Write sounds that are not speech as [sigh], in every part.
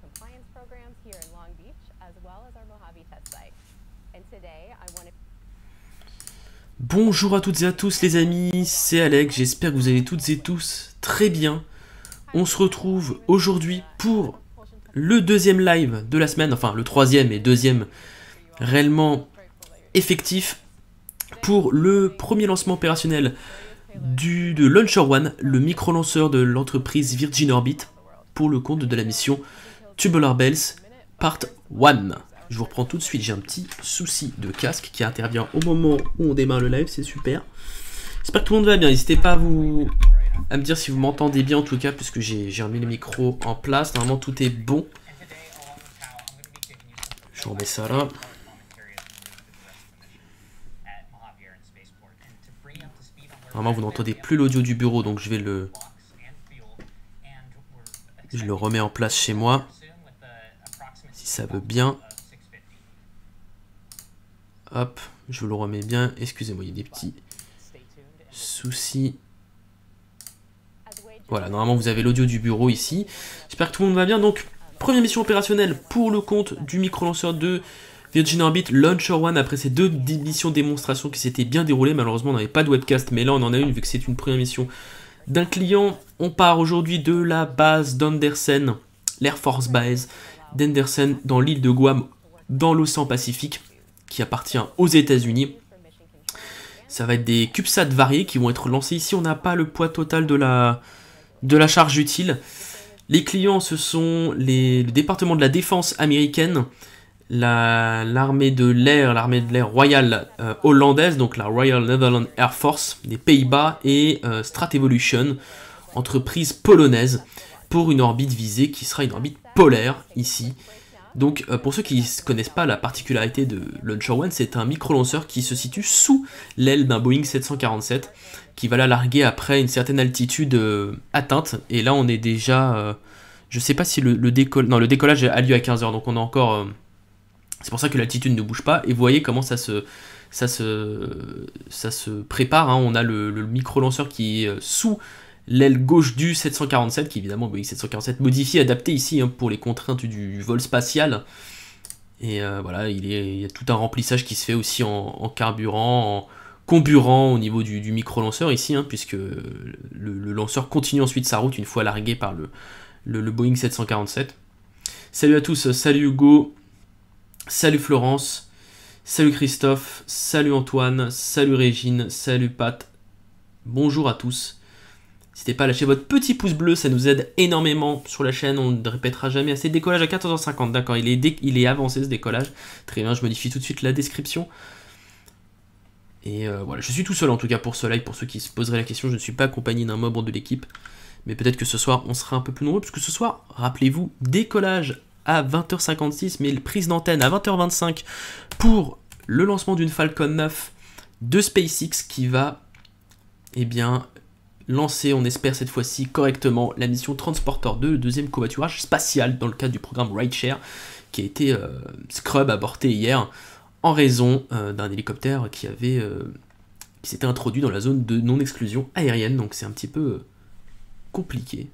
compliance Long Beach Mojave test site. Bonjour à toutes et à tous les amis, c'est Alex, j'espère que vous allez toutes et tous très bien. On se retrouve aujourd'hui pour le deuxième live de la semaine, enfin le troisième et deuxième réellement effectif pour le premier lancement opérationnel du, de Launcher One, le micro-lanceur de l'entreprise Virgin Orbit, pour le compte de la mission Tubular Bells Part 1. Je vous reprends tout de suite, j'ai un petit souci de casque qui intervient au moment où on démarre le live, c'est super. J'espère que tout le monde va bien, n'hésitez pas à, vous, à me dire si vous m'entendez bien en tout cas, puisque j'ai remis le micro en place, normalement tout est bon. Je remets ça là. Normalement vous n'entendez plus l'audio du bureau, donc je vais le... Je le remets en place chez moi. Si ça veut bien. Hop, je le remets bien. Excusez-moi, il y a des petits soucis. Voilà, normalement vous avez l'audio du bureau ici. J'espère que tout le monde va bien. Donc, première mission opérationnelle pour le compte du micro-lanceur de Virgin Orbit Launcher One après ces deux missions démonstration qui s'étaient bien déroulées. Malheureusement, on n'avait pas de webcast, mais là on en a une vu que c'est une première mission d'un client. On part aujourd'hui de la base d'Andersen, l'Air Force Base d'Andersen dans l'île de Guam, dans l'océan Pacifique qui appartient aux États-Unis. Ça va être des CubeSats variés qui vont être lancés ici. On n'a pas le poids total de la, de la charge utile. Les clients, ce sont les, le département de la défense américaine, l'armée de l'air, l'armée de l'air royale euh, hollandaise, donc la Royal Netherlands Air Force des Pays-Bas et euh, Strat Evolution, entreprise polonaise, pour une orbite visée qui sera une orbite polaire ici. Donc euh, pour ceux qui ne connaissent pas la particularité de Launcher One, c'est un micro-lanceur qui se situe sous l'aile d'un Boeing 747 qui va la larguer après une certaine altitude euh, atteinte. Et là on est déjà... Je sais pas si le. Non, le décollage a lieu à 15h, donc on a encore... c'est pour ça que l'altitude ne bouge pas. Et vous voyez comment ça se... Ça se, ça se prépare, hein. on a le, micro-lanceur qui est sous l'aile gauche du 747, qui évidemment Boeing 747 modifié, adapté ici hein, pour les contraintes du vol spatial. Et euh, voilà, il, y a tout un remplissage qui se fait aussi en, carburant, en comburant au niveau du, micro-lanceur ici, hein, puisque le, lanceur continue ensuite sa route une fois largué par le, Boeing 747. Salut à tous, salut Hugo, salut Florence, salut Christophe, salut Antoine, salut Régine, salut Pat, bonjour à tous. N'hésitez pas à lâcher votre petit pouce bleu, ça nous aide énormément sur la chaîne, on ne répétera jamais assez. Décollage à 14h50, d'accord, il est, avancé ce décollage. Très bien, je modifie tout de suite la description. Et euh, voilà, je suis tout seul en tout cas pour ce live, pour ceux qui se poseraient la question, je ne suis pas accompagné d'un membre de l'équipe. Mais peut-être que ce soir, on sera un peu plus nombreux, parce que ce soir, rappelez-vous, décollage à 20h56, mais prise d'antenne à 20h25 pour le lancement d'une Falcon 9 de SpaceX qui va eh bien, lancer, on espère cette fois-ci correctement, la mission Transporter 2, le deuxième covoiturage spatial dans le cadre du programme Rideshare, qui a été euh, scrub aborté hier en raison euh, d'un hélicoptère qui avait euh, qui s'était introduit dans la zone de non-exclusion aérienne, donc c'est un petit peu compliqué.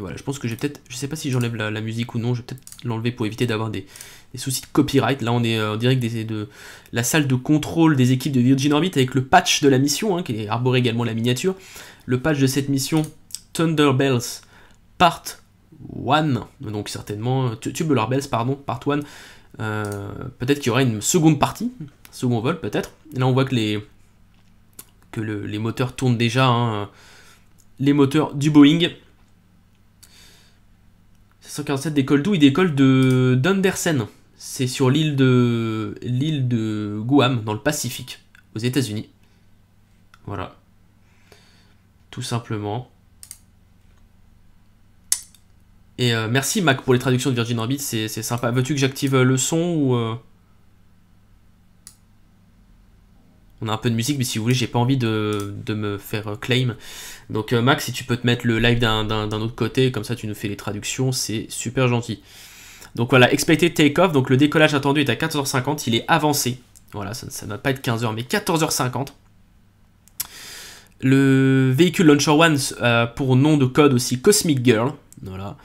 Voilà, je pense que j'ai peut-être, je sais pas si j'enlève la, musique ou non, je vais peut-être l'enlever pour éviter d'avoir des, soucis de copyright. Là, on est en direct de la salle de contrôle des équipes de Virgin Orbit avec le patch de la mission, hein, qui est arboré également la miniature le patch de cette mission Thunder Bells Part 1, donc certainement Tubular Bells, pardon, Part 1. Euh, peut-être qu'il y aura une seconde partie, second vol peut-être. Là on voit que les que les moteurs tournent déjà, hein. les moteurs du Boeing. 747 décolle d'où? Il décolle de d'Andersen. C'est sur l'île de l'île de Guam dans le Pacifique, aux États-Unis. Voilà tout simplement. Et euh, merci Mac pour les traductions de Virgin Orbit, c'est sympa. Veux-tu que j'active euh, le son ou... Euh? On a un peu de musique, mais si vous voulez, j'ai pas envie de, me faire claim. Donc Mac, si tu peux te mettre le live d'un autre côté, comme ça tu nous fais les traductions, c'est super gentil. Donc voilà, expected take-off, donc le décollage attendu est à 14h50, il est avancé. Voilà, ça ne va pas être 15h, mais 14h50. Le véhicule Launcher One a pour nom de code aussi Cosmic Girl. Voilà.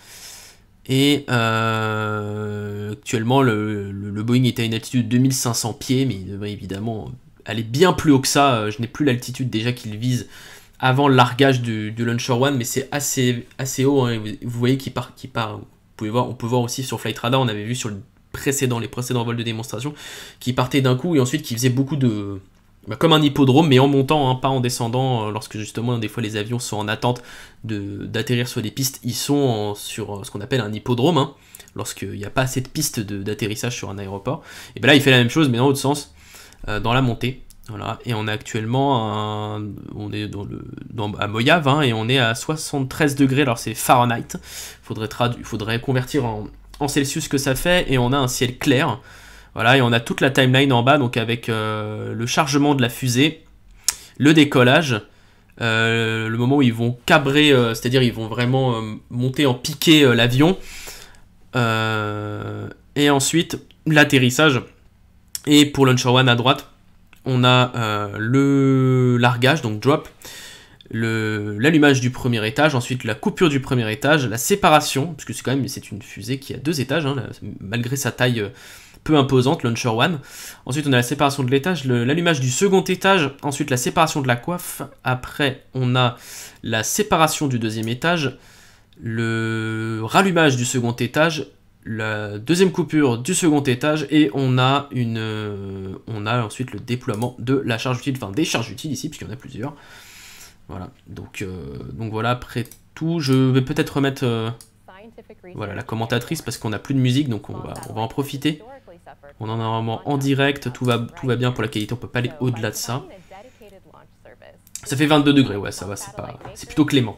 Et euh, actuellement, le, Boeing est à une altitude de 2500 pieds, mais évidemment aller bien plus haut que ça. Euh, je n'ai plus l'altitude déjà qu'il vise avant le largage du, Launcher One, mais c'est assez, haut. Hein. Vous, voyez qu'il part, on peut voir aussi sur Flight Radar, on avait vu sur le précédent, les précédents vols de démonstration, qui partait d'un coup et ensuite qui faisait beaucoup de, bah, comme un hippodrome, mais en montant, hein, pas en descendant. Euh, lorsque justement, des fois, les avions sont en attente d'atterrir sur des pistes, ils sont sur euh, ce qu'on appelle un hippodrome. Hein, lorsqu'il n'y a pas assez de pistes d'atterrissage sur un aéroport. Et bien là, il fait la même chose, mais dans l'autre sens, dans la montée. Voilà. Et on est actuellement on est à Mojave hein, et on est à 73 degrés. Alors c'est Fahrenheit. Faudrait il faudrait convertir en, en Celsius que ça fait. Et on a un ciel clair. Voilà, et on a toute la timeline en bas, donc avec euh, le chargement de la fusée, le décollage, euh, le moment où ils vont cabrer, euh, c'est-à-dire ils vont vraiment monter en piqué l'avion, et ensuite l'atterrissage. Et pour Launcher One à droite, on a le largage, donc drop, l'allumage du premier étage, ensuite la coupure du premier étage, la séparation, parce que c'est quand même c'est une fusée qui a deux étages, hein, malgré sa taille peu imposante, Launcher One. Ensuite, on a la séparation de l'étage, l'allumage du second étage, ensuite la séparation de la coiffe. Après, on a la séparation du deuxième étage, le rallumage du second étage, la deuxième coupure du second étage et on a une euh, on a ensuite le déploiement de la charge utile, enfin des charges utiles ici puisqu'il y en a plusieurs. Voilà, donc, euh, voilà, après tout, je vais peut-être remettre euh, voilà, la commentatrice parce qu'on n'a plus de musique donc on va, en profiter. On en a vraiment en direct, tout va, bien pour la qualité, on peut pas aller au-delà de ça. Ça fait 22 degrés, ouais, ça va, c'est plutôt clément.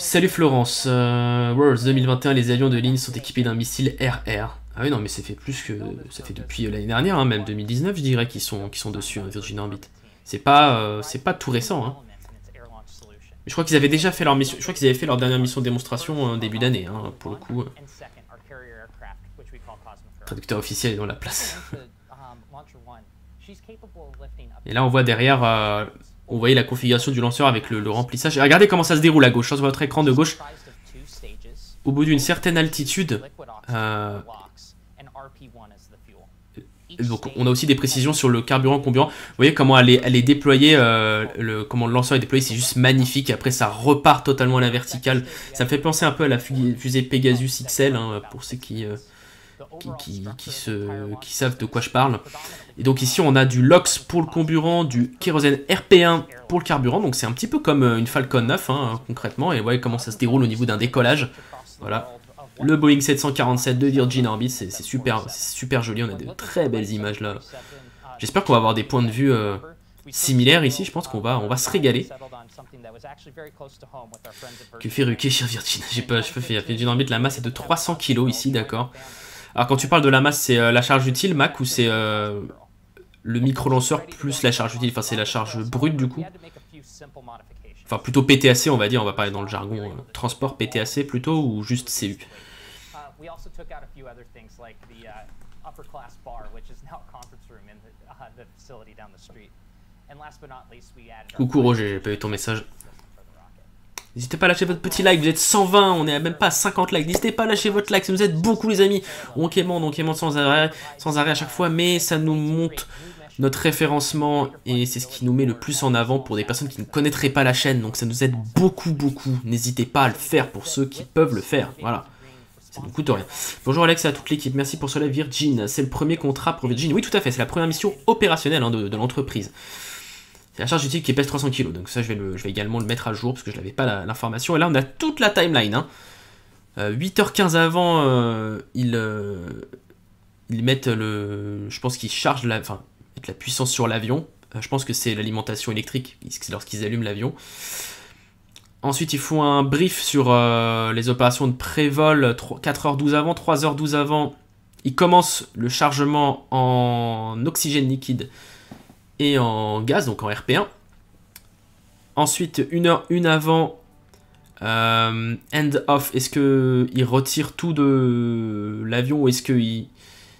Salut Florence, euh, Worlds 2021, les avions de ligne sont équipés d'un missile RR. Ah oui, non, mais ça fait plus que, ça fait depuis l'année dernière, hein, même 2019, je dirais, qu'ils sont, sont dessus, hein, Virgin Orbit. C'est pas, euh, c'est pas tout récent, hein. Je crois qu'ils avaient déjà fait leur mission, je crois qu'ils avaient fait leur dernière mission de démonstration euh, début d'année, hein, pour le coup traducteur officiel est dans la place. [laughs] Et là, on voit derrière, euh, on voyait la configuration du lanceur avec le, remplissage. Et regardez comment ça se déroule à gauche, sur votre écran de gauche. Au bout d'une certaine altitude, euh, donc on a aussi des précisions sur le carburant comburant. Vous voyez comment elle est, elle est déployée, euh, le, comment le lanceur est déployé, c'est juste magnifique. Après ça repart totalement à la verticale. Ça me fait penser un peu à la fusée Pegasus XL, hein, pour ceux qui, qui, se, qui savent de quoi je parle. Et donc ici on a du LOX pour le comburant, du kérosène RP1 pour le carburant, donc c'est un petit peu comme euh, une Falcon 9 hein, concrètement, et vous voyez comment ça se déroule au niveau d'un décollage. Voilà. Le Boeing 747 de Virgin Orbit, c'est super, super joli, on a de très belles images là. J'espère qu'on va avoir des points de vue euh, similaires ici, je pense qu'on va, on va se régaler. Que fait Ruki chez Virgin? J'ai pas, je peux faire Virgin Orbit, la masse est de 300 kg ici, d'accord. Alors quand tu parles de la masse, c'est euh, la charge utile, Mac, ou c'est euh, le micro-lanceur plus la charge utile? Enfin, c'est la charge brute du coup? Enfin, plutôt PTAC, on va dire, on va parler dans le jargon euh, transport PTAC plutôt, ou juste CU Coucou Roger, j'ai pas eu ton message. N'hésitez pas à lâcher votre petit like, vous êtes 120, on est même pas à 50 likes. N'hésitez pas à lâcher votre like, si vous êtes beaucoup les amis. On quémande, on quémande sans arrêt, sans arrêt à chaque fois, mais ça nous monte notre référencement et c'est ce qui nous met le plus en avant pour des personnes qui ne connaîtraient pas la chaîne. Donc ça nous aide beaucoup, beaucoup. N'hésitez pas à le faire pour ceux qui peuvent le faire. Voilà. Ça ne coûte rien. Bonjour Alex et à toute l'équipe, merci pour cela Virgin. C'est le premier contrat pour Virgin. Oui, tout à fait, c'est la première mission opérationnelle hein, de l'entreprise. C'est la charge utile qui pèse 300 kg, donc ça je vais, le, je vais également le mettre à jour parce que je n'avais pas l'information. Et là on a toute la timeline. Hein. 8h15 euh, avant, euh, ils, euh, ils, mettent le... Je pense qu'ils chargent la, enfin, la puissance sur l'avion. je pense que c'est l'alimentation électrique lorsqu'ils allument l'avion. Ensuite, ils font un brief sur les opérations de pré-vol 4h12 avant, 3h12 avant. Ils commencent le chargement en oxygène liquide et en gaz, donc en RP1. Ensuite, une heure une avant, euh, end off, est-ce qu'il retire tout de l'avion ou est-ce qu'il...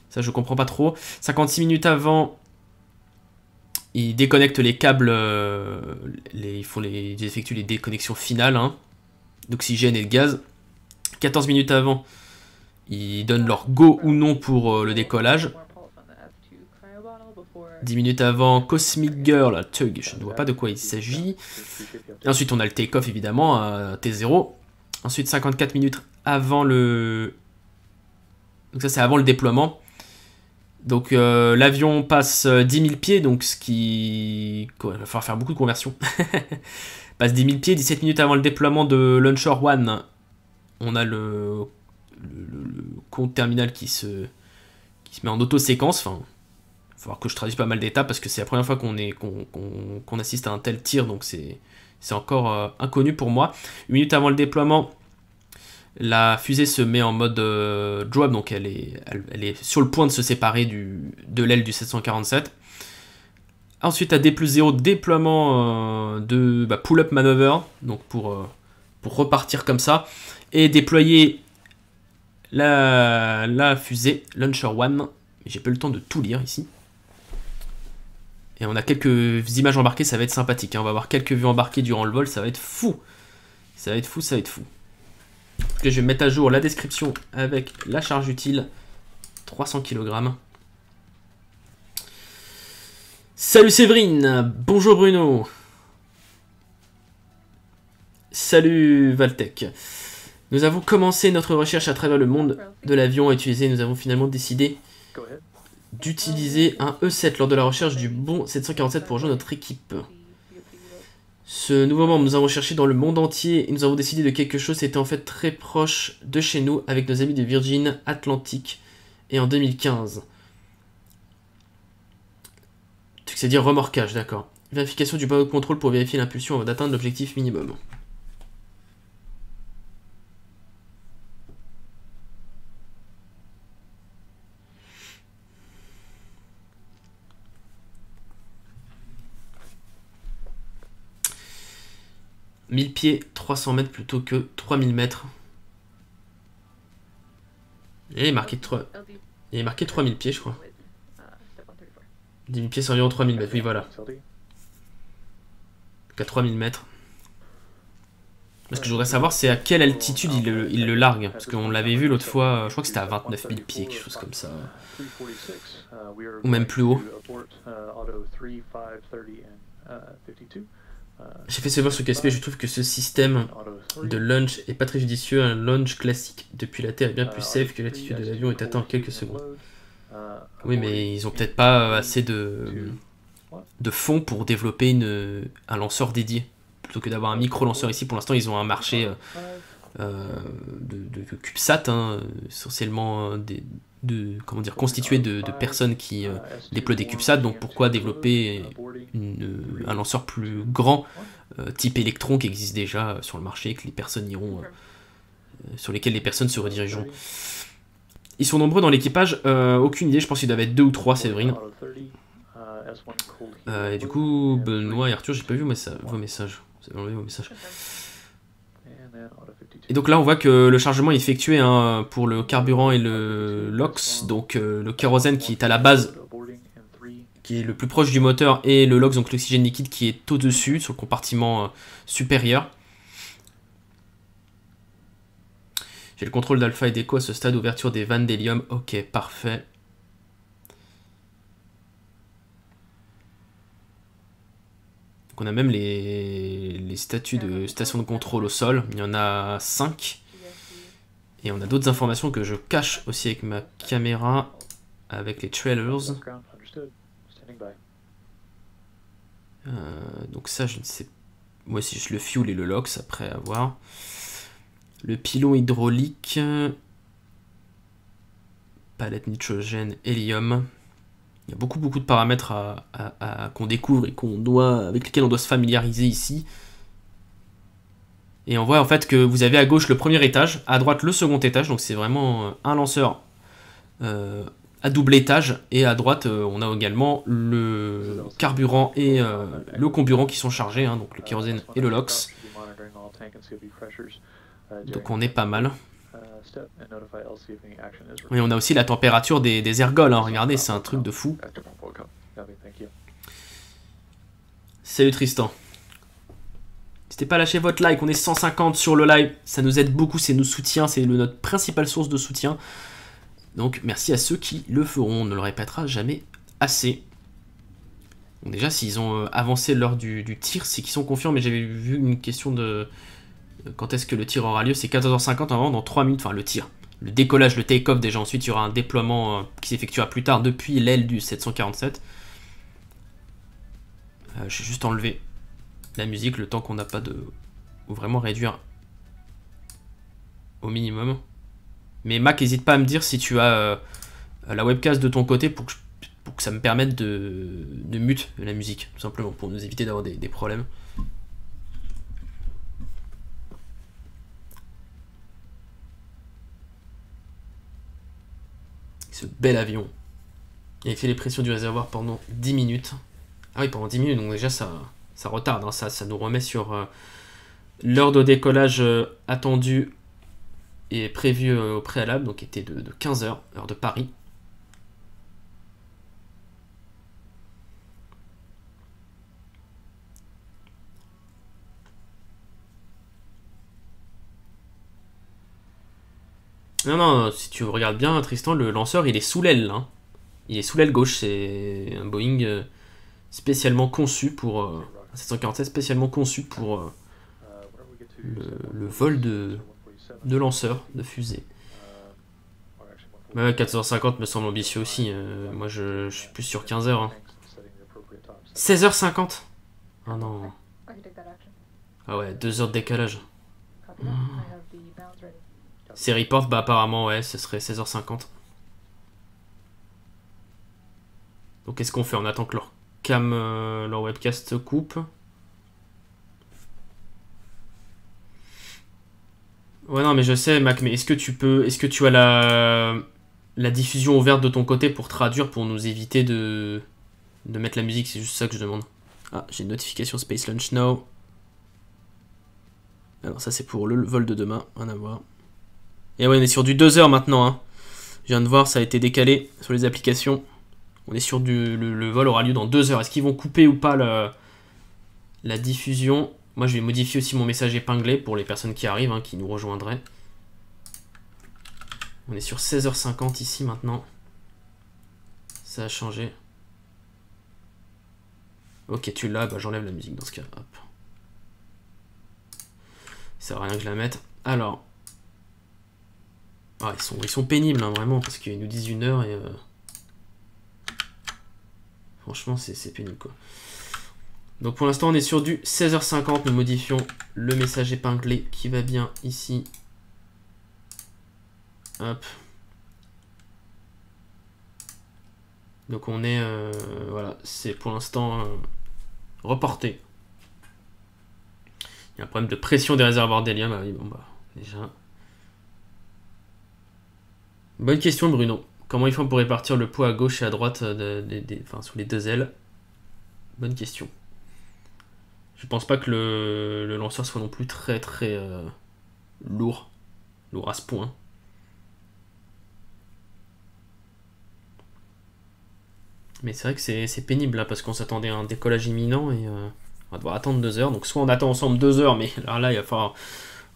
Ça, je comprends pas trop. 56 minutes avant, ils déconnectent les câbles, euh, les, ils, font les, ils effectuent les déconnexions finales hein, d'oxygène et de gaz. 14 minutes avant, ils donnent leur go ou non pour euh, le décollage. 10 minutes avant, Cosmic Girl, Tug, je ne vois pas de quoi il s'agit. Ensuite, on a le take-off évidemment à T0. Ensuite, 54 minutes avant le. Donc, ça, c'est avant le déploiement. Donc, euh, l'avion passe 10 000 pieds, donc ce qui. Il va falloir faire beaucoup de conversions. [laughs] passe 10 000 pieds, 17 minutes avant le déploiement de Launcher One. On a le, compte terminal qui se, qui se met en auto-séquence. Enfin, va falloir que je traduise pas mal d'étapes parce que c'est la première fois qu'on assiste à un tel tir, donc c'est encore euh, inconnu pour moi. Une minute avant le déploiement, la fusée se met en mode euh, drop, donc elle est, elle, est sur le point de se séparer du, de l'aile du 747. Ensuite, à D plus 0, déploiement euh, de bah, pull-up maneuver, donc pour, pour repartir comme ça, et déployer la, la fusée Launcher One. J'ai pas eu le temps de tout lire ici. Et on a quelques images embarquées, ça va être sympathique. Hein. On va avoir quelques vues embarquées durant le vol, ça va être fou. Ça va être fou, ça va être fou. je vais mettre à jour la description avec la charge utile. 300 kg. Salut Séverine, bonjour Bruno. Salut Valtech. Nous avons commencé notre recherche à travers le monde de l'avion utilisé. Nous avons finalement décidé d'utiliser un E7 lors de la recherche du bon 747 pour rejoindre notre équipe. Ce nouveau membre, nous avons cherché dans le monde entier et nous avons décidé de quelque chose qui était en fait très proche de chez nous avec nos amis de Virgin Atlantic et en 2015. C'est-à-dire remorquage, d'accord. Vérification du bas de contrôle pour vérifier l'impulsion avant d'atteindre l'objectif minimum. 1000 pieds, 300 mètres plutôt que 3000 mètres. il est marqué, 3... il est marqué 3000 pieds, je crois. 10 000 pieds, c'est environ 3000 mètres, oui, voilà. Donc à 3000 mètres. Ce que je voudrais savoir, c'est à quelle altitude il le, il le largue. Parce qu'on l'avait vu l'autre fois, je crois que c'était à 29 000 pieds, quelque chose comme ça. Ou même plus haut. J'ai fait savoir sur KSP, je trouve que ce système de launch est pas très judicieux. Un launch classique depuis la Terre est bien plus safe que l'attitude de l'avion est atteint en quelques secondes. Oui, mais ils ont peut-être pas assez de, de fonds pour développer une, un lanceur dédié. Plutôt que d'avoir un micro-lanceur ici, pour l'instant, ils ont un marché euh, de, CubeSat, hein, essentiellement des, de comment dire constitué de, personnes qui euh, déploient des CubeSat. Donc pourquoi développer un lanceur plus grand euh, type électron qui existe déjà sur le marché que les personnes iront euh, sur lesquels les personnes se redirigeront? Ils sont nombreux dans l'équipage. Aucune idée. Je pense qu'il doivent être deux ou trois Séverine. Et du coup Benoît et Arthur j'ai pas vu vos messages, vos messages. vos messages et donc là, on voit que le chargement est effectué hein, pour le carburant et le LOX, donc euh, le kérosène qui est à la base, qui est le plus proche du moteur, et le LOX, donc l'oxygène liquide qui est au-dessus, sur le compartiment euh, supérieur. J'ai le contrôle d'alpha et d'écho à ce stade, ouverture des vannes d'hélium. Ok, parfait. On a même les, les statuts de station de contrôle au sol. Il y en a 5. Et on a d'autres informations que je cache aussi avec ma caméra, avec les trailers. Euh, donc ça, je ne sais Moi, si je le fuel et le LOX après avoir. Le pilon hydraulique. Palette nitrogène, hélium. Il y a beaucoup beaucoup de paramètres à, qu'on découvre et qu'on doit, avec lesquels on doit se familiariser ici. Et on voit en fait que vous avez à gauche le premier étage, à droite le second étage, donc c'est vraiment euh, un lanceur euh, à double étage, et à droite euh, on a également le carburant et le comburant qui sont chargés, hein, donc le kérosène et le LOX. Donc on est pas mal. Oui, on a aussi la température des, ergols, hein. regardez, c'est un truc de fou. Salut Tristan. N'hésitez pas à lâcher votre like, on est 150 sur le live, ça nous aide beaucoup, c'est nos soutiens, c'est notre principale source de soutien. Donc merci à ceux qui le feront, on ne le répétera jamais assez. Déjà, s'ils ont euh, avancé lors du, du tir, c'est qu'ils sont confiants, mais j'avais vu une question de quand est-ce que le tir aura lieu, c'est 14h50 avant, dans 3 minutes, enfin le tir. Le décollage, le take-off déjà, ensuite il y aura un déploiement euh, qui s'effectuera plus tard depuis l'aile du 747. Euh, J'ai juste enlevé la musique le temps qu'on n'a pas de... ou vraiment réduire au minimum. Mais Mac, n'hésite pas à me dire si tu as euh, la webcast de ton côté pour que, ça me permette de, de mute la musique, tout simplement, pour nous éviter d'avoir des problèmes. Ce bel avion. Il a fait les pressions du réservoir pendant 10 minutes. Ah oui, pendant 10 minutes, donc déjà ça, ça retarde, hein, ça, ça nous remet sur euh, l'heure de décollage euh, attendue et prévue euh, au préalable, donc était de, de 15h, heure de Paris. Non, non, si tu regardes bien, Tristan, le lanceur, il est sous l'aile, là. Il est sous l'aile gauche, c'est un Boeing euh, spécialement conçu pour... euh, un 747 spécialement conçu pour euh, le, le vol de, de lanceurs, de fusées. Ouais, 14h50 me semble ambitieux aussi. euh, moi, je, je suis plus sur 15h. hein. 16h50 Ah non. Action. Ah ouais, 2 heures de décalage that. I have the bounce ready. C'est report, bah apparemment, ouais, ce serait 16h50. Donc qu'est-ce qu'on fait? On attend que leur cam, euh, leur webcast coupe. Ouais, non, mais je sais, Mac, mais est-ce que tu peux. Est-ce que tu as la. Diffusion ouverte de ton côté pour traduire, pour nous éviter de. de mettre la musique? C'est juste ça que je demande. Ah, j'ai une notification Space Launch Now. Alors, ça, c'est pour le vol de demain, rien à voir. Et ouais, on est sur du 2 heures maintenant. Hein. Je viens de voir, ça a été décalé sur les applications. On est sur du. Le, vol aura lieu dans 2 heures. Est-ce qu'ils vont couper ou pas la, la diffusion? Moi, je vais modifier aussi mon message épinglé pour les personnes qui arrivent, hein, qui nous rejoindraient. On est sur 16h50 ici maintenant. Ça a changé. Ok, tu l'as, bah j'enlève la musique dans ce cas. Hop. Ça sert à rien que je la mette. Alors. Ah, ils, sont, ils sont pénibles, hein, vraiment, parce qu'ils nous disent une heure et. euh, Franchement, c'est pénible, quoi. Donc pour l'instant, on est sur du 16h50. Nous modifions le message épinglé qui va bien ici. Hop. Donc on est. euh, voilà, c'est pour l'instant euh, reporté. Il y a un problème de pression des réservoirs d'hélium. Ah oui, bon bah, déjà. Bonne question, Bruno. Comment ils font pour répartir le poids à gauche et à droite euh, de- sur les deux ailes? Bonne question. Je pense pas que le, lanceur soit non plus très très euh, lourd. Lourd à ce point. Mais c'est vrai que c'est pénible là parce qu'on s'attendait à un décollage imminent et euh, on va devoir attendre deux heures. Donc soit on attend ensemble deux heures, mais [laughs] alors là il va falloir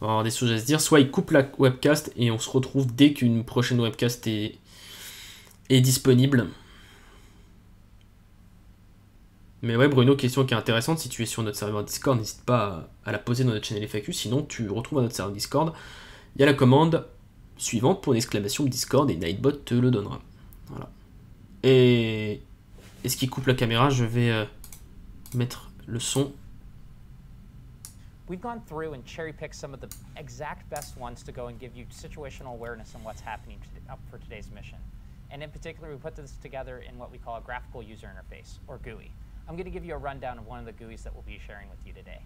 on va avoir des choses à se dire. Soit il coupe la webcast et on se retrouve dès qu'une prochaine webcast est, est disponible. Mais ouais, Bruno, question qui est intéressante. Si tu es sur notre serveur Discord, n'hésite pas à, la poser dans notre channel FAQ. Sinon, tu retrouves à notre serveur Discord. Il y a la commande suivante pour une exclamation Discord et Nightbot te le donnera. Voilà. Et est-ce qu'il coupe la caméra? Je vais euh, mettre le son. We've gone through and cherry picked some of the exact best ones to go and give you situational awareness on what's happening to, up for today's mission. And in particular, we put this together in what we call a graphical user interface, or GUI. I'm going to give you a rundown of one of the GUIs that we'll be sharing with you today.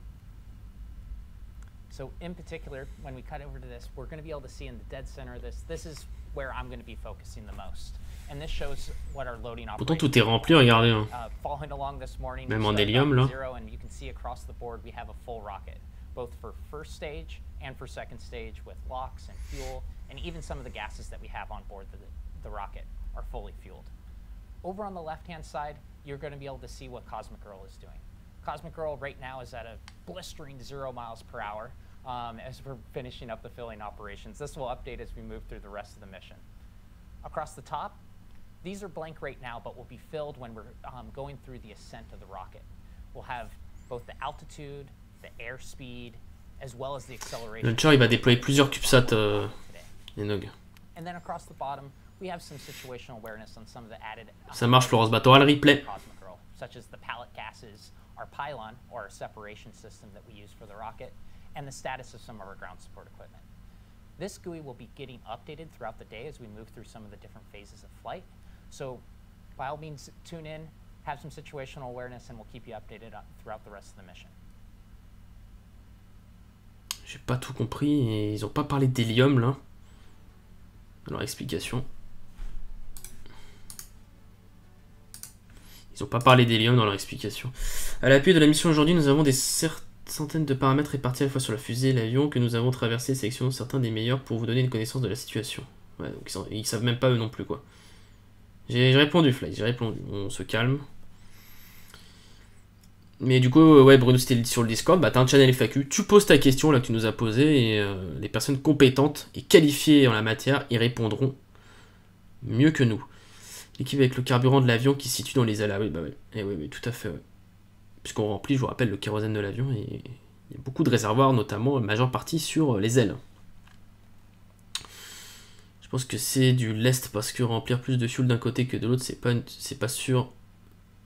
So in particular, when we cut over to this, we're going to be able to see in the dead center of this, this is where I'm going to be focusing the most. And this shows what our loading Pourtant, tout est rempli, regardez. hein. uh, following along this morning. Même en hélium, là. and you can see across the board we have a full rocket, both for first stage and for second stage with locks and fuel, and even some of the gases that we have on board the, the rocket are fully fueled. Over on the left-hand side, you're going to be able to see what Cosmic Girl is doing. Cosmic Girl right now is at a blistering zero miles per hour um, as we're finishing up the filling operations. This will update as we move through the rest of the mission. Across the top, these are blank right now, but will be filled when we're um, going through the ascent of the rocket. We'll have both the altitude, the airspeed, as well as the acceleration. Launcher, il va déployer plusieurs CubeSats, euh, today. les Nog. And then across the bottom, we have some situational awareness on some of the added. um, Ça marche, Florence Battoral, replay. Girl, such as the pallet gases, our pylon or our separation system that we use for the rocket, and the status of some of our ground support equipment. This GUI will be getting updated throughout the day as we move through some of the different phases of flight. So, by all means, tune in, have some situational awareness, and we'll keep you updated throughout the rest of the mission. J'ai pas tout compris et ils ont pas parlé d'hélium là. Leur explication. Ils ont pas parlé d'hélium dans leur explication. À l'appui de la mission aujourd'hui, nous avons des centaines de paramètres répartis à la fois sur la fusée et l'avion que nous avons traversé sélectionnons certains des meilleurs pour vous donner une connaissance de la situation. Ouais, donc ils savent même pas eux non plus quoi. J'ai répondu, Fly, j'ai répondu. On se calme. Mais du coup, ouais, Bruno, c'était sur le Discord, bah t'as un channel FAQ, tu poses ta question là que tu nous as posée et euh, les personnes compétentes et qualifiées en la matière y répondront mieux que nous. L'équipe avec le carburant de l'avion qui se situe dans les ailes. Ah oui, bah eh oui, tout à fait. Puisqu'on remplit, je vous rappelle, le kérosène de l'avion et il y a beaucoup de réservoirs, notamment, en majeure partie sur euh, les ailes. Je pense que c'est du lest parce que remplir plus de fuel d'un côté que de l'autre, c'est pas, c'est pas sûr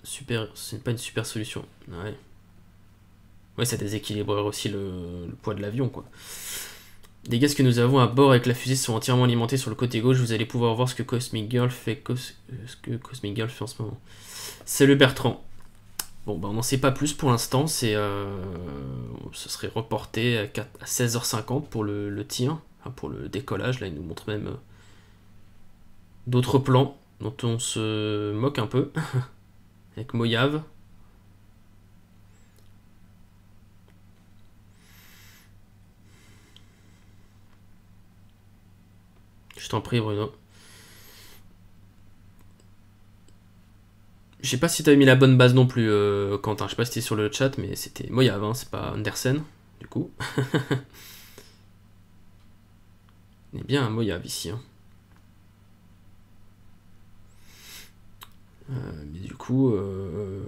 super, c'est pas une super solution. Ouais. Ouais, ça déséquilibrerait aussi le, poids de l'avion, quoi. Les gaz que nous avons à bord avec la fusée sont entièrement alimentés sur le côté gauche. Vous allez pouvoir voir ce que Cosmic Girl fait, ce que Cosmic Girl fait en ce moment. Salut Bertrand. Bon, bah on n'en sait pas plus pour l'instant. C'est, euh, ce serait reporté à, 4 à 16h50 pour le, le tir, enfin, pour le décollage. Là, il nous montre même euh, d'autres plans dont on se moque un peu [laughs] avec Mojave. Je t'en prie, Bruno. Je sais pas si t'avais mis la bonne base non plus, euh, Quentin. Je sais pas si t'es sur le chat, mais c'était Mojave, hein, c'est pas Andersen, du coup. [laughs] On est bien à Mojave ici. hein. Mais du coup, euh,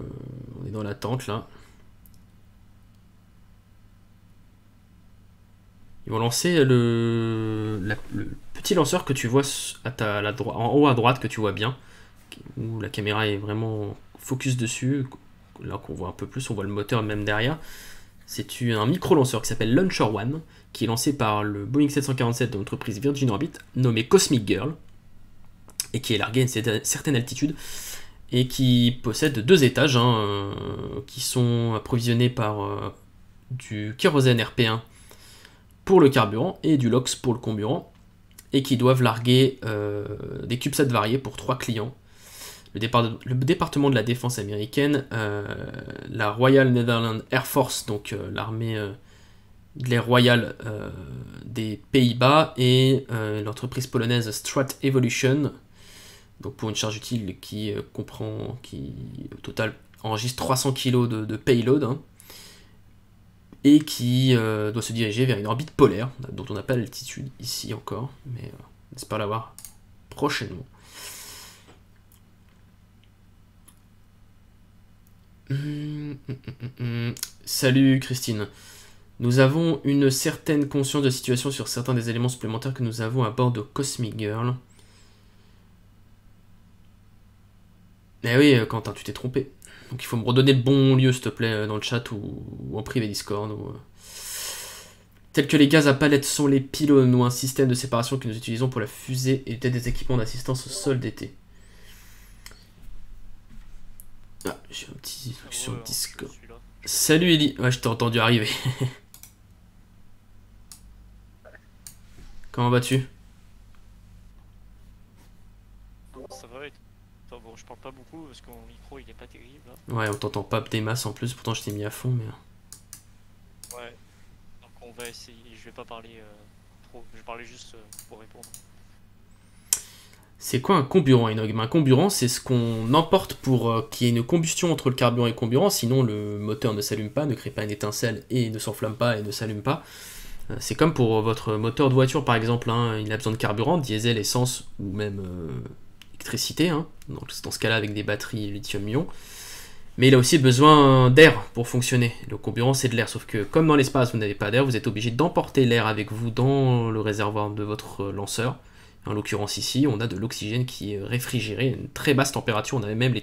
on est dans l'attente là. Ils vont lancer le, petit lanceur que tu vois à ta, en haut à droite, que tu vois bien, où la caméra est vraiment focus dessus. Là qu'on voit un peu plus, on voit le moteur même derrière. C'est un micro-lanceur qui s'appelle Launcher One, qui est lancé par le Boeing 747 de l'entreprise Virgin Orbit, nommé Cosmic Girl, et qui est largué à une cer- certaine altitude, et qui possède deux étages, hein, euh, qui sont approvisionnés par euh, du kérosène RP1 pour le carburant et du LOX pour le comburant, et qui doivent larguer euh, des CubeSats variés pour trois clients. Le, départ- le département de la défense américaine, la Royal Netherlands Air Force, donc l'armée de l'air royal euh, des Pays-Bas, et l'entreprise polonaise Strat Evolution, donc pour une charge utile qui euh, comprend, qui au total enregistre 300 kg de, de payload, hein, et qui euh, doit se diriger vers une orbite polaire, dont on n'a pas l'altitude ici encore, mais euh, on espère l'avoir prochainement. Hum, hum, hum. Salut Christine. Nous avons une certaine conscience de situation sur certains des éléments supplémentaires que nous avons à bord de Cosmic Girl. Mais oui, euh, Quentin, tu t'es trompé. Donc il faut me redonner le bon lieu, s'il te plaît, euh, dans le chat ou, en privé Discord. Ou, euh. Tels que les gaz à palettes sont les pylônes ou un système de séparation que nous utilisons pour la fusée et peut-être des équipements d'assistance au sol d'été. Ah, j'ai un petit truc sur Discord. Salut Ellie, ouais, je t'ai entendu arriver. [laughs] Comment vas-tu Ça va et toi Bon, je parle pas beaucoup parce que mon micro il est pas terrible. là. Ouais, on t'entend pas des masses en plus, pourtant je t'ai mis à fond, mais... Ouais. Donc on va essayer. Je vais pas parler euh, trop. Je vais parler juste euh, pour répondre. C'est quoi un comburant, Enog Ben, Un comburant, c'est ce qu'on emporte pour euh, qu'il y ait une combustion entre le carburant et le comburant, sinon le moteur ne s'allume pas, ne crée pas une étincelle et ne s'enflamme pas et ne s'allume pas. C'est comme pour votre moteur de voiture par exemple, hein, il a besoin de carburant, diesel, essence ou même euh, électricité, hein, dans ce cas-là avec des batteries lithium-ion. Mais il a aussi besoin d'air pour fonctionner. Le comburant c'est de l'air, sauf que comme dans l'espace vous n'avez pas d'air, vous êtes obligé d'emporter l'air avec vous dans le réservoir de votre lanceur. En l'occurrence ici, on a de l'oxygène qui est réfrigéré à une très basse température. On avait même les,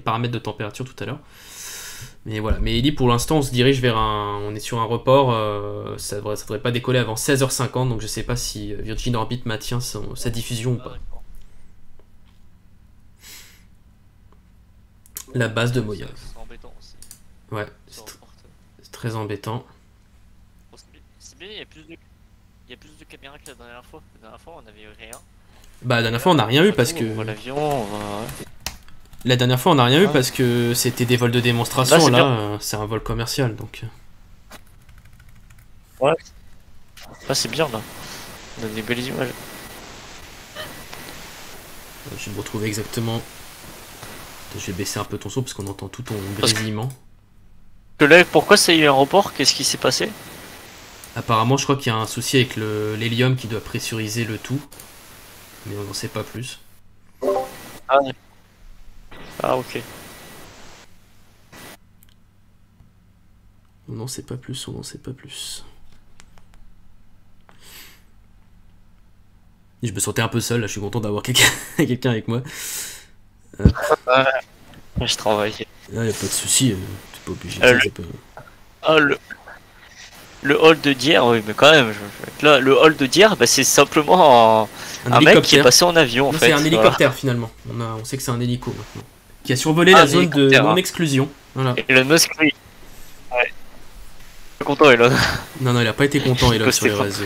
paramètres de température tout à l'heure. Mais voilà. Mais Ellie, pour l'instant, on se dirige vers un. On est sur un report. euh, ça devrait, pas décoller avant 16h50. Donc je sais pas si Virgin Orbit maintient sa diffusion ou pas. La base de Moya. C'est embêtant aussi. Ouais, c'est tr- très embêtant. Bon, c'est bien- il y a plus de. Il y a plus de caméras que la dernière fois. La dernière fois, on avait rien. Bah, la dernière fois, on n'a rien eu parce que. L'avion, La dernière fois, on n'a rien eu Ouais. parce que c'était des vols de démonstration. Là, c'est Là, euh, c'est un vol commercial. Donc. euh. Là, c'est bien là. On a des belles images. Je vais me retrouver exactement. Je vais baisser un peu ton son parce qu'on entend tout ton grésillement. Que là, pourquoi ça a eu un report Qu'est-ce qui s'est passé? Apparemment, je crois qu'il y a un souci avec le- l'hélium qui doit pressuriser le tout. Mais on n'en sait pas plus. Ah, ok. On n'en sait pas plus, on n'en sait pas plus. Je me sentais un peu seul, là, je suis content d'avoir quelqu'un [laughs] quelqu'un avec moi. Je travaille. Là, y a pas de souci, euh, t'es pas obligé. Euh, pas- Ah, le. Le hall de d'hier, oui, mais quand même. je- Là, le hall de d'hier, bah, c'est simplement un, mec qui est passé en avion en c'est un voilà. hélicoptère finalement. On, a, on sait que c'est un hélico maintenant. Qui a survolé Ah, la zone de hein. non-exclusion. Voilà. Elon Musk, oui. Ouais. Pas content, Elon. Non, non, il a pas été content, [laughs] Elon, sur les réseaux.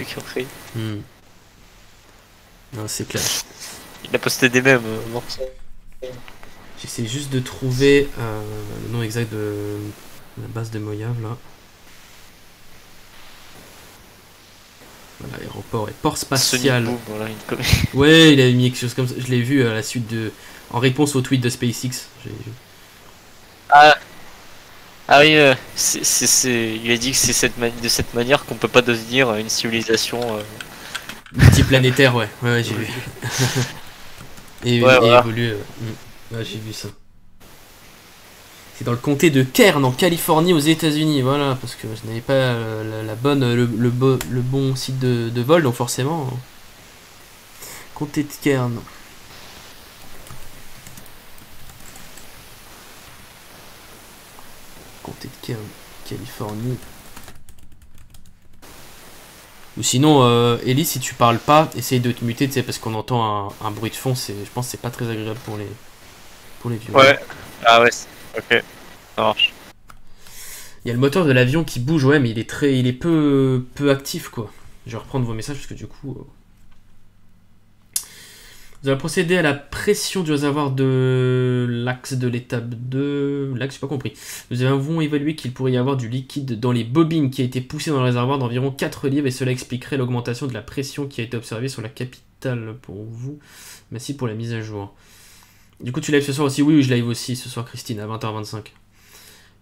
Hmm. Non, c'est clair. Il a posté des mèmes. euh, bon. J'essaie juste de trouver euh, le nom exact de la base de Moyave là. Voilà, aéroport et port spatial. Boom, voilà, une com- [laughs] Ouais, il avait mis quelque chose comme ça. Je l'ai vu à la suite de. En réponse au tweet de SpaceX. Ah, ah oui, euh, il a dit que c'est cette de cette manière qu'on peut pas devenir une civilisation. euh, Multiplanétaire, ouais. Ouais, ouais, j'ai vu. [laughs] et, Ouais, et voilà. évolue. euh. Ouais, j'ai vu ça. C'est dans le comté de Kern, en Californie, aux États-Unis. Voilà, parce que je n'avais pas euh, la, la bonne, le, le bo- le bon site de, de vol, donc forcément. hein. Comté de Kern. Comté de Kern, Californie. Ou sinon, euh, Ellie, si tu parles pas, essaye de te muter, tu sais, parce qu'on entend un, un bruit de fond. Je pense que c'est pas très agréable pour les, pour les vieux. Ouais. Ah ouais. Ok. Ça marche. Il y a le moteur de l'avion qui bouge, ouais, mais il est très, il est peu, peu actif, quoi. Je vais reprendre vos messages parce que du coup, euh, vous allez procéder à la pression du réservoir de l'axe de l'étape 2. L'axe, j'ai pas compris. Nous avons évalué qu'il pourrait y avoir du liquide dans les bobines qui a été poussé dans le réservoir d'environ 4 livres et cela expliquerait l'augmentation de la pression qui a été observée sur la capitale pour vous. Merci pour la mise à jour. Du coup, tu live ce soir aussi? Oui, oui, je live aussi ce soir, Christine, à 20h25.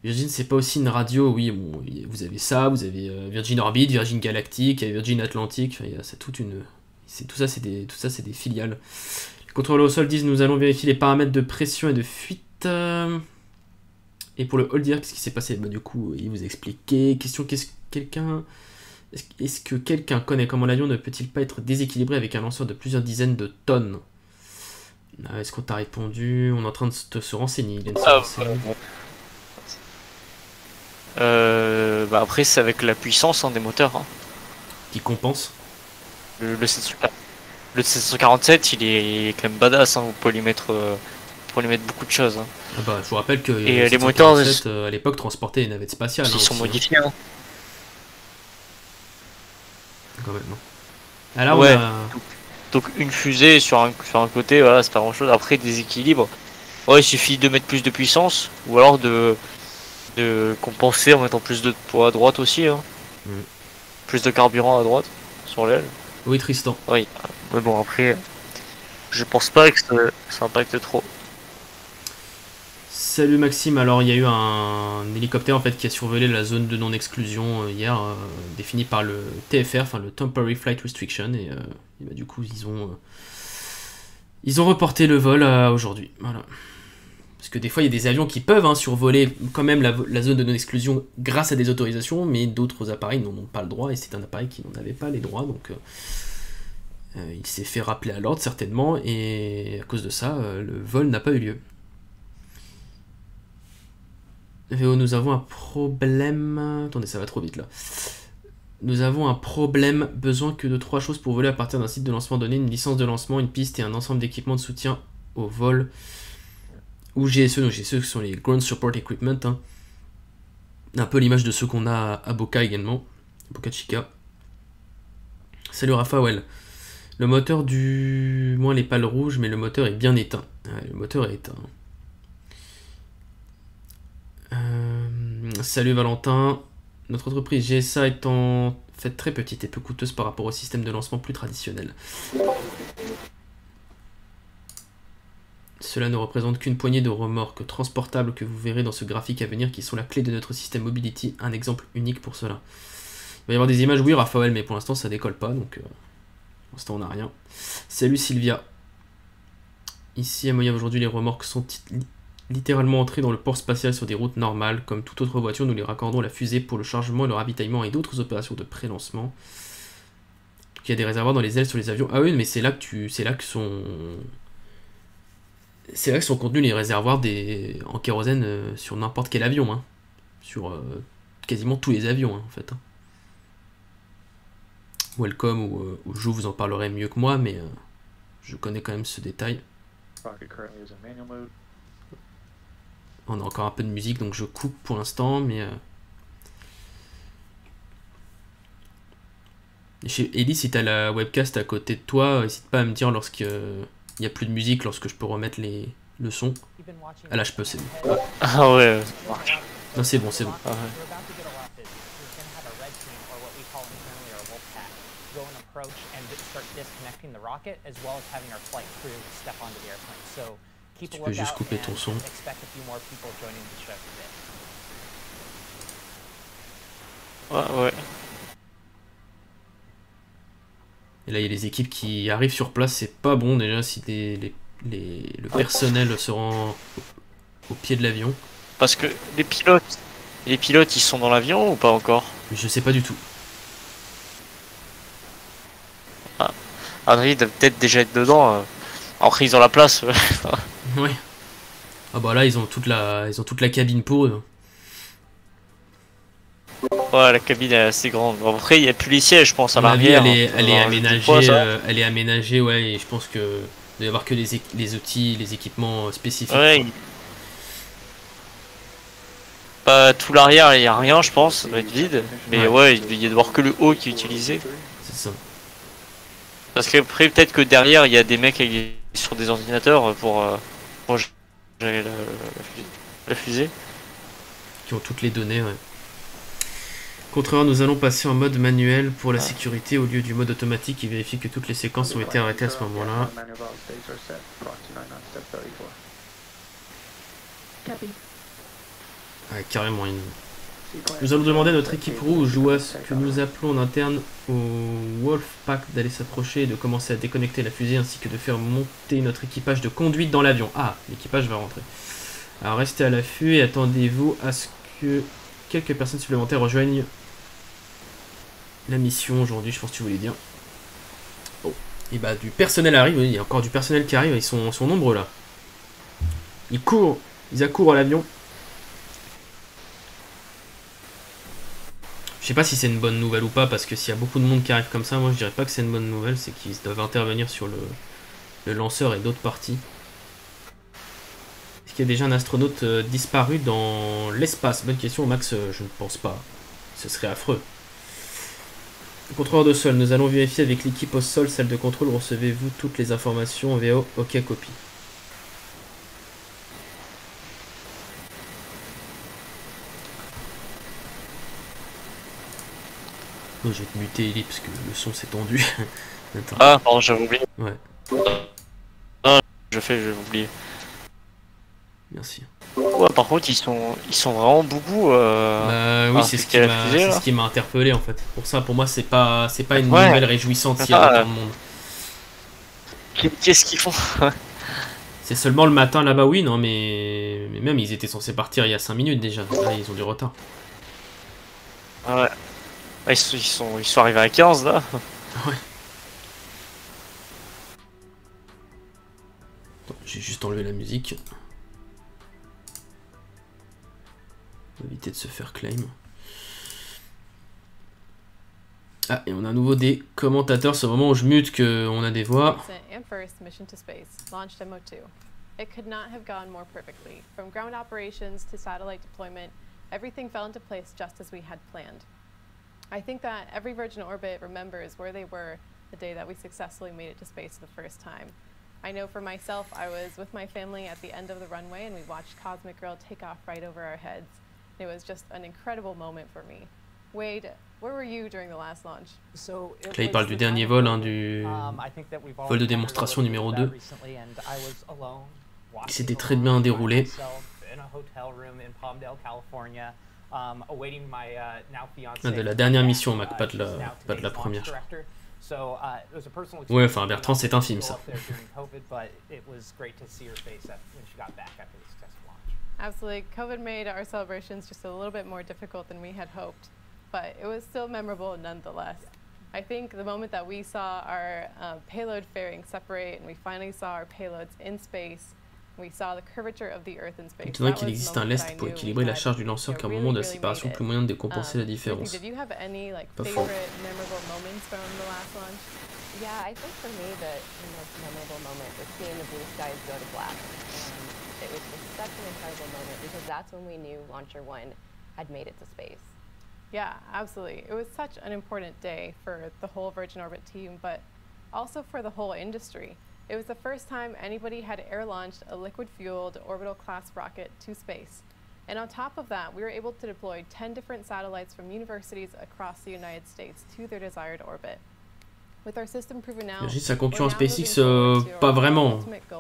Virgin, c'est pas aussi une radio, oui, bon, vous avez ça, vous avez euh, Virgin Orbit, Virgin a Virgin Atlantic, enfin, c'est toute une. C'est, tout ça, c'est des, tout ça, c'est des filiales. Les contrôleurs au sol disent nous allons vérifier les paramètres de pression et de fuite. euh, Et pour le hold dire, qu'est-ce qui s'est passé? Bah, Du coup, il vous a expliqué. Question qu'est-ce quelqu'un. Est-ce, que quelqu'un connaît comment l'avion ne peut-il pas être déséquilibré avec un lanceur de plusieurs dizaines de tonnes? Ah, Est-ce qu'on t'a répondu? On est en train de se, de se renseigner. il se Ah. Euh, bah après, c'est avec la puissance hein, des moteurs. hein. Qui compense Le, le, 740 le 747, il est quand même badass. Hein. Vous pouvez lui mettre, euh, lui mettre beaucoup de choses. Hein. Ah bah, je vous rappelle que Et, le euh, les moteurs, 747, euh, à l'époque transportaient des navettes spatiales. Ils hein, sont aussi, hein, modifiés. hein. quand même, non Ah Ouais. a... Donc une fusée sur un, sur un côté, voilà, c'est pas grand chose. Après, déséquilibre. Ouais, il suffit de mettre plus de puissance ou alors de, de compenser en mettant plus de poids à droite aussi. Hein. Mm. Plus de carburant à droite sur l'aile. Oui, Tristan. Oui, mais bon, après, je pense pas que ça, ça impacte trop. Salut Maxime, alors il y a eu un hélicoptère en fait qui a survolé la zone de non-exclusion euh, hier, euh, définie par le TFR, enfin le Temporary Flight Restriction, et, euh, et bah, du coup ils ont, euh, ils ont reporté le vol à aujourd'hui. Voilà. Parce que des fois il y a des avions qui peuvent hein, survoler quand même la, zone de non-exclusion grâce à des autorisations, mais d'autres appareils n'en ont pas le droit, et c'est un appareil qui n'en avait pas les droits, donc euh, euh, il s'est fait rappeler à l'ordre certainement, et à cause de ça, euh, le vol n'a pas eu lieu. VO, nous avons un problème. Attendez, ça va trop vite là. Nous avons un problème. Besoin que de trois choses pour voler à partir d'un site de lancement donné une licence de lancement, une piste et un ensemble d'équipements de soutien au vol. Ou GSE, donc GSE, ce sont les Ground Support Equipment. hein. Un peu l'image de ceux qu'on a à Boca également. Boca Chica. Salut Raphaël. Le moteur du. Moins les pales rouges, mais le moteur est bien éteint. Le moteur est éteint. Euh, salut Valentin. Notre entreprise GSA est en fait très petite et peu coûteuse par rapport au système de lancement plus traditionnel. Cela ne représente qu'une poignée de remorques transportables que vous verrez dans ce graphique à venir qui sont la clé de notre système Mobility, un exemple unique pour cela. Il va y avoir des images, oui Raphaël, mais pour l'instant ça décolle pas, donc euh, pour l'instant on n'a rien. Salut Sylvia. Ici à Moyave aujourd'hui les remorques sont li- littéralement entrées dans le port spatial sur des routes normales. Comme toute autre voiture, nous les raccordons à la fusée pour le chargement, le ravitaillement et d'autres opérations de pré-lancement. Il y a des réservoirs dans les ailes sur les avions. Ah oui, mais c'est là que tu. C'est là que sont. C'est là que sont contenus les réservoirs des... en kérosène euh, sur n'importe quel avion. hein. Sur euh, quasiment tous les avions, hein, en fait. hein. Welcome ou, euh, ou Jo vous en parlerai mieux que moi, mais je connais quand même ce détail. On a encore un peu de musique, donc je coupe pour l'instant, mais. Chez Ellie, si t'as la webcast à côté de toi, n'hésite pas à me dire lorsqu'il n'y a plus de musique, lorsque je peux remettre les... le son. Ah là, je peux, c'est bon. Ah ouais. Non, c'est bon, c'est bon. Ah ouais. Tu peux juste couper ton son. expect a few more people joining the show today. Ouais, ouais. Et là, il y a les équipes qui arrivent sur place, c'est pas bon déjà si les, les- les- le personnel se rend au, au pied de l'avion. Parce que les pilotes, les pilotes, ils sont dans l'avion ou pas encore? Je sais pas du tout. Adrien il doit peut-être déjà être dedans. euh. Ils ont la place. ouais. [laughs] Ouais. Ah bah là, ils ont toute la, ils ont toute la cabine pour eux. Ouais, la cabine est assez grande. Bon, Après, il n'y a plus les sièges, je pense, à l'arrière. elle est, hein. elle est aménagée, quoi, euh, elle est aménagée, ouais, et je pense que il doit y avoir que les, outils, les équipements euh, spécifiques. Ouais. tout l'arrière, il n'y a rien, je pense. Ça doit être vide. Mais Ouais. il doit y avoir que le haut qui est utilisé. C'est ça. Parce qu'après, peut-être que derrière, il y a des mecs sur des ordinateurs pour, euh, pour gérer la, la- la fusée. Qui ont toutes les données, ouais. Contrairement, nous allons passer en mode manuel pour la sécurité au lieu du mode automatique qui vérifie que toutes les séquences ont été arrêtées à ce moment-là. Manual valve states are set. Proxy 99 step 34. Copy. Ouais, carrément. une- Nous allons demander à notre équipe rouge ou à to ce que nous appelons en interne au Wolfpack d'aller s'approcher et de commencer à déconnecter la fusée ainsi que de faire monter notre équipage de conduite dans l'avion. Ah, l'équipage va rentrer. Alors restez à l'affût et attendez-vous à ce que quelques personnes supplémentaires rejoignent la mission aujourd'hui, je pense que tu voulais dire. Oh, et bah du personnel arrive, il y a encore du personnel qui arrive, ils sont, ils sont nombreux là. Ils courent, ils accourent à l'avion. Je sais pas si c'est une bonne nouvelle ou pas, parce que s'il y a beaucoup de monde qui arrive comme ça, moi je dirais pas que c'est une bonne nouvelle, c'est qu'ils doivent intervenir sur le, le lanceur et d'autres parties. Est-ce qu'il y a déjà un astronaute euh, disparu dans l'espace? Bonne question, Max, euh, je ne pense pas. Ce serait affreux. Contrôleur de sol, nous allons vérifier avec l'équipe au sol, salle de contrôle, recevez-vous toutes les informations VO OK copie. Oh, je vais te muter Ellie parce que le son s'est tendu. [laughs] Attends. Ah, pardon, j'avais oublié. Ouais. fait, j'ai oublié. Merci. Ouais, par contre, ils sont, ils sont vraiment boubou. Euh... Bah oui, Ah, c'est ce qui m'a ce qui interpellé en fait. Pour ça, pour moi, c'est pas c'est pas une Ouais. nouvelle réjouissante s'il y a Ah, autant de monde. Qu'est-ce qu'ils font [laughs] C'est seulement le matin là-bas, oui, non, mais... mais même ils étaient censés partir il y a 5 minutes déjà. Là, ils ont du retard. Ah ouais. Ah, ils, sont, ils, sont, ils sont arrivés à 15 là. Ouais. J'ai juste enlevé la musique. Éviter de se faire claim. Ah, et on a à nouveau des commentateurs. C'est au moment où je mute qu'on a des voix. Mission to space, launched MO2. It could not have gone more perfectly. From ground operations to satellite deployment, everything fell into place just as we had planned. I think that every Virgin orbit remembers where they were the day that we successfully made it to space the first time. I know for myself, I was with my family at the end of the runway and we watched Cosmic Girl take off right over our heads. It was just an incredible moment for me. Wade, where were you during the last launch? So it là, il parle du dernier vol, hein, du Um, I think that we've all vol de démonstration numéro of that 2. recently, and I was alone, C'était watching très bien déroulé. myself in a hotel room in Palmdale, California, awaiting my, uh, now fiancée, de la dernière uh, mission, Mac, pas de la- pas de la première. uh, Ouais, enfin, Bertrand, c'est un film, ça. Absolutely. COVID made our celebrations just a little bit more difficult than we had hoped, but it was still memorable nonetheless. I think the moment that we saw our uh, payload fairing separate and we finally saw our payloads in space, we saw the curvature of the Earth in space. Étonnant that qu'il existe un lest pour équilibrer la charge du lanceur qu'à un moment de la séparation, plus moyen de décompenser la Um, différence. Did you have any like Pas faux. favorite memorable moments from the last launch? Yeah, I think for me the, the most memorable moment was seeing the blue skies go to black. It was just such an incredible moment because that's when we knew Launcher One had made it to space. Yeah, absolutely. It was such an important day for the whole Virgin Orbit team, but also for the whole industry. It was the first time anybody had air launched a liquid fueled orbital class rocket to space. And on top of that, we were able to deploy 10 different satellites from universities across the United States to their desired orbit. With our system proven now, Virgin, sa now SpaceX, euh, pas vraiment.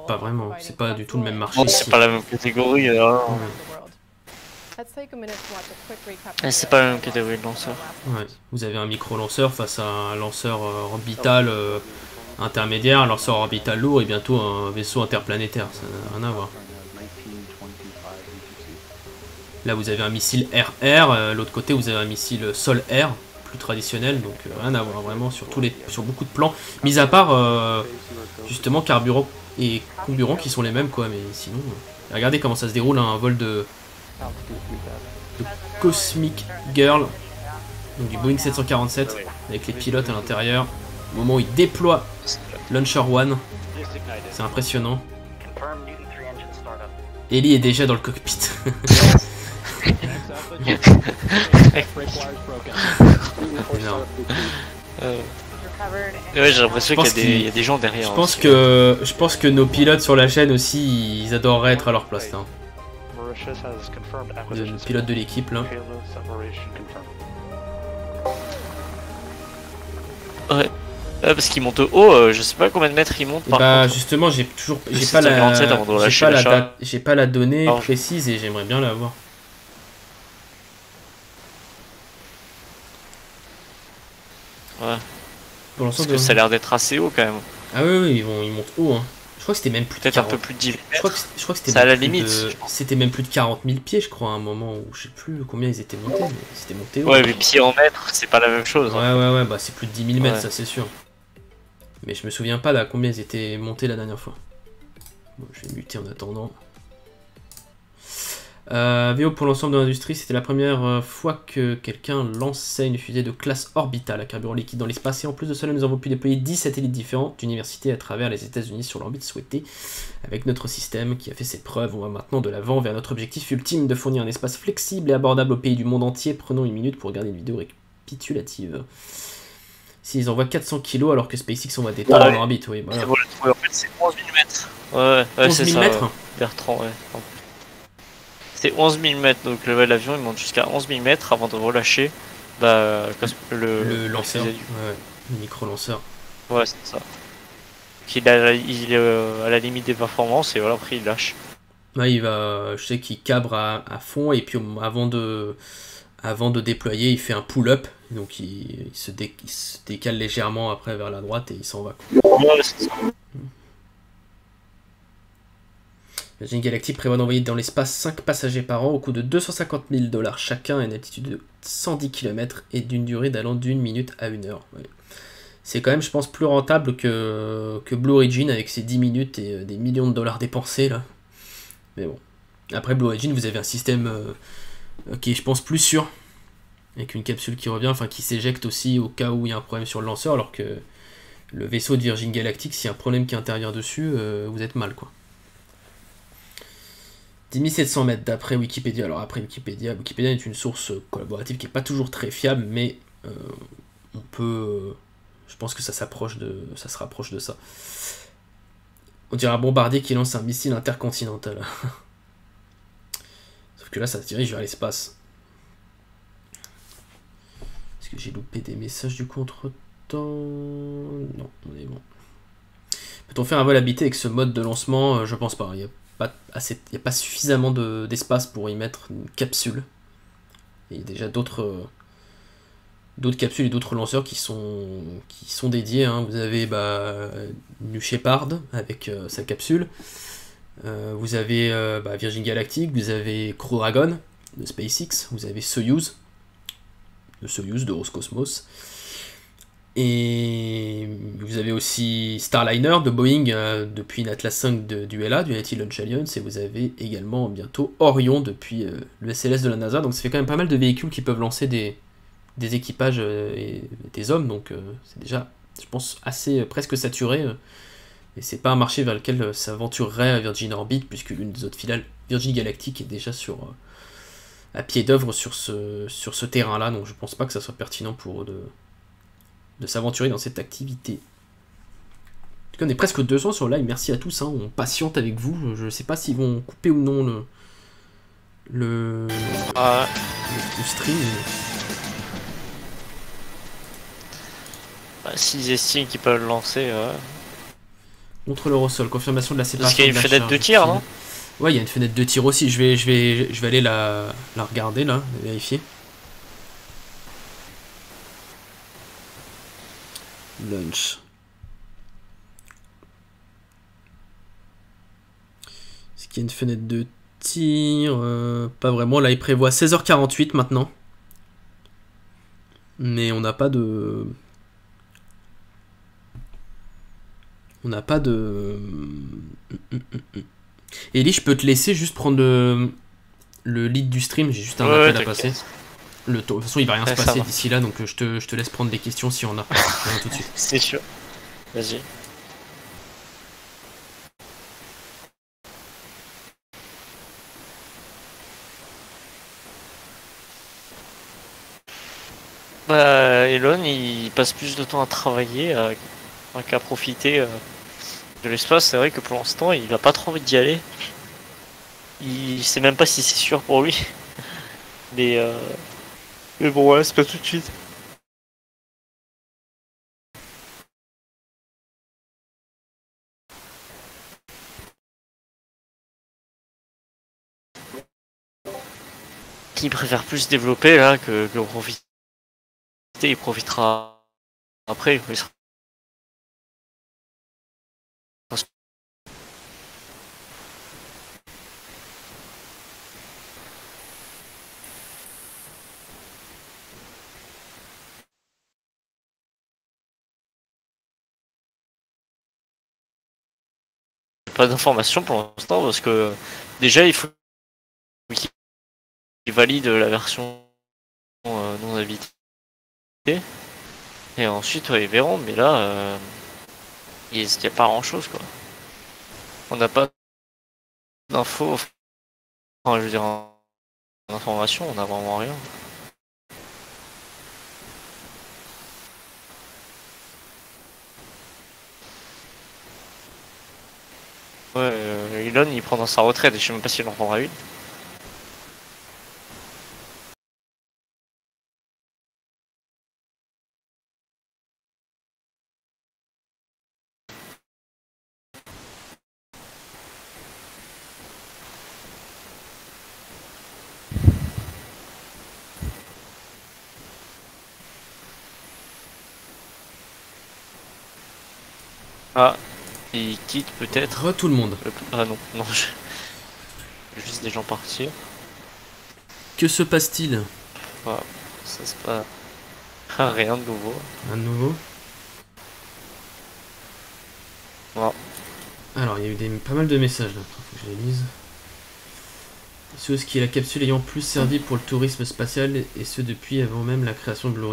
Pas vraiment. C'est pas du tout le même marché ici. c'est pas la même catégorie alors. around the world. Let's take a minute to watch a quick recap Eh, c'est pas la même catégorie de lanceur. Ouais. Vous avez un micro-lanceur face à un lanceur euh, orbital euh, intermédiaire, un lanceur orbital lourd et bientôt un vaisseau interplanétaire. Ça n'a rien à voir. Là, vous avez un missile RR, euh, l'autre côté, vous avez un missile Sol-R, plus traditionnel, donc euh, rien à voir vraiment sur, tous les, sur beaucoup de plans. Mis à part, euh, justement, carburant et comburant qui sont les mêmes, quoi, mais sinon. euh, regardez comment ça se déroule, hein, un vol de, de Cosmic Girl, donc du Boeing 747, avec les pilotes à l'intérieur. Au moment où il déploie Launcher One, c'est impressionnant. Ellie est déjà dans le cockpit. [laughs] [laughs] Euh, Ouais, j'ai l'impression Je qu'il y, pense a des- qu'il- il y a des gens derrière. Je pense aussi. que je pense que nos pilotes sur la chaîne aussi, ils adoreraient être à leur place là. Mauritius has confirmed Le pilote de l'équipe là. Ouais, parce qu'ils montent haut, euh, je sais pas combien de mètres ils montent par bah contre. justement, j'ai toujours j'ai pas la 47 avant de j'ai pas la chat. date- j'ai pas la donnée Alors, précise et j'aimerais bien la voir. Ouais. Pour l'instant, Parce que ça a l'air d'être assez haut quand même. Ah oui, oui, ils vont ils montent haut hein. Je crois que c'était même plus de Peut-être un 40. peu plus de 10 Je crois que, mètres. je crois que c'était à la limite, de-. C'était même plus de 40 000 pieds, je crois, à un moment où je sais plus combien ils étaient montés, mais c'était monté haut. Ouais, mais pieds en mètres, c'est pas la même chose. Ouais, hein. ouais, ouais, bah c'est plus de 10 000 mètres, Ouais. ça c'est sûr. Mais je me souviens pas à combien ils étaient montés la dernière fois. Bon, je vais muter en attendant. Euh, VO pour l'ensemble de l'industrie, c'était la première euh, fois que quelqu'un lançait une fusée de classe orbitale à carburant liquide dans l'espace. Et en plus de cela, nous avons pu déployer 10 satellites différents d'universités à travers les États-Unis sur l'orbite souhaitée. Avec notre système qui a fait ses preuves, on va maintenant de l'avant vers notre objectif ultime de fournir un espace flexible et abordable aux pays du monde entier. Prenons une minute pour regarder une vidéo récapitulative. S'ils envoient 400 kg alors que SpaceX envoie des tonnes en orbite, oui. Voilà. En fait, c'est 11 000 mètres. Ouais, ouais, ouais 11 c'est 000 ça. mètres. Bertrand, ouais. Pardon. C'est 11 000 mètres, donc le l'avion il monte jusqu'à 11 000 mètres avant de relâcher bah, le, Le lanceur, ouais, le micro-lanceur. Ouais, c'est ça. qu'il a- il est euh, à la limite des performances et voilà, après il lâche. Ouais, il va, je sais qu'il cabre à, à fond et puis avant de, avant de déployer, il fait un pull-up. Donc il, il se dé- il se décale légèrement après vers la droite et il s'en va. Ouais, Virgin Galactic prévoit d'envoyer dans l'espace 5 passagers par an au coût de 250 000 dollars chacun à une altitude de 110 km et d'une durée d'allant d'une minute à une heure. C'est quand même, je pense, plus rentable que, que Blue Origin avec ses 10 minutes et euh, des millions de dollars dépensés là. Mais bon. Après Blue Origin, vous avez un système euh, euh, qui est, je pense, plus sûr. Avec une capsule qui revient, enfin qui s'éjecte aussi au cas où il y a un problème sur le lanceur, alors que le vaisseau de Virgin Galactic, s'il y a un problème qui intervient dessus, vous êtes mal quoi. 10 700 mètres d'après Wikipédia. Alors après Wikipédia, Wikipédia est une source euh, collaborative qui n'est pas toujours très fiable, mais euh, on peut, euh, je pense que ça s'approche de, ça se rapproche de ça. On dirait un bombardier qui lance un missile intercontinental. [laughs] Sauf que là, ça se dirige vers l'espace. Est-ce que j'ai loupé des messages du coup entre temps Non, on est bon. Peut-on faire un vol habité avec ce mode de lancement? Je pense pas. Il a pas assez, y a pas suffisamment de- d'espace pour y mettre une capsule. Il y a déjà d'autres euh, d'autres capsules et d'autres lanceurs qui sont qui sont dédiés. hein. Vous avez bah, New Shepard avec euh, sa capsule. Euh, vous avez bah, Virgin Galactic, vous avez Crew Dragon de SpaceX, vous avez Soyuz de Soyuz de Roscosmos. Et vous avez aussi Starliner de Boeing euh, depuis une Atlas 5 de- du LA, du United Launch Alliance, et vous avez également bientôt Orion depuis euh, le SLS de la NASA. Donc ça fait quand même pas mal de véhicules qui peuvent lancer des, équipages euh, et des hommes, donc c'est déjà, je pense, assez presque saturé. et c'est pas un marché vers lequel s'aventurerait Virgin Orbit, puisque l'une des autres filiales, Virgin Galactic, est déjà sur, à pied d'œuvre sur ce, sur ce terrain-là, donc je pense pas que ça soit pertinent pour eux de, de s'aventurer dans cette activité. En tout cas, on est presque 200 sur le live, merci à tous, hein, on patiente avec vous, je sais pas s'ils vont couper ou non le, le, Ah, le- le stream. bah, S'ils estiment qu'ils peuvent le lancer, ouais. Contre l'Eurosol, confirmation de la séparation. qu'il y a une fenêtre de tir, non? Ouais, il y a une fenêtre de tir aussi. Je vais, je vais, je vais aller la, la regarder là, vérifier. Launch. Est-ce qu'il y a une fenêtre de tir Euh, Pas vraiment. Là, il prévoit 16h48 maintenant. Mais on n'a pas de. On n'a pas de. Ellie, je peux te laisser juste prendre le, le lead du stream. J'ai juste un Ouais, appel à passer. Le de toute façon, il va rien Ouais, se passer va. d'ici là, donc euh, je te, je te laisse prendre des questions si on a. Je reviens tout de suite. [laughs] C'est sûr. Vas-y. Bah, Elon, il passe plus de temps à travailler euh, qu'à profiter euh, de l'espace. C'est vrai que pour l'instant, il a pas trop envie d'y aller. Il sait même pas si c'est sûr pour lui. [laughs] Mais, euh... Mais bon, ouais, c'est pas tout de suite. Qui préfère plus développer là que, que profiter. Il profitera après. il sera- D'informations pour l'instant parce que déjà il faut qu'il valide la version euh, non habitée. Et ensuite ils verront, mais là euh, il n'y a pas grand chose quoi. On n'a pas d'infos, enfin je veux dire information, on n'a vraiment rien. Ouais, euh, Elon il prend dans sa retraite et je sais même pas s'il en prendra une. Ah, il quitte peut-être. Re tout le monde. Le- Ah non, non, je... juste des gens partir. Que se passe-t-il? Ça Ah, [laughs] rien de nouveau. À nouveau? Voilà. Alors, il y a eu des, pas mal de messages là, faut que je les lise. Ce qui est la capsule ayant plus servi pour le tourisme spatial et ce depuis avant même la création de Blue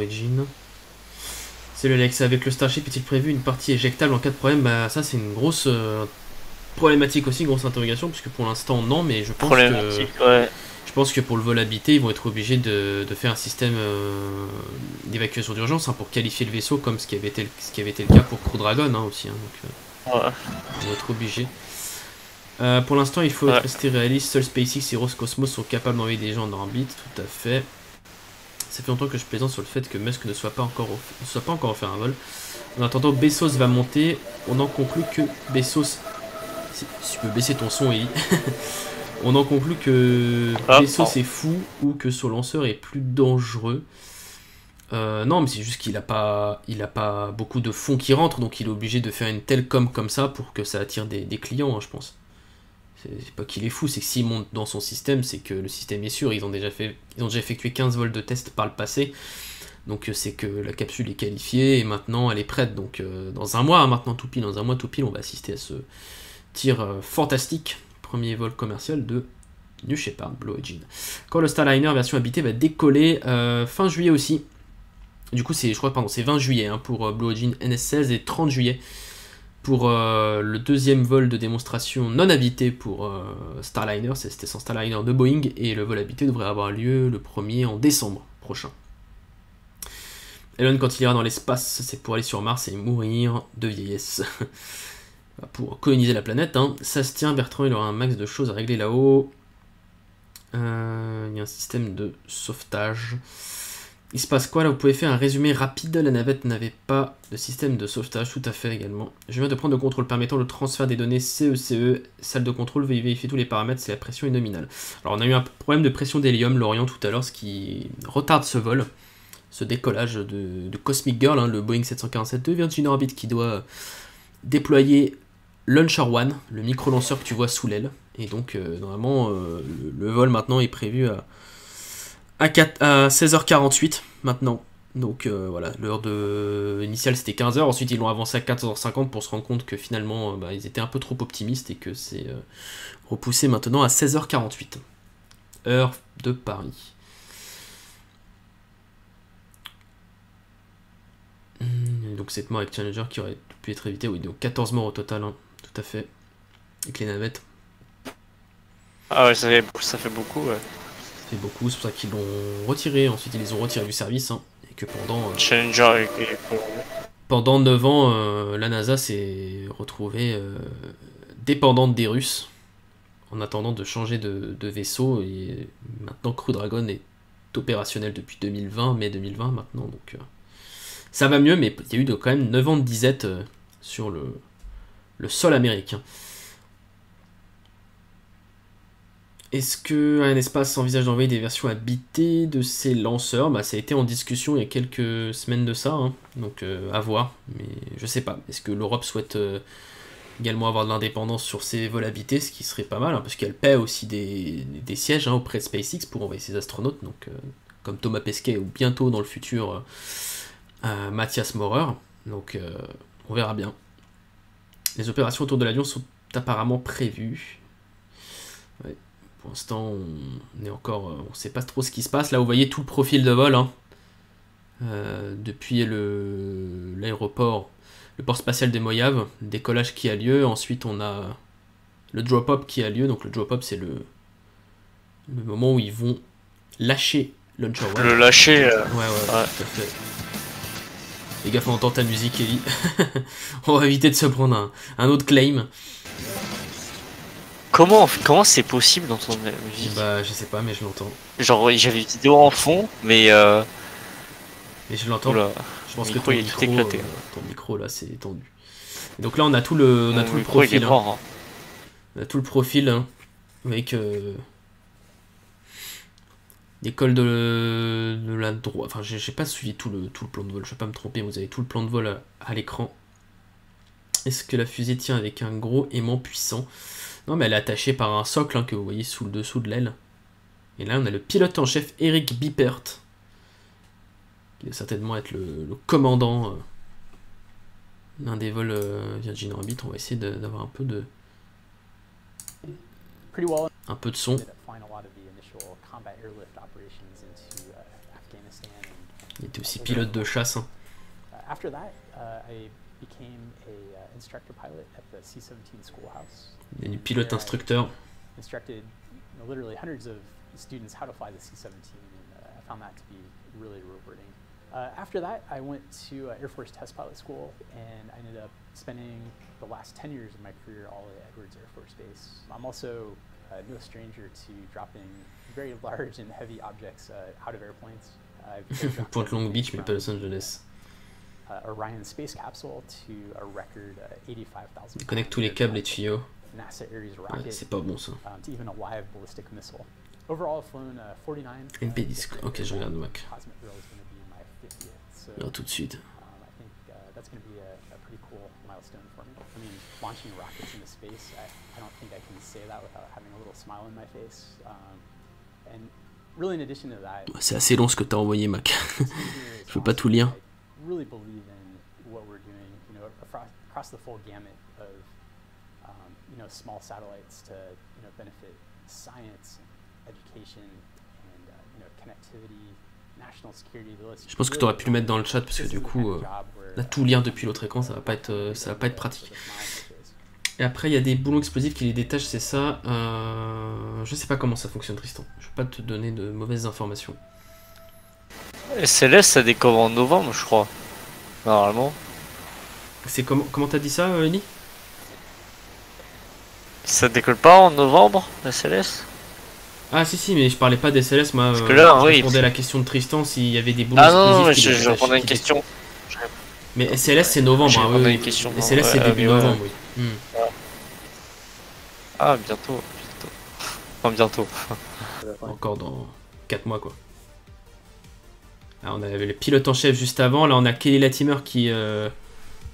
Le Alexa. Avec le Starship, est-il prévu une partie éjectable en cas de problème? Bah, ça, c'est une grosse euh, problématique aussi, grosse interrogation, puisque pour l'instant, non, mais je pense que. Ouais. Je pense que pour le vol habité, ils vont être obligés de, de faire un système euh, d'évacuation d'urgence hein, pour qualifier le vaisseau, comme ce qui avait été, le- ce qui avait été le cas pour Crew Dragon hein, aussi. hein, donc, euh, Ouais. ils vont être obligés. Euh, pour l'instant, il faut Ouais. rester réaliste. Seuls SpaceX et Roscosmos sont capables d'envoyer des gens en orbite, tout à fait. Ça fait longtemps que je plaisante sur le fait que Musk ne soit pas encore, ne soit pas encore offert un vol. En attendant, Bezos va monter. On en conclut que Bezos. Si, tu peux baisser ton son, Ellie. [laughs] On en conclut que Ah, Bezos pardon. est fou ou que son lanceur est plus dangereux. Euh, non, mais c'est juste qu'il a pas, il a pas beaucoup de fonds qui rentrent, donc il est obligé de faire une telle com comme ça pour que ça attire des, des clients, hein, je pense. C'est pas qu'il est fou, c'est que s'il monte dans son système, c'est que le système est sûr. Ils ont déjà fait, ils ont déjà effectué 15 vols de test par le passé, donc euh, c'est que la capsule est qualifiée et maintenant elle est prête. Donc euh, dans un mois, hein, maintenant tout pile, dans un mois tout pile, on va assister à ce tir euh, fantastique, premier vol commercial de New Shepard Blue Origin. Quand le Starliner version habitée va décoller fin juillet aussi. Du coup, c'est, je crois, pardon, c'est 20 juillet hein, pour Blue Origin NS16 et 30 juillet pour euh, le deuxième vol de démonstration non habité pour euh, Starliner. C'était son Starliner de Boeing et le vol habité devrait avoir lieu le premier en décembre prochain. Elon, quand il ira dans l'espace, c'est pour aller sur Mars et mourir de vieillesse. [laughs] pour coloniser la planète. hein. Ça se tient, Bertrand, il aura un max de choses à régler là-haut. Euh, Il y a un système de sauvetage. Il se passe quoi là? Vous pouvez faire un résumé rapide. La navette n'avait pas de système de sauvetage, tout à fait également. Je viens de prendre le contrôle permettant le transfert des données CECE. Salle de contrôle, veuillez vérifier tous les paramètres si la pression est nominale. Alors on a eu un problème de pression d'hélium, Lorient, tout à l'heure, ce qui retarde ce vol. Ce décollage de, de Cosmic Girl, hein, le Boeing 747 de Virgin Orbit qui doit déployer Launcher One, le micro-lanceur que tu vois sous l'aile. Et donc, euh, normalement, euh, le, le vol maintenant est prévu à, à, 4 à 16h48 maintenant. Donc euh, voilà, l'heure de initiale c'était 15h, ensuite ils l'ont avancé à 14h50 pour se rendre compte que finalement euh, bah, ils étaient un peu trop optimistes et que c'est euh, repoussé maintenant à 16h48. Heure de Paris. Hum, Donc cette mort avec Challenger qui aurait pu être évitée, oui, donc 14 morts au total, hein, tout à fait. Avec les navettes, Ah ouais, ça fait, ça fait beaucoup, ouais. Beaucoup, c'est pour ça qu'ils l'ont retiré, ensuite ils les ont retirés du service, hein, et que pendant... euh, Challenger Pendant 9 ans, euh, la NASA s'est retrouvée euh, dépendante des Russes en attendant de changer de, de vaisseau. Et maintenant, Crew Dragon est opérationnel depuis 2020, mai 2020 maintenant. Donc ça va mieux, mais il y a eu de, quand même 9 ans de disette sur le, le sol américain. Est-ce que un espace envisage d'envoyer des versions habitées de ces lanceurs? Bah, Ça a été en discussion il y a quelques semaines de ça, hein. donc euh, à voir, mais je sais pas. Est-ce que l'Europe souhaite euh, également avoir de l'indépendance sur ses vols habités, ce qui serait pas mal, hein, parce qu'elle paie aussi des, sièges hein, auprès de SpaceX pour envoyer ses astronautes, donc euh, comme Thomas Pesquet ou bientôt dans le futur Mathias Maurer. Donc on verra bien. Les opérations autour de l'avion sont apparemment prévues. Pour l'instant, on est encore, euh, on sait pas trop ce qui se passe. Là, vous voyez tout le profil de vol. hein. Euh, depuis le l'aéroport, le port spatial des Moyaves, le décollage qui a lieu. Ensuite, on a le drop-up qui a lieu. Donc, le drop-up, c'est le, le moment où ils vont lâcher Launcher One. le lâcher. euh, Ouais, ouais, Ouais. tout à fait. Les gars, faut entendre ta musique, Ellie. [laughs] on va éviter de se prendre un, un autre claim. Comment comment c'est possible d'entendre la musique Bah, je sais pas, mais je l'entends. Genre j'avais une vidéo en fond, mais euh, Mais je l'entends. Je pense que ton il est micro, tout éclaté. euh, ton micro là, c'est tendu. Et donc là, on a tout le, on a Mon tout le est profil. hein. mort. hein. On a tout le profil hein, avec euh, l'école de, de la droite. Enfin, j'ai j'ai pas suivi tout le, tout le plan de vol. Je vais pas me tromper. Vous avez tout le plan de vol à, à l'écran. Est-ce que la fusée tient avec un gros aimant puissant? Non, mais elle est attachée par un socle hein, que vous voyez sous le dessous de l'aile. Et là, on a le pilote en chef Eric Bippert, qui doit certainement être le, le commandant euh, d'un des vols euh, Virgin Orbit. On va essayer d'avoir un peu de un peu de son. Uh, Il était aussi pilote de chasse. hein. I became a uh, instructor pilot at the C-17 schoolhouse. Il est pilote instructeur. Instructed you know, literally hundreds of students how to fly the C-17, and uh, I found that to be really rewarding. Uh, after that, I went to uh, Air Force Test Pilot School, and I ended up spending the last 10 years of my career all at Edwards Air Force Base. I'm also uh, no stranger to dropping very [laughs] large and heavy objects uh, out of airplanes. [laughs] Pointe Long Beach, mais pas Los Angeles. Uh, Orion space capsule to a record uh, 85,000. Il connecte tous les câbles et tuyaux. NASA Ares Ouais, rocket c'est pas bon ça. um, to even a live ballistic missile. Overall, I've flown uh, 49. NP uh, different Ok, je regarde. Mac. Cosmic Girl is going to be my 50th. So Alors tout de suite. um, I think uh, that's going to be a, a pretty cool milestone for me. I mean, launching rockets into space, I, I don't think I can say that without having a little smile on my face. Um, and really, in addition to that, C'est assez long ce que t'as envoyé, Mac. [laughs] Je peux pas tout lire. Really believe in what we're doing, you know, across, the full gamut of, um, you know, small satellites to, you know, benefit science, education, and, uh, you know, connectivity, Je pense que t'aurais pu le mettre dans le chat parce que du coup, euh, là tout lire depuis l'autre écran, ça va pas être, euh, ça va pas être pratique. Et après, il y a des boulons explosifs qui les détachent, c'est ça. Euh, je sais pas comment ça fonctionne, Tristan. Je vais pas te donner de mauvaises informations. SLS, ça décolle en novembre, je crois. Normalement. C'est comment comment t'as dit ça, euh, Ellie? Ça décolle pas en novembre, SLS Ah si si, mais je parlais pas des SLS, moi. Parce euh, que là, je oui, répondais à la question de Tristan s'il y avait des boulons Ah non, non, mais je, je répondais à une question. Mais SLS c'est novembre, hein, oui, une question, SLS c'est début ouais. novembre, oui. Hmm. Ah, bientôt. bientôt. Enfin, bientôt. Encore dans 4 mois quoi. Alors, on avait le pilote en chef juste avant, là on a Kelly Latimer qui euh,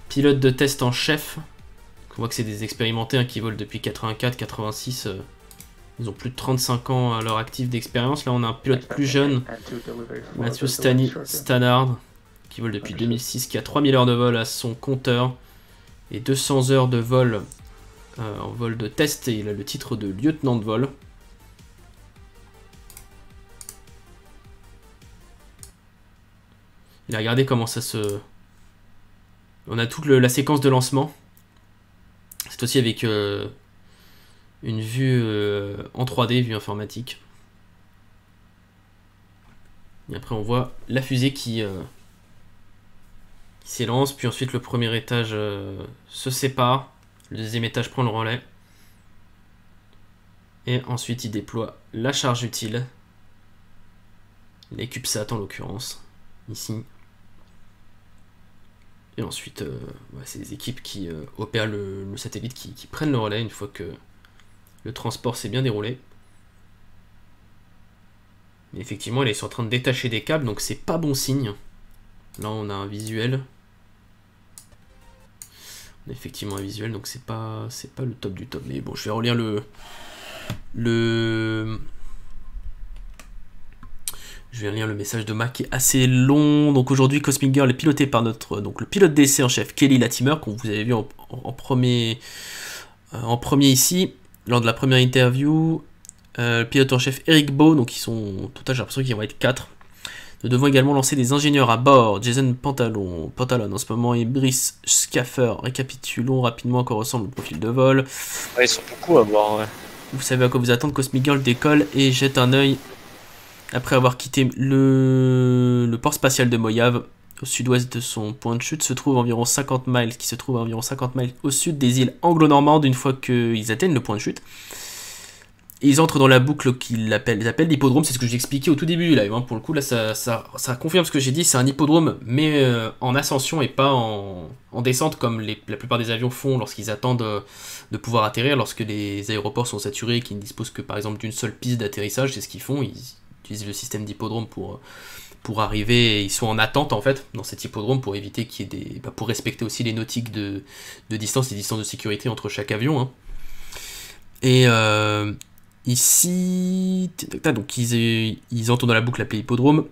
pilote de test en chef. On voit que c'est des expérimentés hein, qui volent depuis 84, 86. euh, ils ont plus de 35 ans à leur actif d'expérience. Là on a un pilote plus jeune, Matthew Stani- Stannard, qui vole depuis 2006, qui a 3000 heures de vol à son compteur et 200 heures de vol euh, en vol de test et il a le titre de lieutenant de vol. Il a regardé comment ça se... On a toute la séquence de lancement. C'est aussi avec euh, une vue euh, en 3D, vue informatique. Et après on voit la fusée qui, euh, qui s'élance, puis ensuite le premier étage se sépare, le deuxième étage prend le relais. Et ensuite il déploie la charge utile, les CubeSat en l'occurrence, ici. Et ensuite, euh, ouais, c'est les équipes qui euh, opèrent le, satellite qui, prennent le relais une fois que le transport s'est bien déroulé. Mais effectivement, ils sont en train de détacher des câbles, donc c'est pas bon signe. Là, on a un visuel. On a effectivement un visuel, donc c'est pas, pas le top du top. Mais bon, je vais relire le, le, je vais lire le message de Mac qui est assez long. Donc aujourd'hui, Cosmic Girl est piloté par notre donc le pilote d'essai en chef Kelly Latimer, qu'on vous avez vu en, premier, euh, en premier ici, lors de la première interview. Euh, le pilote en chef Eric Beau, donc ils sont au total, j'ai l'impression qu'ils vont être 4. Nous devons également lancer des ingénieurs à bord. Jason Pantalon, Pantalon en ce moment et Brice Scaffer. Récapitulons rapidement à quoi ressemble le profil de vol. Ouais, ils sont beaucoup à voir, ouais. Vous savez à quoi vous attendre, Cosmic Girl décolle et jette un œil après avoir quitté le, port spatial de Moyave. Au sud-ouest de son point de chute se trouve environ 50 miles, qui se trouve à environ 50 miles au sud des îles anglo-normandes une fois qu'ils atteignent le point de chute. Ils entrent dans la boucle qu'ils appellent, l'hippodrome, c'est ce que j'ai expliqué au tout début du live. hein. Pour le coup, là, ça, confirme ce que j'ai dit, c'est un hippodrome, mais euh, en ascension et pas en, en descente comme la plupart des avions font lorsqu'ils attendent euh, de pouvoir atterrir, lorsque les aéroports sont saturés et qu'ils ne disposent que par exemple d'une seule piste d'atterrissage, c'est ce qu'ils font, utilisent le système d'hippodrome pour, euh, pour arriver, ils sont en attente en fait dans cet hippodrome pour éviter qu'il y ait des, bah, pour respecter aussi les nautiques de, de distance, les distances de sécurité entre chaque avion. hein. Et euh, ici, donc ils, ils entrent dans la boucle appelée hippodrome.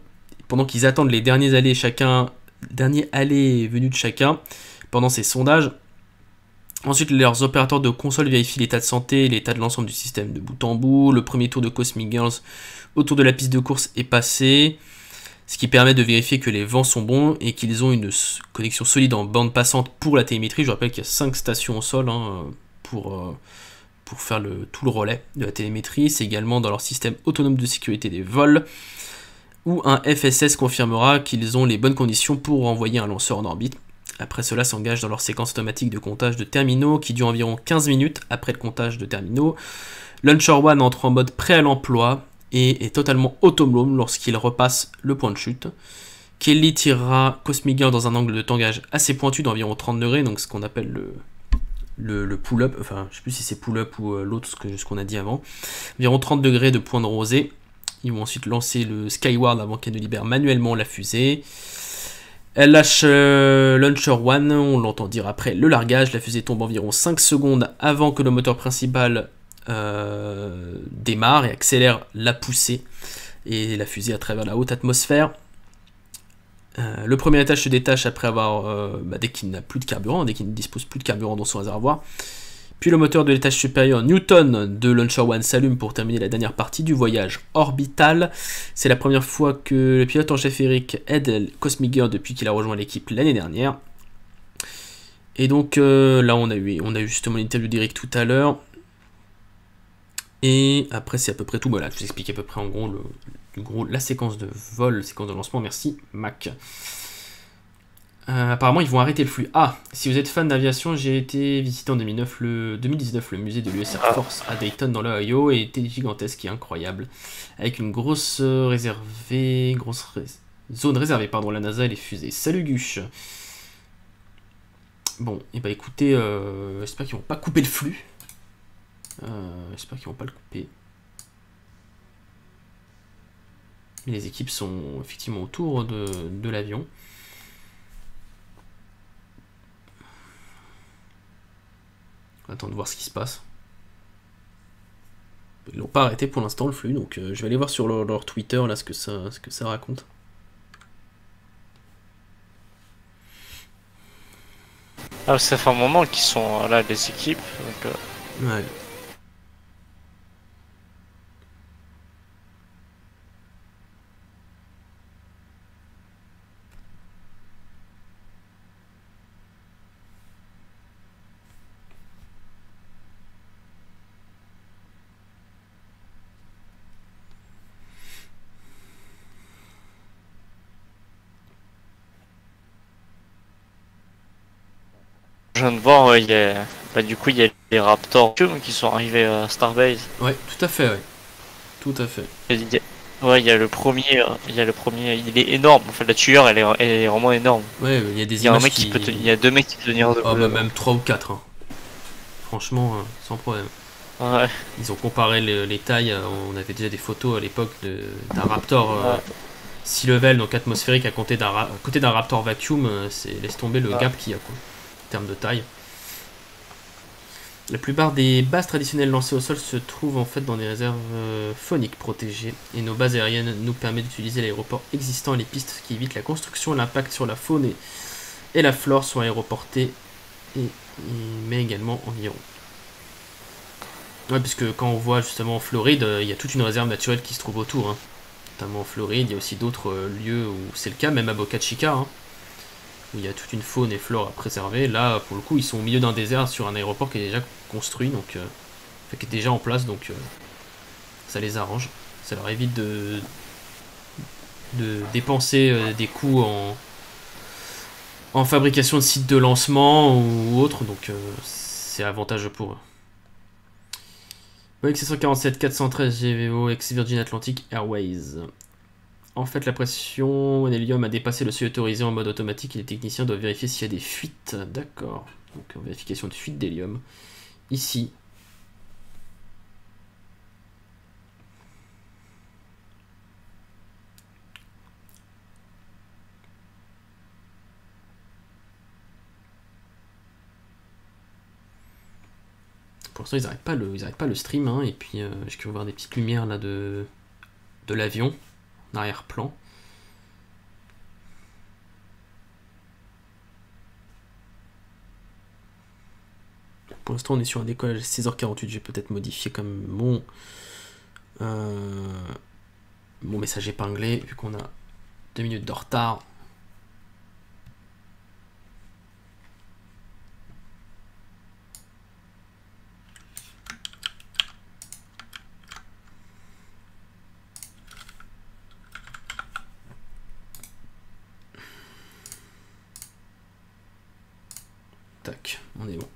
Pendant qu'ils attendent les derniers allées chacun, derniers allées et venues de chacun, pendant ces sondages. Ensuite, leurs opérateurs de console vérifient l'état de santé et l'état de l'ensemble du système de bout en bout. Le premier tour de Cosmic Girls autour de la piste de course est passé, ce qui permet de vérifier que les vents sont bons et qu'ils ont une connexion solide en bande passante pour la télémétrie. Je rappelle qu'il y a 5 stations au sol hein, pour, euh, pour faire le, tout le relais de la télémétrie. C'est également dans leur système autonome de sécurité des vols où un FSS confirmera qu'ils ont les bonnes conditions pour envoyer un lanceur en orbite. Après cela s'engage dans leur séquence automatique de comptage de terminaux qui dure environ 15 minutes après le comptage de terminaux. Launcher One entre en mode prêt à l'emploi et est totalement autonome lorsqu'il repasse le point de chute. Kelly tirera Cosmic dans un angle de tangage assez pointu d'environ 30 degrés, donc ce qu'on appelle le, le, pull-up, enfin je sais plus si c'est pull-up ou euh, l'autre, ce que- ce qu'on a dit avant. Environ 30 degrés de point de rosée. Ils vont ensuite lancer le Skyward avant qu'elle ne libère manuellement la fusée. Elle lâche euh, Launcher One, on l'entend dire après le largage. La fusée tombe environ 5 secondes avant que le moteur principal euh, démarre et accélère la poussée et la fusée à travers la haute atmosphère. Euh, le premier étage se détache après avoir, bah, dès qu'il n'a plus de carburant, dès qu'il ne dispose plus de carburant dans son réservoir. Puis le moteur de l'étage supérieur Newton de Launcher One s'allume pour terminer la dernière partie du voyage orbital. C'est la première fois que le pilote en chef Eric aide Cosmic Girl depuis qu'il a rejoint l'équipe l'année dernière. Et donc euh, là on a eu on a eu justement l'interview d'Eric tout à l'heure. Et après c'est à peu près tout. Voilà, je vous explique à peu près en gros, le gros la séquence de vol, séquence de lancement. Merci Mac. Euh, apparemment, ils vont arrêter le flux. Ah, si vous êtes fan d'aviation, j'ai été visiter en 2009 le, 2019 le musée de l'US Air Ah. Force à Dayton dans l'Ohio et était gigantesque et incroyable. Avec une grosse euh, réservée, grosse ré- zone réservée, pardon, la NASA et les fusées. Salut Guche Bon, et bah écoutez, euh, j'espère qu'ils vont pas couper le flux. Euh, j'espère qu'ils vont pas le couper. Mais les équipes sont effectivement autour de, de l'avion. On attend de voir ce qui se passe. Ils l'ont pas arrêté pour l'instant le flux, donc euh, je vais aller voir sur leur, leur Twitter là ce que ça, ce que ça raconte. Ah, ça fait un moment qu'ils sont là, les équipes. Donc, euh, Ouais. Viens de voir, ouais, il y a... bah, du coup, il y a les Raptors qui sont arrivés à Starbase. Ouais, tout à fait, ouais. Tout à fait. Il y a- Ouais, il y a le premier, euh, il y a le premier, il est énorme. En fait, la tueur, elle est, elle est vraiment énorme. Ouais, il y a des Il y a un mec qui... qui peut, te- il y a deux mecs qui peuvent tenir. Oh, bah, même 3 ou 4. Franchement, euh, sans problème. Ouais. Ils ont comparé le- les tailles, euh, on avait déjà des photos à l'époque d'un Raptor euh, Ouais. 6 level, donc atmosphérique, à côté d'un Raptor vacuum, c'est laisse tomber le Ouais. gap qu'il y a, quoi, en termes de taille. La plupart des bases traditionnelles lancées au sol se trouvent en fait dans des réserves euh, phoniques protégées, et nos bases aériennes nous permettent d'utiliser l'aéroport existant et les pistes qui évitent la construction l'impact sur la faune et, la flore sont aéroportées, et- mais également environ. Ouais, puisque quand on voit justement en Floride, euh, il y a toute une réserve naturelle qui se trouve autour. hein. Notamment en Floride, il y a aussi d'autres euh, lieux où c'est le cas, même à Boca Chica, hein, où il y a toute une faune et flore à préserver. Là, pour le coup, ils sont au milieu d'un désert sur un aéroport qui est déjà construit, donc euh, qui est déjà en place, donc euh, ça les arrange. Ça leur évite de, dépenser euh, des coûts en, fabrication de sites de lancement ou autre, donc euh, c'est avantageux pour eux. Boeing 747 413 GVO ex Virgin Atlantic Airways. En fait, la pression Anelium a dépassé le seuil autorisé en mode automatique et les techniciens doivent vérifier s'il y a des fuites. D'accord. Donc, vérification de fuite d'hélium. Ici. Pour l'instant, ils n'arrêtent pas, le, pas le stream. Hein. Et puis, euh, je peux voir des petites lumières là de, de l'avion arrière-plan. Pour l'instant, on est sur un décollage à 16h48. Je vais peut-être modifier comme mon, euh, mon message épinglé, vu qu'on a deux minutes de retard. Tac, on est bon.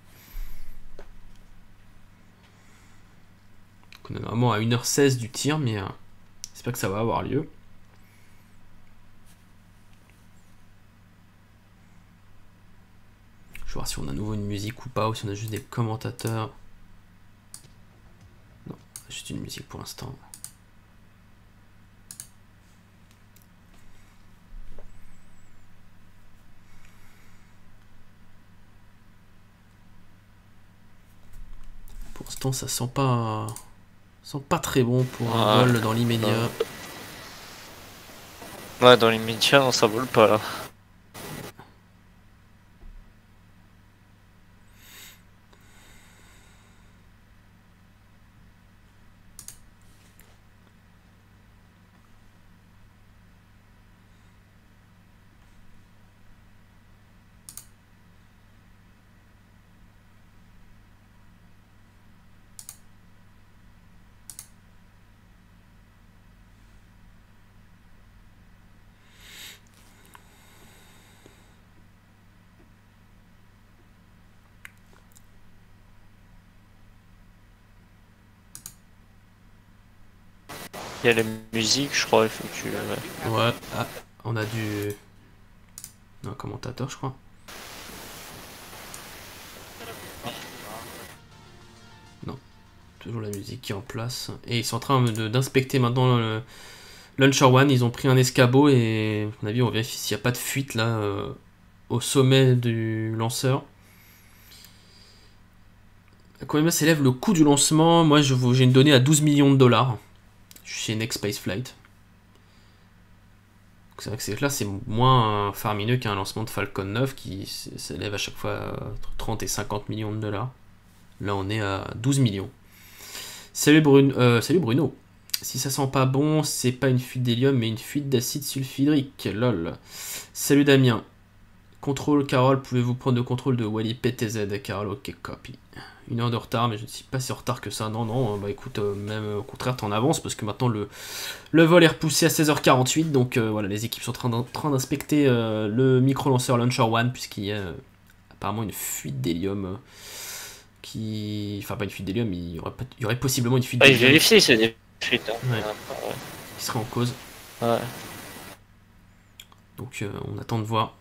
On est vraiment à 1h16 du tir, mais euh, j'espère que ça va avoir lieu. Je vais voir si on a nouveau une musique ou pas, ou si on a juste des commentateurs. Non, juste une musique pour l'instant. L'instant, ça sent pas, sent pas très bon pour un Ouais. vol dans l'immédiat. Ouais, dans non, ça vole pas là. La musique, je crois, il faut tu. ouais. Ouais, ah, on a du. Commentateur, je crois. Non, toujours la musique qui est en place. Et ils sont en train d'inspecter maintenant le Launcher One. Ils ont pris un escabeau et, à mon avis, on vérifie s'il n'y a pas de fuite là euh, au sommet du lanceur. À combien s'élève le coût du lancement Moi, je vous- j'ai une donnée à 12 millions de dollars. Chez Next Space Flight. C'est vrai que là, c'est moins farmineux qu'un lancement de Falcon 9 qui s'élève à chaque fois entre 30 et 50 millions de dollars. Là, on est à 12 millions. Salut, Bruno. euh, salut Bruno. Si ça sent pas bon, c'est pas une fuite d'hélium, mais une fuite d'acide sulfhydrique. Lol. Salut Damien. Contrôle, Carole, pouvez-vous prendre le contrôle de Wally PTZ Carole, ok, copy. Une heure de retard, mais je ne suis pas si en retard que ça. Non, non, bah écoute, euh, même euh, au contraire, t'en avances parce que maintenant le, le vol est repoussé à 16h48. Donc euh, voilà, les équipes sont en train d'inspecter euh, le micro-lanceur Launcher One puisqu'il y a euh, apparemment une fuite d'hélium. euh, qui. Enfin, pas une fuite d'hélium, il y aurait, il y aurait possiblement une fuite Ah, il d'hélium c'est des fuites. Hein. Ouais. Ouais. qui serait en cause. Ouais. Donc euh, on attend de voir.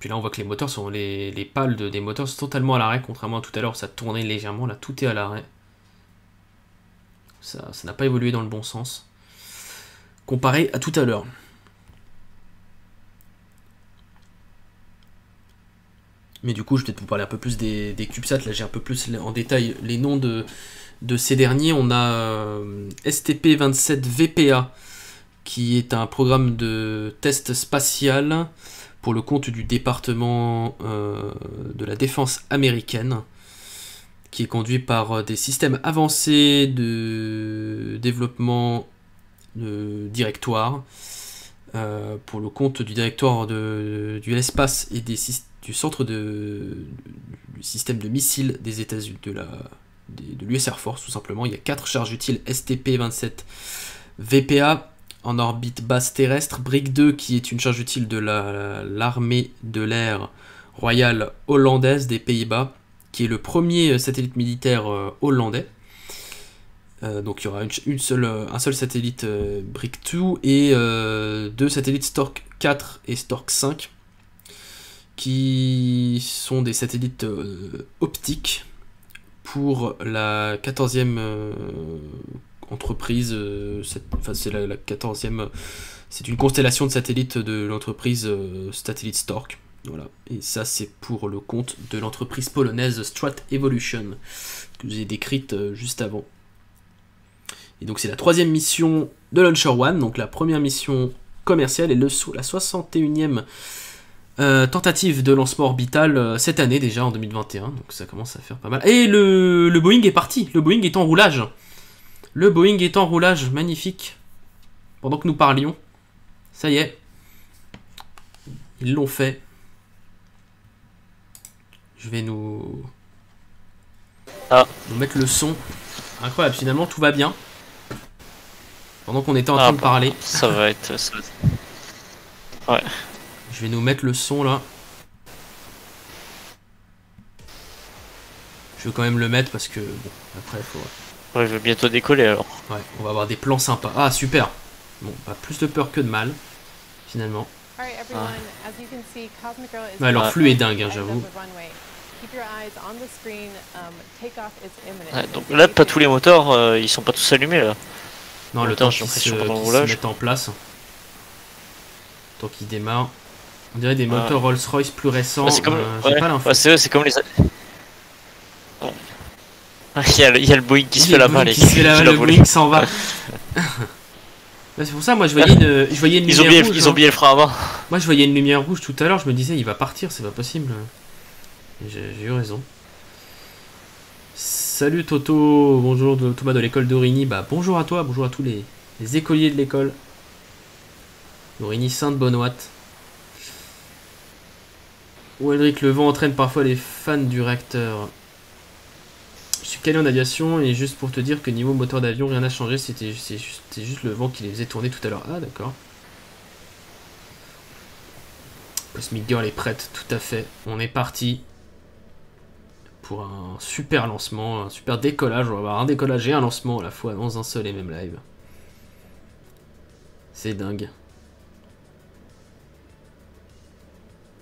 Puis là on voit que les moteurs sont. Les, les pales de- des moteurs sont totalement à l'arrêt, contrairement à tout à l'heure ça tournait légèrement, là tout est à l'arrêt. Ça ça n'a pas évolué dans le bon sens. Comparé à tout à l'heure. Mais du coup, je vais peut-être vous parler un peu plus des, des CubeSats. Là, j'ai un peu plus en détail les noms de, de ces derniers. On a euh, STP-27VPA, qui est un programme de test spatial pour le compte du département euh, de la défense américaine, qui est conduit par euh, des systèmes avancés de développement de directoire, euh, pour le compte du directoire de, du l'espace et des du centre de, du système de missiles des États-Unis, de la de l'US Air Force tout simplement. Il y a quatre charges utiles STP-27 VPA en orbite basse terrestre, Brick 2 qui est une charge utile de la- l'armée de l'air royale hollandaise des Pays-Bas, qui est le premier satellite militaire euh, hollandais. Euh, donc il y aura une, seule, euh, un seul satellite euh, Brick 2 et euh, deux satellites Stork 4 et Stork 5 qui sont des satellites euh, optiques pour la 14e euh, entreprise, euh, c'est la, la 14e C'est une constellation de satellites de l'entreprise euh, Satellite Stork. Voilà. Et ça, c'est pour le compte de l'entreprise polonaise Strat Evolution, que j'ai décrite euh, juste avant. Et donc, c'est la troisième mission de Launcher One, donc la première mission commerciale et le, la 61e euh, tentative de lancement orbital cette année déjà en 2021. Donc, ça commence à faire pas mal. Et le, le Boeing est parti. Le Boeing est en roulage. Le Boeing est en roulage. Magnifique. Pendant que nous parlions. Ça y est. Ils l'ont fait. Je vais nous... Ah. nous mettre le son. Incroyable, finalement tout va bien. Pendant qu'on était en Ah, train de parler. Ça va être. ça va être- Je vais nous mettre le son là. Je vais quand même le mettre parce que bon, après faut. Ouais, je vais bientôt décoller alors. Ouais, on va avoir des plans sympas. Ah super. Bon, pas plus de peur que de mal, finalement. All right, everyone. As you can see, Cosmic Girl is Ouais, leur flux est dingue, hein, j'avoue. Um. Ouais, donc là, pas tous les moteurs, euh, ils sont pas tous allumés là. Non, le temps j'ai qu'ils se, qu'ils se roulage. mettent en place. Tant qu'ils démarrent. On dirait des Ouais. moteurs Rolls-Royce plus récents. C'est comme, euh, ouais, pas comme les. [laughs] Il y, a le- il y a le Boeing qui se fait la le Boeing malle et qui se fait la- le. Boeing s'en va. [laughs] Bah, c'est pour ça, moi je voyais une, je voyais une Ils ont, lumière oublié, rouge. ils ont hein. oublié le frein main. Moi je voyais une lumière rouge tout à l'heure, je me disais il va partir, c'est pas possible. J'ai eu raison. Salut Toto, bonjour de- Thomas de l'école d'Origny. Bah bonjour à toi, bonjour à tous les, les écoliers de l'école. Origny Sainte-Benoîte. Ou Elric, le vent entraîne parfois les fans du réacteur. Suis calé en aviation et juste pour te dire que niveau moteur d'avion, rien n'a changé, c'était juste, le vent qui les faisait tourner tout à l'heure. Ah d'accord. Cosmic Girl est prête, tout à fait. On est parti pour un super lancement, un super décollage. On va avoir un décollage et un lancement à la fois dans un seul et même live. C'est dingue.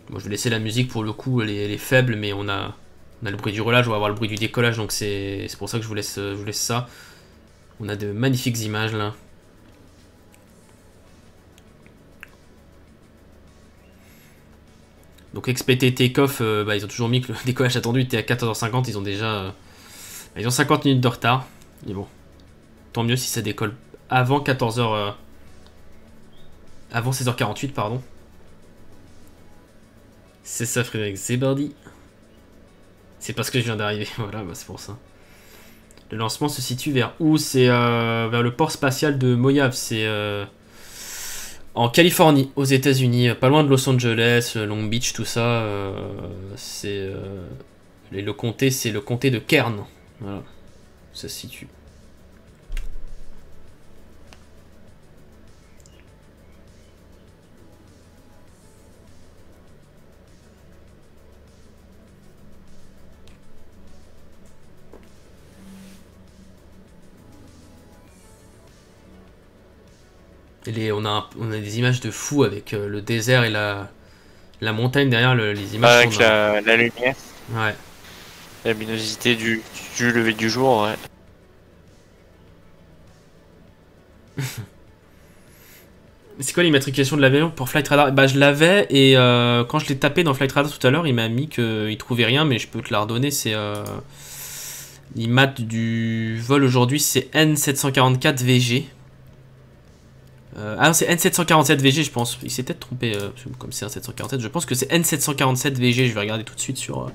Bon, je vais laisser la musique pour le coup, elle est faible, mais on a, on a le bruit du relâche, on va avoir le bruit du décollage, donc c'est pour ça que je vous, laisse, je vous laisse ça. On a de magnifiques images là. Donc XPT Takeoff, euh, bah, ils ont toujours mis que le [laughs] décollage attendu était à 14h50, ils ont déjà... euh, ils ont 50 minutes de retard. Mais bon, tant mieux si ça décolle avant 14h... euh, avant 16h48, pardon. C'est ça Frédéric Zebardi. C'est parce que je viens d'arriver, [laughs] voilà, bah, c'est pour ça. Le lancement se situe vers où? C'est euh, vers le port spatial de Mojave, c'est... euh, en Californie, aux États-Unis, pas loin de Los Angeles, Long Beach, tout ça. euh, c'est le comté, c'est le comté de Kern. Voilà, ça se situe. Les- on, a un- on a des images de fou avec euh, le désert et la, la montagne derrière le- les images. Avec la, la lumière, Ouais. la luminosité du, du lever du jour, ouais. [laughs] C'est quoi l'immatriculation de l'avion pour Flight Radar? Bah je l'avais et euh, quand je l'ai tapé dans Flight Radar tout à l'heure, il m'a mis qu'il trouvait rien, mais je peux te la redonner. C'est euh, l'IMAT du vol aujourd'hui, c'est N744 VG. Euh, ah non, c'est N747 VG, je pense. Il s'est peut-être trompé, euh, comme c'est un 747. Je pense que c'est N747 VG. Je vais regarder tout de suite sur, euh,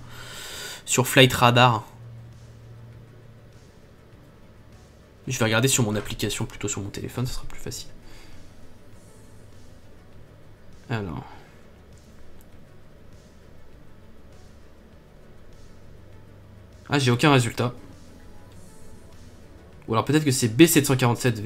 sur Flight Radar. Je vais regarder sur mon application plutôt sur mon téléphone, ce sera plus facile. Alors. Ah, j'ai aucun résultat. Ou alors peut-être que c'est B747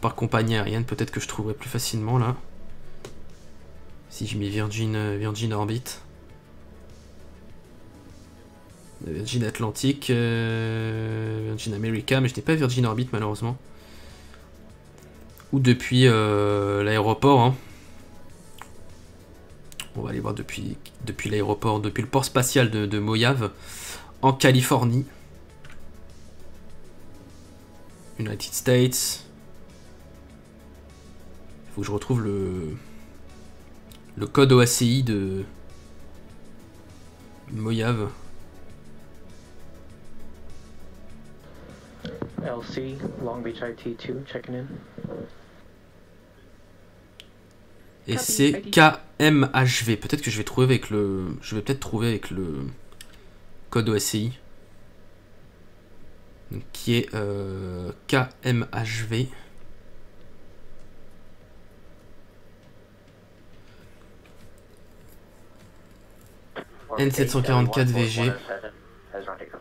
par compagnie aérienne, peut-être que je trouverai plus facilement là. Si je mets Virgin, euh, Virgin Orbit. Virgin Atlantic, euh, Virgin America, mais je n'ai pas Virgin Orbit malheureusement. Ou depuis euh, l'aéroport. hein. On va aller voir depuis, depuis l'aéroport, depuis le port spatial de, de Mojave, en Californie. United States. Il faut que je retrouve le, le code OACI de Mojave. LC, Long Beach IT2, checking in. Et c'est. KMHV. Peut-être que je vais trouver avec le. Je vais peut-être trouver avec le code OACI. Donc, qui est euh, KMHV. N744 VG.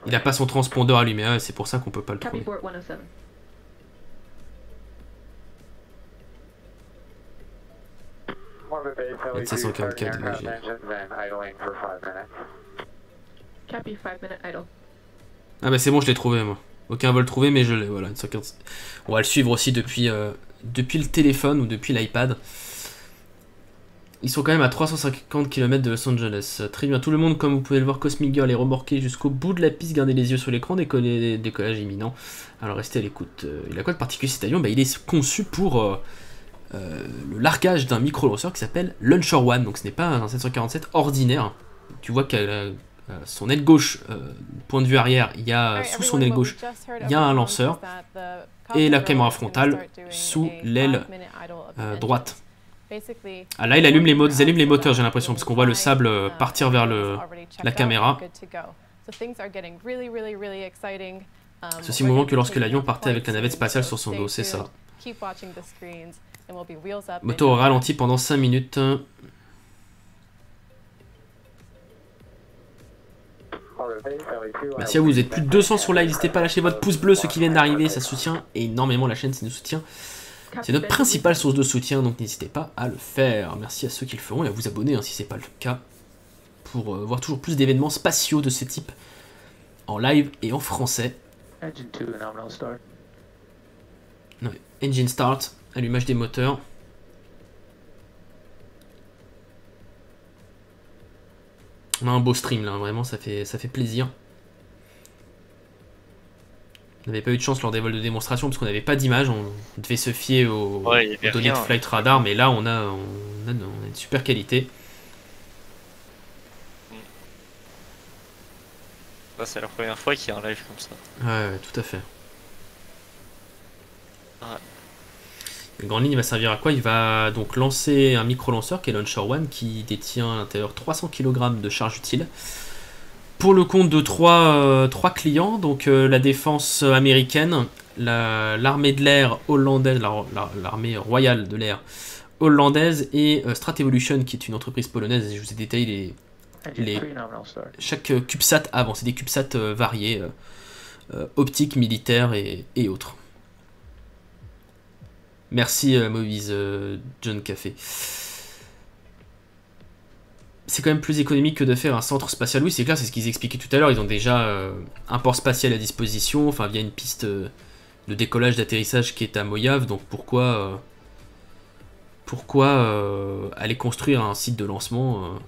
Il a pas son transpondeur allumé, ah, c'est pour ça qu'on peut pas le trouver. Fort 107. N744 VG. Copy 5 minute idle. Ah bah c'est bon, je l'ai trouvé moi. Aucun veut le trouver, mais je l'ai. Voilà, une 140. On va le suivre aussi depuis, euh, depuis le téléphone ou depuis l'iPad. Ils sont quand même à 350 km de Los Angeles. Très bien, tout le monde, comme vous pouvez le voir, Cosmic Girl est remorqué jusqu'au bout de la piste. Gardez les yeux sur l'écran, décollage imminent. Alors restez à l'écoute. Euh, Il a quoi de particulier cet avion? Bah, Il est conçu pour euh, euh, le largage d'un micro-lanceur qui s'appelle Launcher One. Donc ce n'est pas un 747 ordinaire. Tu vois qu'à son aile gauche, euh, point de vue arrière, il y a sous son aile gauche il y a un lanceur et la caméra frontale sous l'aile euh, droite. Ah là, il allume les, ils allument les moteurs, j'ai l'impression, parce qu'on voit le sable euh, uh, partir vers le, la caméra. Um, C'est aussi we're le moment que lorsque l'avion partait avec la navette spatiale sur son dos, c'est ça. Moteur au ralenti pendant 5 minutes. Merci à vous, vous êtes plus de 200 sur live, n'hésitez pas à lâcher votre pouce bleu, ceux qui viennent d'arriver, ça soutient énormément la chaîne, ça nous soutient. C'est notre principale source de soutien, donc n'hésitez pas à le faire. Merci à ceux qui le feront et à vous abonner hein, si c'est pas le cas, pour euh, voir toujours plus d'événements spatiaux de ce type en live et en français. Engine 2, nominal start. Ouais. Engine start, allumage des moteurs. On a un beau stream là, vraiment ça fait, ça fait plaisir. On n'avait pas eu de chance lors des vols de démonstration parce qu'on n'avait pas d'image, on devait se fier aux, Ouais, données rien, de Flight Radar, mais là on a, on a, on a une super qualité. C'est la première fois qu'il y a un live comme ça. Ouais, ouais, tout à fait. Ouais. Le Grand Ligne il va servir à quoi? Il va donc lancer un micro-lanceur qui est Launcher One qui détient à l'intérieur 300 kg de charge utile. Pour le compte de trois, euh, trois clients, donc euh, la défense américaine, la- l'armée de l'air hollandaise, la- la- l'armée royale de l'air hollandaise et euh, Strat Evolution qui est une entreprise polonaise. Je vous ai détaillé les, Engine Les- 3, nominal start. chaque CubeSat avant, c'est des CubeSats euh, variés, optiques, militaires et, et autres. Merci Moïse, euh, John Café. C'est quand même plus économique que de faire un centre spatial. Oui, c'est clair, c'est ce qu'ils expliquaient tout à l'heure. Ils ont déjà euh, un port spatial à disposition, enfin via une piste euh, de décollage, d'atterrissage qui est à Mojave. Donc pourquoi, euh, pourquoi aller construire un site de lancement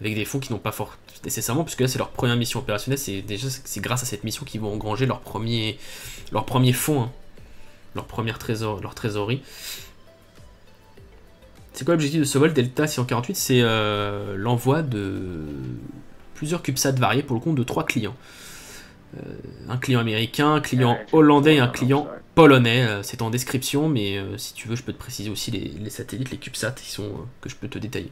avec des fonds qui n'ont pas fort nécessairement, puisque là c'est leur première mission opérationnelle, c'est déjà c'est grâce à cette mission qu'ils vont engranger leur premier, leur premier fonds, hein. leur première trésor, leur trésorerie. C'est quoi l'objectif de ce vol Delta 648 C'est euh, l'envoi de plusieurs CubeSats variés pour le compte de trois clients. Euh, un client américain, un client hollandais et un client polonais. Euh, C'est en description, mais si tu veux, je peux te préciser aussi les, les satellites, les CubeSats qui sont, que je peux te détailler.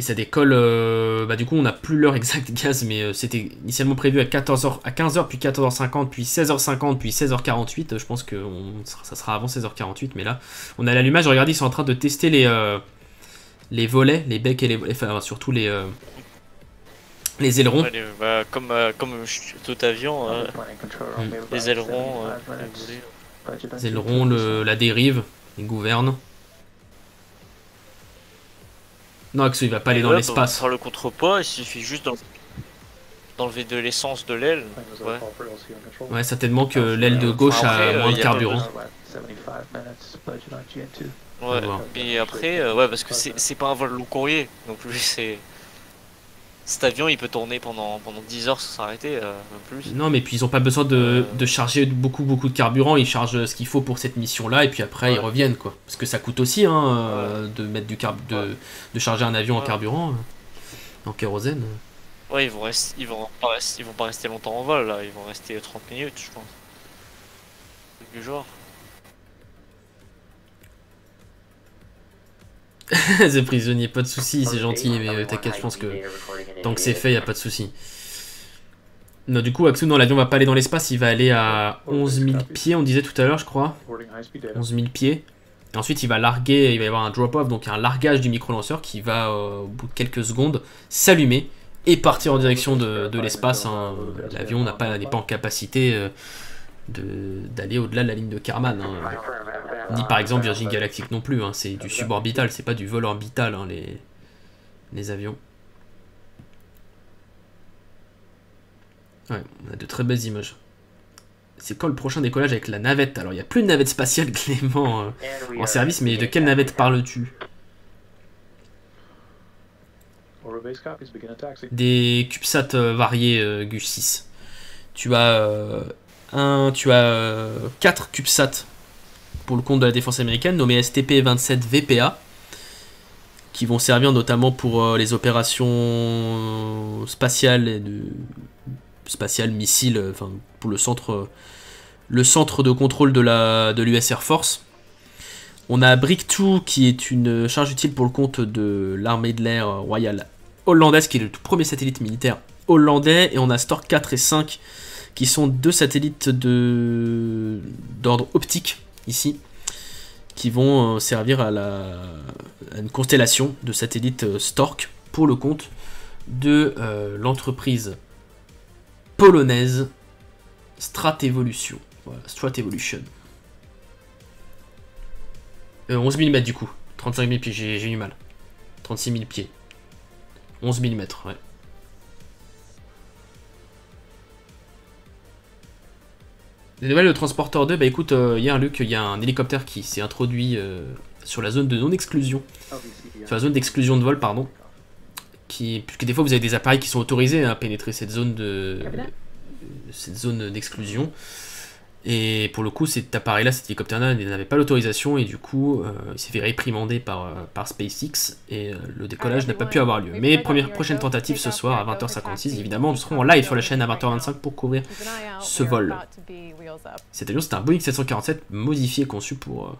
Et ça décolle, euh, bah du coup on n'a plus l'heure exacte [laughs] gaz, mais euh, c'était initialement prévu à 14h, à 15h, puis 14h50, puis 16h50, puis 16h48. Je pense que on- ça sera avant 16h48, mais là on a l'allumage. Regardez, ils sont en train de tester les, euh, les volets, les becs et les volets, enfin surtout les, euh, les ailerons. Ouais, les- bah, comme, euh, comme tout avion, euh, Mm. rendezvous les ailerons, euh, 75 minutes. les volets. Budget Les on ailerons, Q2, le, la dérive, les gouvernes. Non, Axo, il va pas aller dans Ouais, l'espace. Faire le contrepoids, il suffit juste d'en- d'enlever de l'essence de l'aile. Ouais. Ouais, certainement que l'aile de gauche Enfin, après, a euh, moins de carburant. pas 75 minutes, budget on GN2. Ouais, et après, euh, ouais, parce que c'est c'est pas un vol long courrier, donc lui c'est. Cet avion il peut tourner pendant, pendant 10 heures sans s'arrêter, euh, plus. Non, mais puis ils ont pas besoin de, de charger beaucoup beaucoup de carburant, ils chargent ce qu'il faut pour cette mission-là et puis après ils reviennent quoi. Parce que ça coûte aussi hein, euh, de mettre du carb de, de charger un avion en carburant, euh, en kérosène. Ouais, ils vont, rester, ils, vont pas rester, ils vont pas rester longtemps en vol là, ils vont rester 30 minutes, je pense. Du genre. [laughs] The prisonnier, pas de soucis, c'est gentil, mais euh, t'inquiète, je pense que tant que c'est fait, y a pas de soucis. Non, du coup, Axu, non, l'avion va pas aller dans l'espace, il va aller à 11 000 pieds, on disait tout à l'heure, je crois. Boarding high speed data. 11 000 pieds. Et ensuite, il va larguer, il va y avoir un drop-off, donc un largage du micro-lanceur qui va, euh, au bout de quelques secondes, s'allumer et partir en direction de, de l'espace. hein. L'avion n'a pas- n'est pas en capacité euh, de- d'aller au-delà de la ligne de Kármán. hein. Ni par exemple Virgin Galactic non plus, hein. c'est du suborbital, c'est pas du vol orbital, hein, les, les avions. Ouais, on a de très belles images. C'est quand le prochain décollage avec la navette? Alors, il n'y a plus de navette spatiale, [laughs] Clément, euh, en service, mais de quelle navette parles-tu? Des CubeSat euh, variés euh, Gus 6. Tu as euh, un, tu as 4 CubeSat pour le compte de la défense américaine nommés STP-27 VPA qui vont servir notamment pour euh, les opérations spatiales et de spatiales missiles euh, enfin pour le centre euh, le centre de contrôle de la de l'US Air Force. On a Brick 2 qui est une charge utile pour le compte de l'armée de l'air royale hollandaise qui est le tout premier satellite militaire hollandais et on a Stork 4 et 5 qui sont deux satellites de d'ordre optique ici qui vont euh, servir à, la, une constellation de satellites euh, Stork pour le compte de euh, l'entreprise polonaise Stratevolution. Voilà, Stratevolution. Euh, 11 mm du coup. 35 000 pieds, j'ai eu mal. 36 000 pieds. 11 mm, ouais. Les nouvelles de Transporteur 2, bah écoute, euh, hier Luc, il y a un hélicoptère qui s'est introduit euh, sur la zone de non-exclusion, sur la zone d'exclusion de vol, pardon. Qui, puisque des fois vous avez des appareils qui sont autorisés à pénétrer cette zone de cette zone d'exclusion. Et pour le coup, cet appareil-là, cet hélicoptère-là, il n'avait pas l'autorisation et du coup, euh, il s'est fait réprimander par, euh, par SpaceX et euh, le décollage n'a pas pu avoir lieu. Mais première prochaine tentative ce soir à 20h56, évidemment, nous serons en live sur la chaîne à 20h25 pour couvrir ce vol. Cet avion, c'est un Boeing 747 modifié conçu pour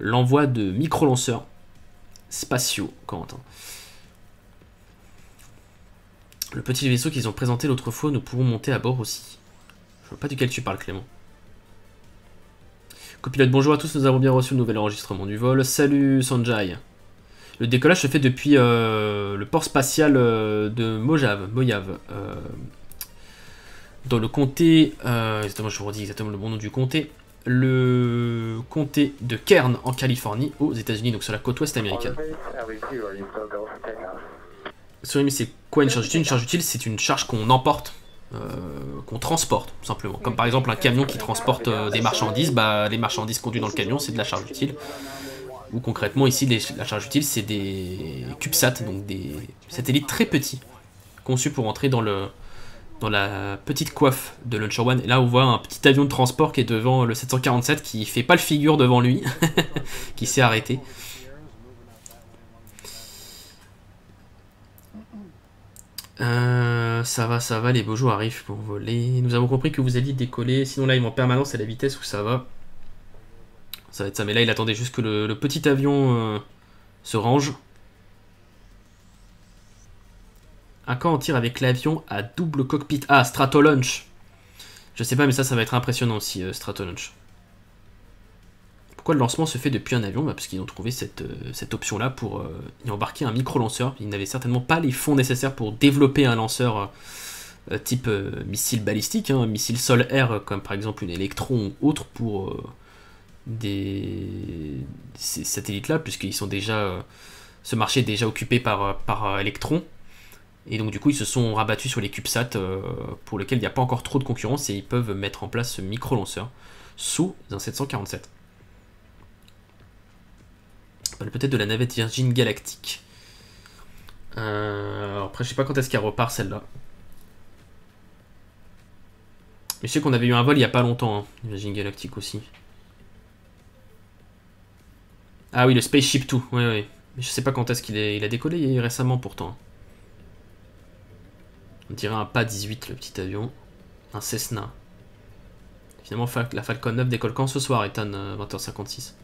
l'envoi de micro-lanceurs spatiaux, Corentin. Le petit vaisseau qu'ils ont présenté l'autre fois, nous pouvons monter à bord aussi. Je vois pas duquel tu parles, Clément. Copilote, bonjour à tous, nous avons bien reçu le nouvel enregistrement du vol. Salut Sanjay. Le décollage se fait depuis euh, le port spatial euh, de Mojave, euh, dans le comté, exactement, je vous redis exactement le bon nom du comté, le comté de Kern en Californie, aux États-Unis, donc sur la côte ouest américaine. Mais c'est quoi une charge utile Une charge utile, c'est une charge qu'on emporte, euh, qu'on transporte, tout simplement. Comme par exemple un camion qui transporte euh, des marchandises, bah, les marchandises conduites dans le camion, c'est de la charge utile. Ou concrètement, ici, les- la charge utile, c'est des CubeSat, donc des satellites très petits, conçus pour entrer dans le dans la petite coiffe de Launcher One. Et là, on voit un petit avion de transport qui est devant le 747 qui fait pas le figure devant lui, [laughs] qui s'est arrêté. Euh, ça va, ça va, les beaux jours arrivent pour voler. Nous avons compris que vous alliez décoller, sinon là, il en permanence à la vitesse où ça va. Ça va être ça, mais là, il attendait juste que le, petit avion euh, se range. À quand on tire avec l'avion à double cockpit? Ah, Stratolaunch Je sais pas, mais ça, ça va être impressionnant aussi, euh, Stratolaunch. Pourquoi le lancement se fait depuis un avion bah Parce qu'ils ont trouvé cette, euh, option-là pour euh, y embarquer un micro-lanceur. Ils n'avaient certainement pas les fonds nécessaires pour développer un lanceur euh, type missile balistique, hein, missile sol-air, comme par exemple une Electron ou autre pour des ces satellites-là, puisqu'ils sont déjà. ce marché est déjà occupé par, Electron. Et donc du coup ils se sont rabattus sur les CubeSat pour lesquels il n'y a pas encore trop de concurrence et ils peuvent mettre en place ce micro-lanceur sous un 747. Peut-être de la navette Virgin Galactic. Euh, après, je sais pas quand est-ce qu'elle repart celle-là. Mais je sais qu'on avait eu un vol il y a pas longtemps, hein. Imagine Galactique aussi. Ah oui, le Spaceship 2, ouais, ouais. Mais je sais pas quand est-ce qu'il il a décollé récemment pourtant. On dirait un PA-18, le petit avion. Un Cessna. Finalement, la Falcon 9 décolle quand ce soir, Ethan, euh, 20h56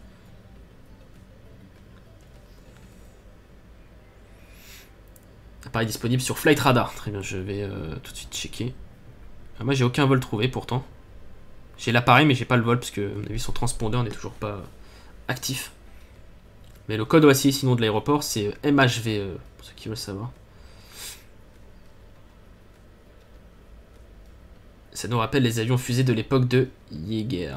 Appareil disponible sur Flight Radar. Très bien, je vais euh, tout de suite checker. Ah, moi, j'ai aucun vol trouvé pourtant. J'ai l'appareil, mais j'ai pas le vol parce que, à mon avis, son transpondeur n'est toujours pas actif. Mais le code OASI, sinon de l'aéroport, c'est MHV, euh, pour ceux qui veulent savoir. Ça nous rappelle les avions fusées de l'époque de Jaeger.